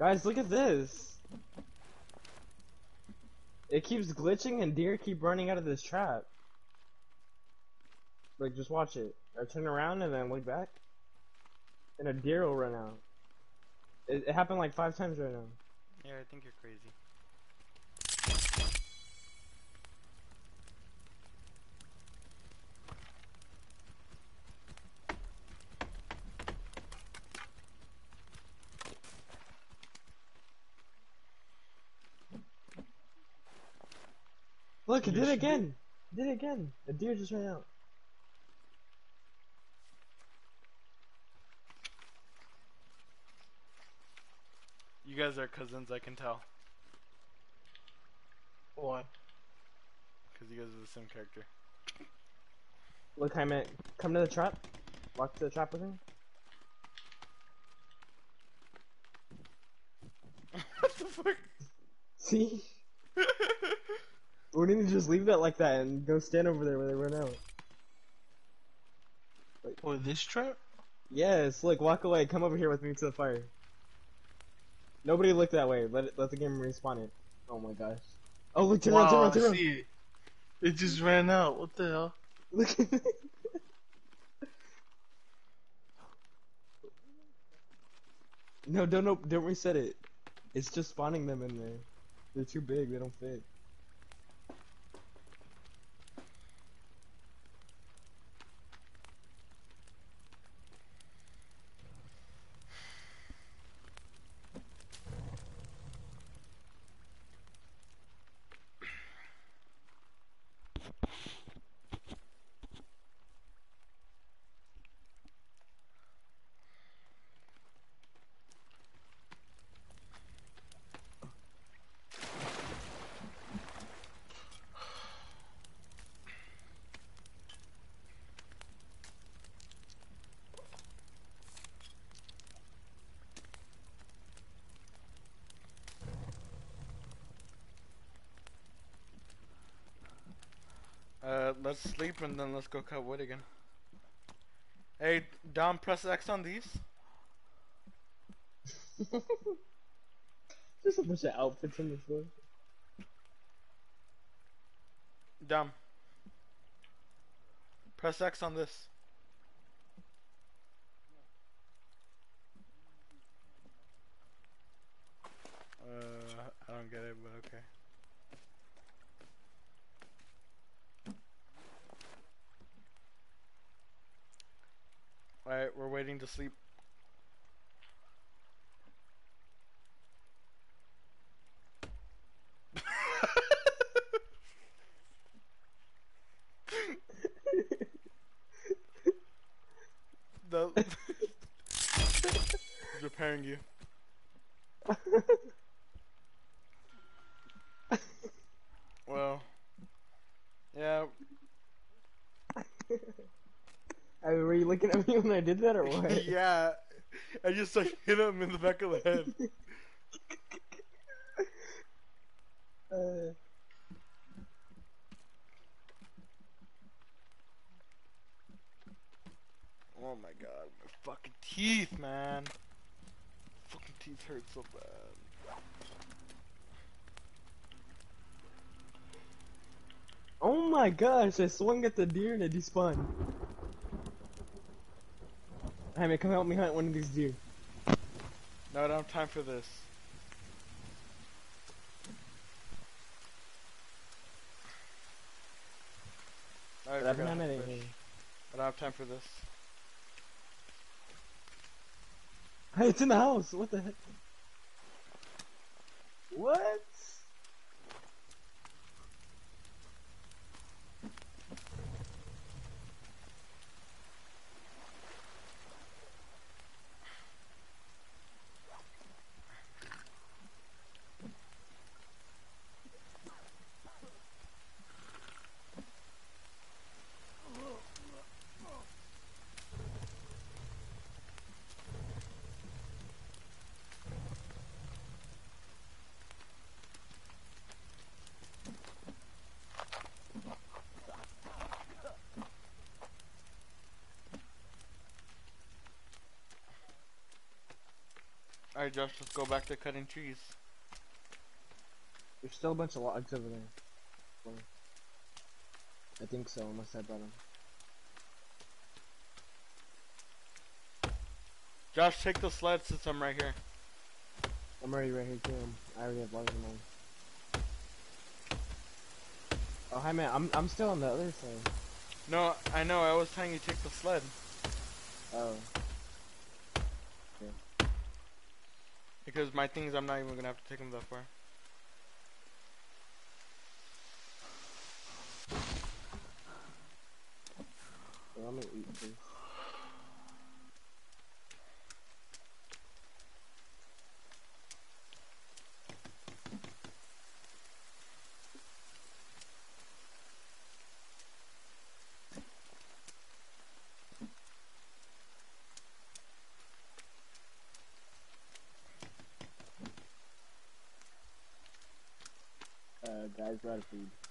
Speaker 1: Guys, look at this. It keeps glitching and deer keep running out of this trap. Like, just watch it. I turn around and then look back. And a deer will run out. It, it happened like five times right now.
Speaker 2: Yeah, I think you're crazy.
Speaker 1: Look, it did it again. It did it again. A deer just ran out.
Speaker 2: You guys are cousins, I can tell.
Speaker 5: Why?
Speaker 2: Because you guys are the same character.
Speaker 1: Look, I meant come to the trap. Walk to the trap with me. [LAUGHS]
Speaker 2: what the fuck?
Speaker 1: See? We need to just leave that like that and go stand over there where they run out.
Speaker 5: Oh, this trap?
Speaker 1: Yes, look, walk away. Come over here with me to the fire. Nobody look that way. Let it, let the game respawn it. Oh my gosh. Oh look, turn around, turn around, turn
Speaker 5: I
Speaker 1: around.
Speaker 5: see it. It just ran out. What the hell?
Speaker 1: Look. [LAUGHS] no, don't no, don't reset it. It's just spawning them in there. They're too big. They don't fit.
Speaker 2: Uh, let's sleep and then let's go cut wood again. Hey, Dom, press X on these. [LAUGHS]
Speaker 1: Just a bunch of outfits on the floor.
Speaker 2: Dom. Press X on this. Uh, I don't get it, but okay. Alright, we're waiting to sleep. the He's repairing you. Well, yeah,
Speaker 1: I mean, were you looking at me when I did that or what?
Speaker 2: yeah. I just like hit him in the back of the head. [LAUGHS]
Speaker 1: Uh,
Speaker 2: Oh my god, my fucking teeth, man. Fucking teeth hurt so bad.
Speaker 1: oh my gosh! I swung at the deer and it despawned. Jaime, come help me hunt one of these deer.
Speaker 2: No, I don't have time for this. I
Speaker 1: But I've
Speaker 2: forgot
Speaker 1: not
Speaker 2: how to
Speaker 1: met
Speaker 2: fish. I don't have time for this.
Speaker 1: Hey, it's in the house. What the heck? What?
Speaker 2: Alright, Josh, let's go back to cutting trees.
Speaker 1: There's still a bunch of logs over there. I think so, unless I brought them.
Speaker 2: Josh, take the sled since I'm right here.
Speaker 1: I'm already right here too. I already have logs in mine. Oh hi man, I'm I'm still on the other side.
Speaker 2: No, I know. I was telling you to take the sled
Speaker 1: Oh.
Speaker 2: Because my things I'm not even gonna have to take them that far.
Speaker 1: I'm gonna eat this. Uh, guys, we're out of food.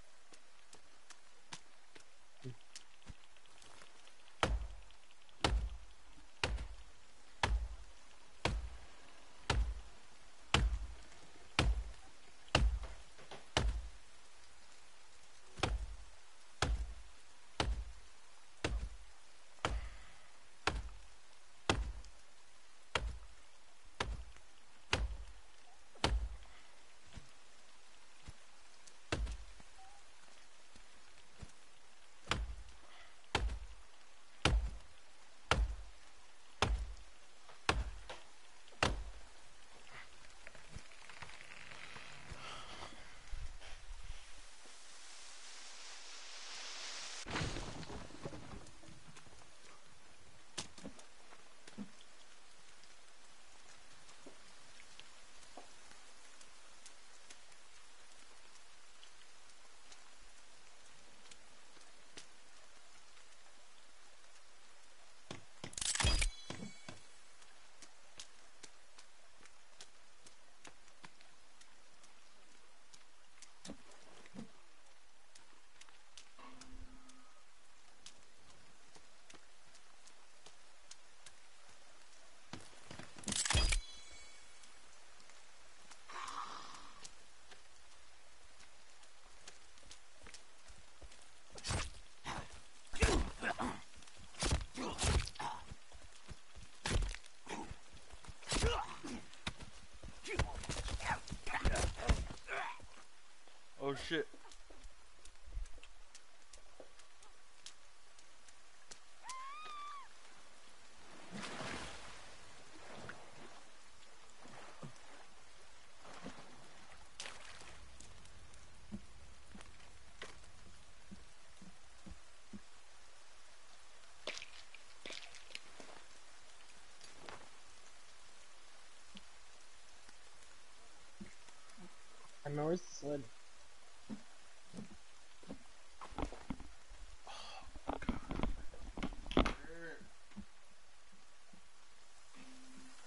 Speaker 1: I know where's the sled.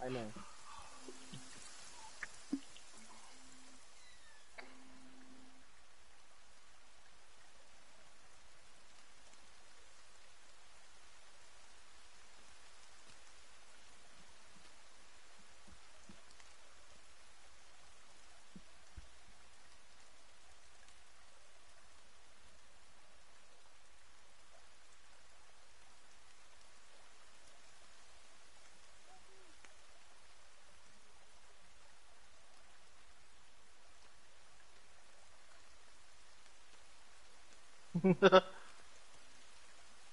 Speaker 1: I know. [LAUGHS]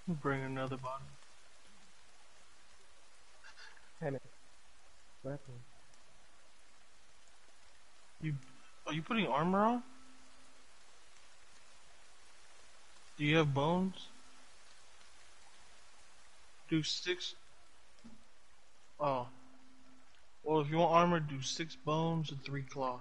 Speaker 5: Bring another bottle.
Speaker 1: I know. What happened?
Speaker 5: You are you putting armor on? Do you have bones? Do six Oh. Well if you want armor, do six bones and three claw.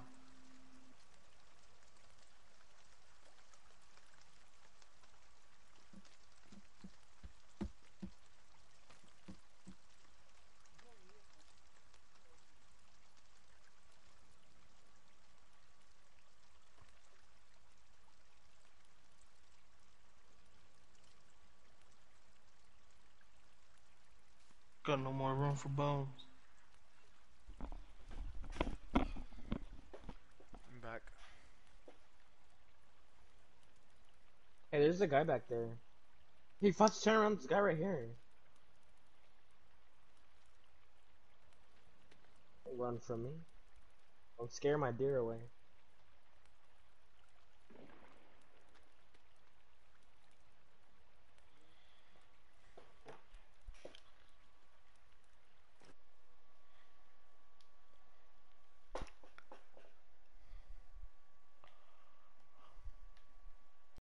Speaker 5: room for bones. I'm back.
Speaker 1: Hey, there's a guy back there. He fucks turn around this guy right here. Run from me. Don't scare my deer away.